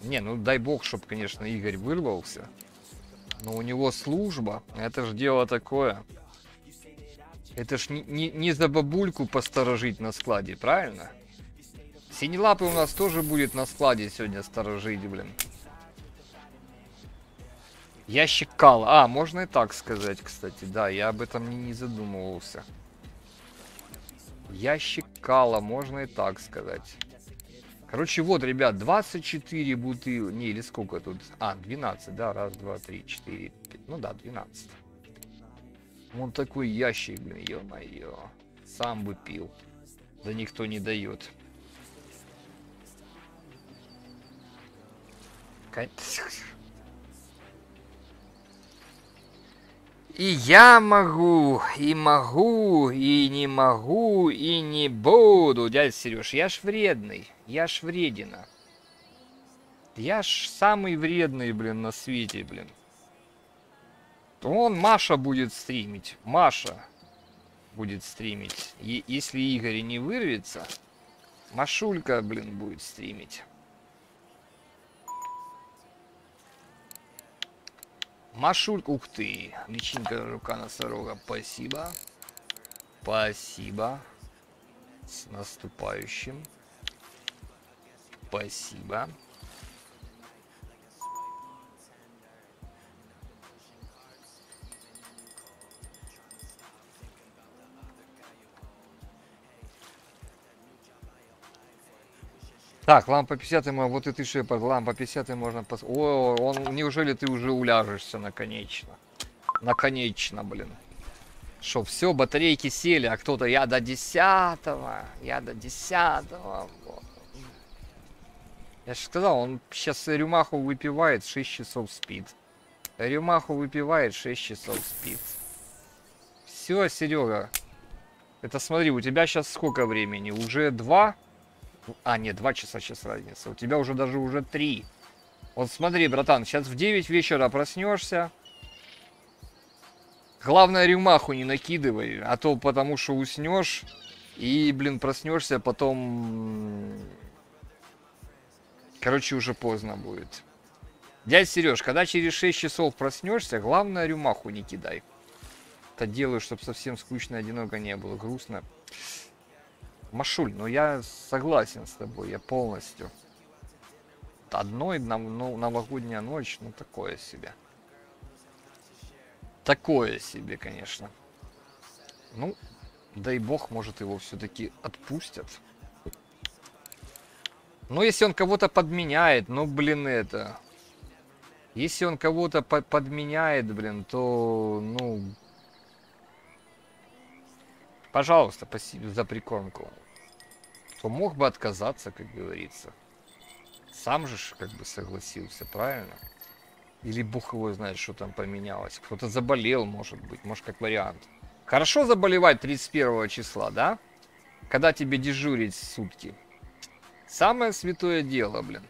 Не, ну дай бог, чтобы, конечно, Игорь вырвался. Но у него служба. Это ж дело такое. Это ж не, не, не за бабульку посторожить на складе, правильно? Синелапы у нас тоже будет на складе сегодня сторожить, блин. Ящик кала. А, можно и так сказать, кстати. Да, я об этом не задумывался. Ящик кала, можно и так сказать. Короче, вот, ребят, 24 бутылки. Не, или сколько тут? А, 12, да, раз, два, три, четыре, пять. Ну да, 12. Вон такой ящик, блин, ё-моё. Сам бы пил. Да никто не дает. (laughs) И я могу, и могу, и не могу, и не буду. Дядя Сереж, я ж вредный. Я ж вредина. Я ж самый вредный, блин, на свете, блин. Он Маша будет стримить. Маша будет стримить. И если Игорь не вырвется, Машулька, блин, будет стримить. Машулька, ух ты, личинка рука носорога, спасибо. Спасибо. С наступающим. Спасибо. Так, лампа 50 вот и ты шепот, лампа 50 можно пос... О, он, неужели ты уже уляжешься наконечно? Наконечно, блин. Что, все, батарейки сели, а кто-то, я до 10 я до 10 вот. Я же сказал, он сейчас рюмаху выпивает, 6 часов спит. Рюмаху выпивает, 6 часов спит. Все, Серега. Это смотри, у тебя сейчас сколько времени? Уже 2? А, нет, два часа сейчас разница. У тебя уже даже уже три. Вот смотри, братан, сейчас в 9 вечера проснешься. Главное, рюмаху не накидывай, а то потому что уснешь и, блин, проснешься, потом... Короче, уже поздно будет. Дядь Сереж, когда через 6 часов проснешься, главное, рюмаху не кидай. Это делаю, чтобы совсем скучно и одиноко не было, грустно. Машуль, ну я согласен с тобой, я полностью. Одной ну, новогодняя ночь, ну такое себе. Такое себе, конечно. Ну, дай бог, может его все-таки отпустят. Ну, если он кого-то подменяет, ну, блин, это... Если он кого-то по подменяет, блин, то, ну, Пожалуйста, спасибо за прикормку. То мог бы отказаться, как говорится. Сам же как бы согласился, правильно? Или бог его знает, что там поменялось. Кто-то заболел, может быть, может как вариант. Хорошо заболевать 31 числа, да? Когда тебе дежурить сутки. Самое святое дело, блин.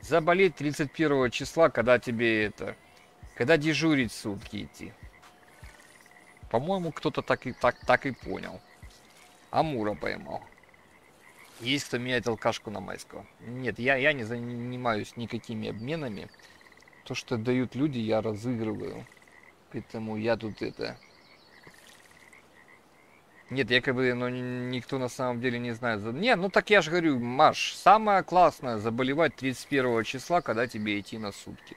Заболеть 31 числа, когда тебе это... Когда дежурить сутки идти. По-моему, кто-то так и, так, так и понял. Амура поймал. Есть кто меняет алкашку на майского. Нет, я, я не занимаюсь никакими обменами. То, что дают люди, я разыгрываю. Поэтому я тут это... Нет, якобы, но никто на самом деле не знает. Не, ну так я же говорю, Маш, самое классное заболевать 31 числа, когда тебе идти на сутки.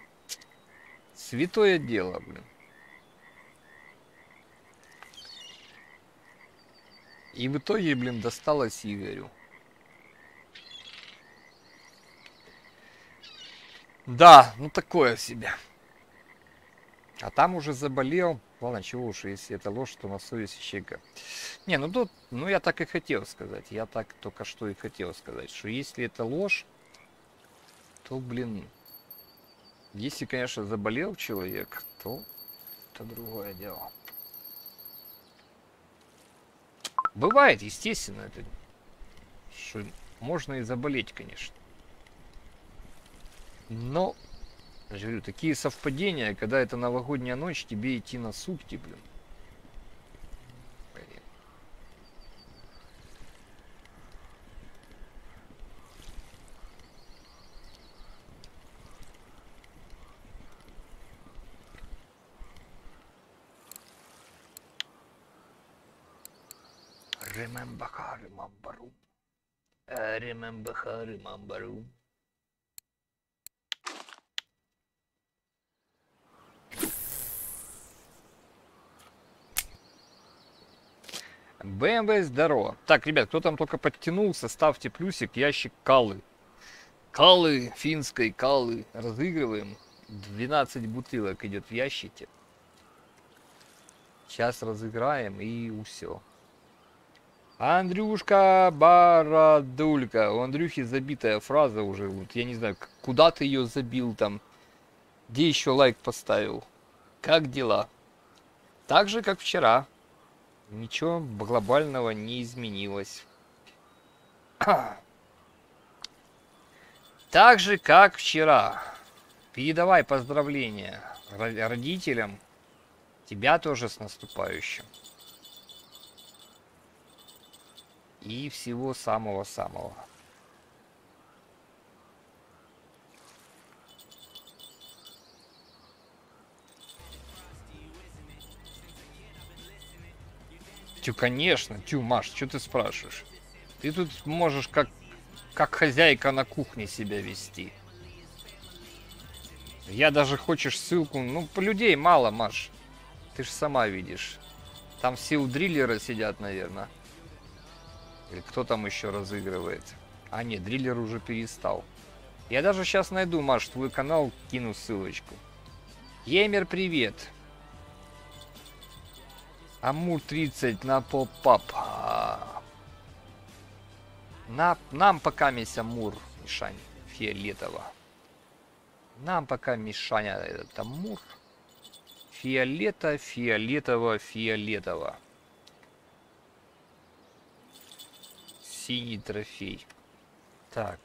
Святое дело, блин. И в итоге, блин, досталось Игорю. Да, ну такое себе. А там уже заболел. Ладно, чего уж, если это ложь, то на совести щека. Не, ну тут, ну я так и хотел сказать. Я так только что и хотел сказать, что если это ложь, то, блин, если, конечно, заболел человек, то это другое дело. Бывает, естественно, это что можно и заболеть, конечно. Но, я говорю, такие совпадения, когда это новогодняя ночь, тебе идти на сутки, блин. Remember how remember. Remember remember. BMW здорово. Так, ребят, кто там только подтянулся, ставьте плюсик, ящик калы. Калы, финской калы. Разыгрываем. 12 бутылок идет в ящике. Сейчас разыграем и все. Андрюшка Бородулька. У Андрюхи забитая фраза уже. Вот я не знаю, куда ты ее забил там. Где еще лайк поставил? Как дела? Так же, как вчера. Ничего глобального не изменилось. (clears throat) Так же, как вчера. Передавай поздравления родителям. Тебя тоже с наступающим. И всего самого-самого. Тю, конечно, тю, Маш, что ты спрашиваешь? Ты тут можешь как, как хозяйка на кухне себя вести. Я даже хочешь ссылку, ну, людей мало, Маш. Ты же сама видишь. Там все у дриллера сидят, наверное. Или кто там еще разыгрывает? А нет, дриллер уже перестал. Я даже сейчас найду, Маш, твой канал, кину ссылочку. Емер, привет. Амур 30 на поп-ап. На, нам пока месь Амур, Мишань, фиолетово. Нам пока Мишаня этот Амур. Фиолета, фиолетово, фиолетово. Синий трофей. Так.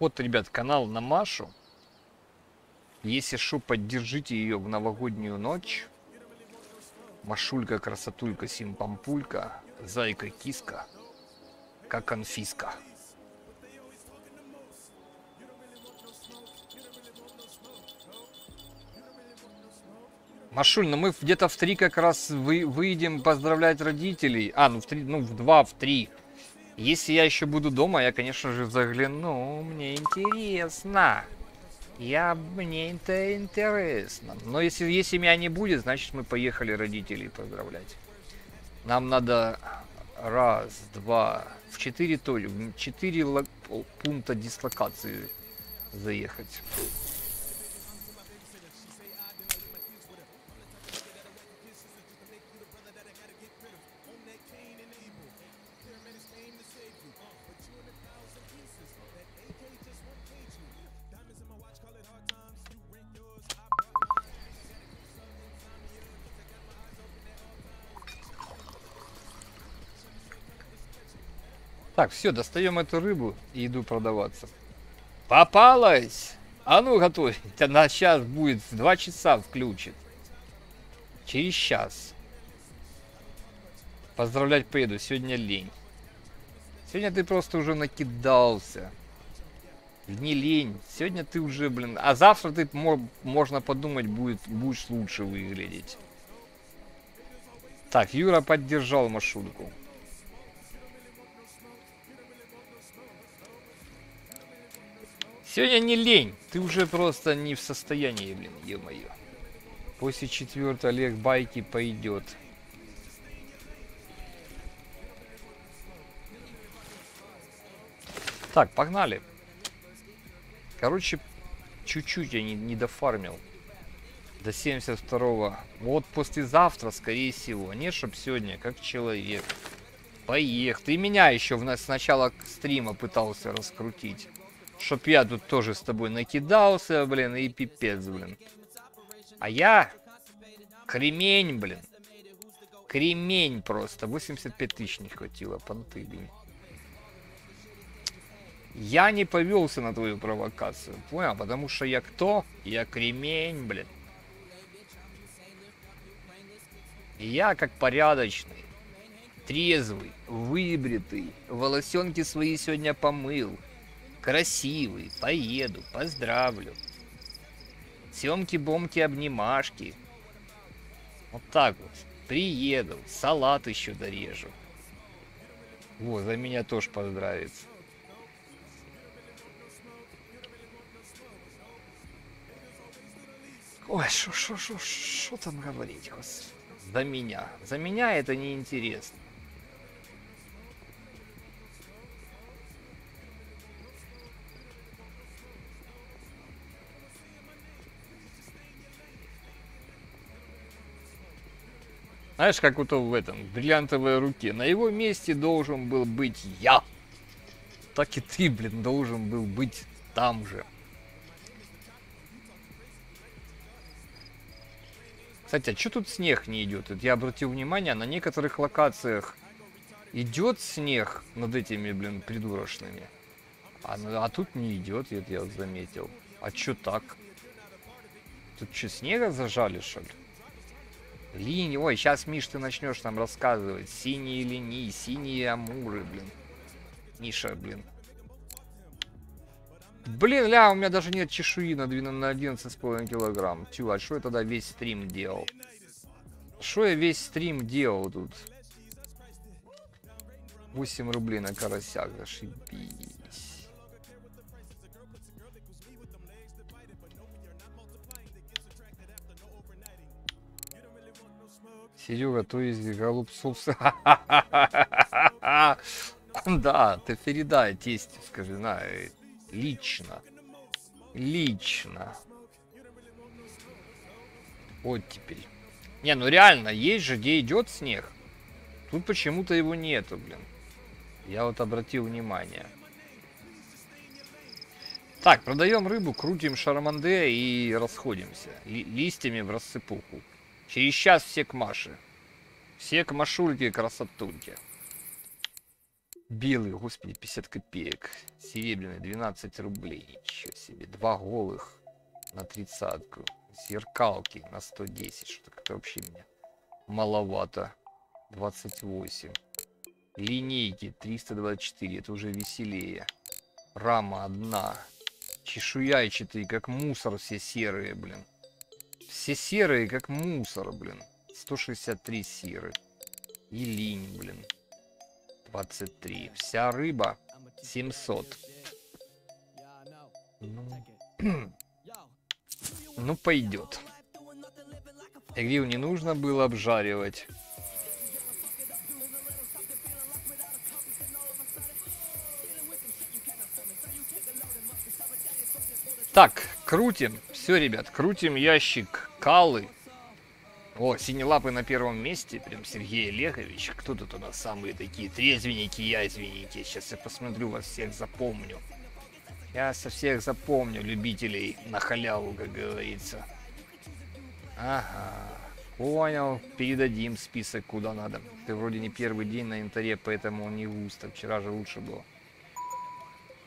Вот, ребят, канал на Машу. Если шо, поддержите ее в новогоднюю ночь. Машулька, красотулька, симпампулька, зайка, киска, как конфиска. Машуль, ну мы где-то в три как раз вы, выйдем поздравлять родителей. А, ну в три, ну в два, в три. Если я еще буду дома, я, конечно же, загляну. Мне интересно. Я, мне это интересно. Но если, если меня не будет, значит мы поехали родителей поздравлять. Нам надо раз, два, в четыре в четыре пункта дислокации заехать. Так, все, достаем эту рыбу и иду продаваться. Попалась! А ну, готовь. (laughs) На час будет, два часа включит. Через час. Поздравлять поеду, сегодня лень. Сегодня ты просто уже накидался. Не лень. Сегодня ты уже, блин... А завтра ты, можно подумать, будет, будешь лучше выглядеть. Так, Юра поддержал маршрутку. Сегодня не лень. Ты уже просто не в состоянии, блин, ё-моё. После четвертой Олег байки пойдет. Так, погнали. Короче, чуть-чуть я не, не дофармил. До 72-го. Вот послезавтра, скорее всего. Нет, чтоб сегодня, как человек. Поех. Ты меня еще в, с начала стрима пытался раскрутить. Чтоб я тут тоже с тобой накидался, блин, и пипец, блин. А я... Кремень, блин. Кремень просто. 85 тысяч не хватило, понты, блин. Я не повелся на твою провокацию, понял? Потому что я кто? Я кремень, блин. Я как порядочный, трезвый, выбритый, волосенки свои сегодня помыл, красивый, поеду, поздравлю. Съемки-бомки, обнимашки. Вот так вот. Приеду, салат еще дорежу. Вот, за меня тоже поздравится. Ой, что там говорить. За меня. За меня это не Знаешь, как вот в этом, бриллиантовой руке. На его месте должен был быть я. Так и ты, блин, должен был быть там же. Кстати, а что тут снег не идет? я обратил внимание, на некоторых локациях идет снег над этими, блин, придурочными. А, а тут не идет, это я заметил. А что так? Тут что, снега зажали, что ли? Линии. Ой, сейчас, Миш, ты начнешь нам рассказывать. Синие линии, синие амуры, блин. Миша, блин. Блин, ля, у меня даже нет чешуи на, на 11,5 килограмм. Тю, а что я тогда весь стрим делал? Что я весь стрим делал тут? 8 рублей на карасях, зашибись. Серега, то есть голубцов... Да, ты передай тесте, скажи, на, Лично. Лично. Вот теперь. Не, ну реально, есть же, где идет снег. Тут почему-то его нету, блин. Я вот обратил внимание. Так, продаем рыбу, крутим шарманде и расходимся. Ли листьями в рассыпуху. Через час все к Маше. Все к Машульке красотульке. Белый, господи, 50 копеек. Серебряный, 12 рублей. Ничего себе. Два голых на тридцатку. Зеркалки на 110. Что-то как-то вообще меня маловато. 28. Линейки 324. Это уже веселее. Рама одна. Чешуяйчатые, как мусор, все серые, блин. Все серые, как мусор, блин. 163 серы. И линь, блин. 23. Вся рыба 700. Ну, (clears throat) ну пойдет. Грил не нужно было обжаривать. Так, крутим. Все, ребят, крутим ящик калы. О, синелапы на первом месте, прям Сергей Олегович. Кто тут у нас самые такие трезвенники, язвенники? Сейчас я посмотрю, вас всех запомню. Я со всех запомню любителей на халяву, как говорится. Ага, понял. Передадим список куда надо. Ты вроде не первый день на интаре, поэтому не густо. Вчера же лучше было.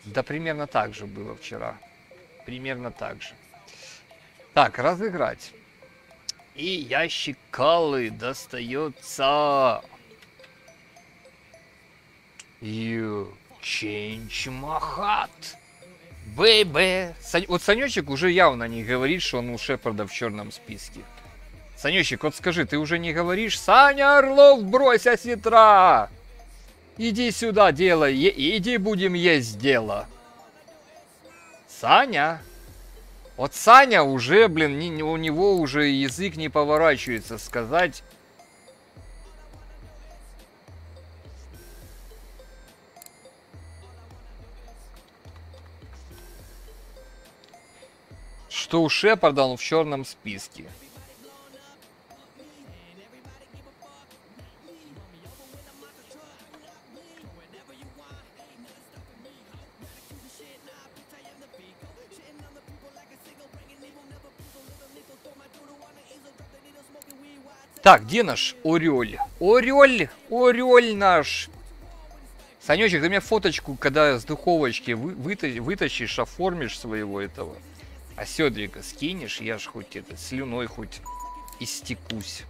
Да примерно так же было вчера. Примерно так же. Так, разыграть. И ящик Калы достается. You change my heart. Бэйбэ. Вот Санечек уже явно не говорит, что он у Шепарда в черном списке. Санечек, вот скажи, ты уже не говоришь? Саня Орлов, брось осетра! Иди сюда, делай, иди будем есть дело. Саня? Вот Саня уже, блин, не, у него уже язык не поворачивается сказать... Что у Шепарда он в черном списке. Так, где наш Орель? Орель, Орель наш. Санечек, ты мне фоточку, когда с духовочки вы, выта, вытащишь, оформишь своего этого оседрика, скинешь, я ж хоть это, слюной хоть истекусь.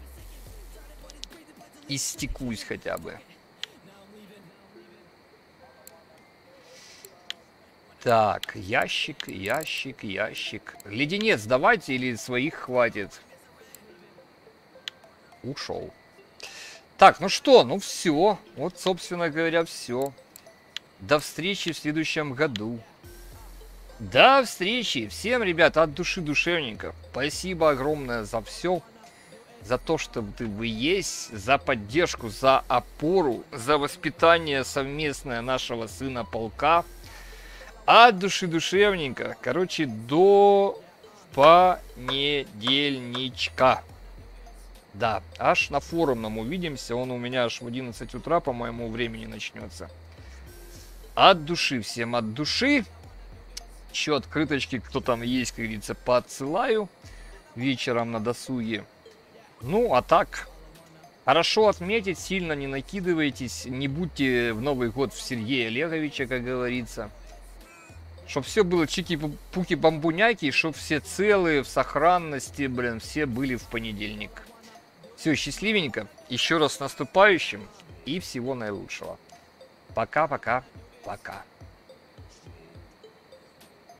Истекусь хотя бы. Так, ящик, ящик, ящик. Леденец давайте или своих хватит? Ушел. Так, ну что, ну все. Вот, собственно говоря, все. До встречи в следующем году. До встречи. Всем, ребята, от души душевненько. Спасибо огромное за все. За то, что ты вы есть, за поддержку, за опору, за воспитание совместное нашего сына полка. От души душевненько. Короче, до понедельничка. Да, аж на форумном увидимся. Он у меня аж в 11 утра по моему времени начнется. От души всем от души. Еще открыточки, кто там есть, как говорится, подсылаю вечером на досуге. Ну, а так, хорошо отметить, сильно не накидывайтесь, не будьте в Новый год в Сергея Олеговича, как говорится. Чтоб все было чики-пуки-бамбуняки, чтоб все целые, в сохранности, блин, все были в понедельник. Все, счастливенько. Еще раз с наступающим и всего наилучшего. Пока-пока. Пока. -пока. Пока.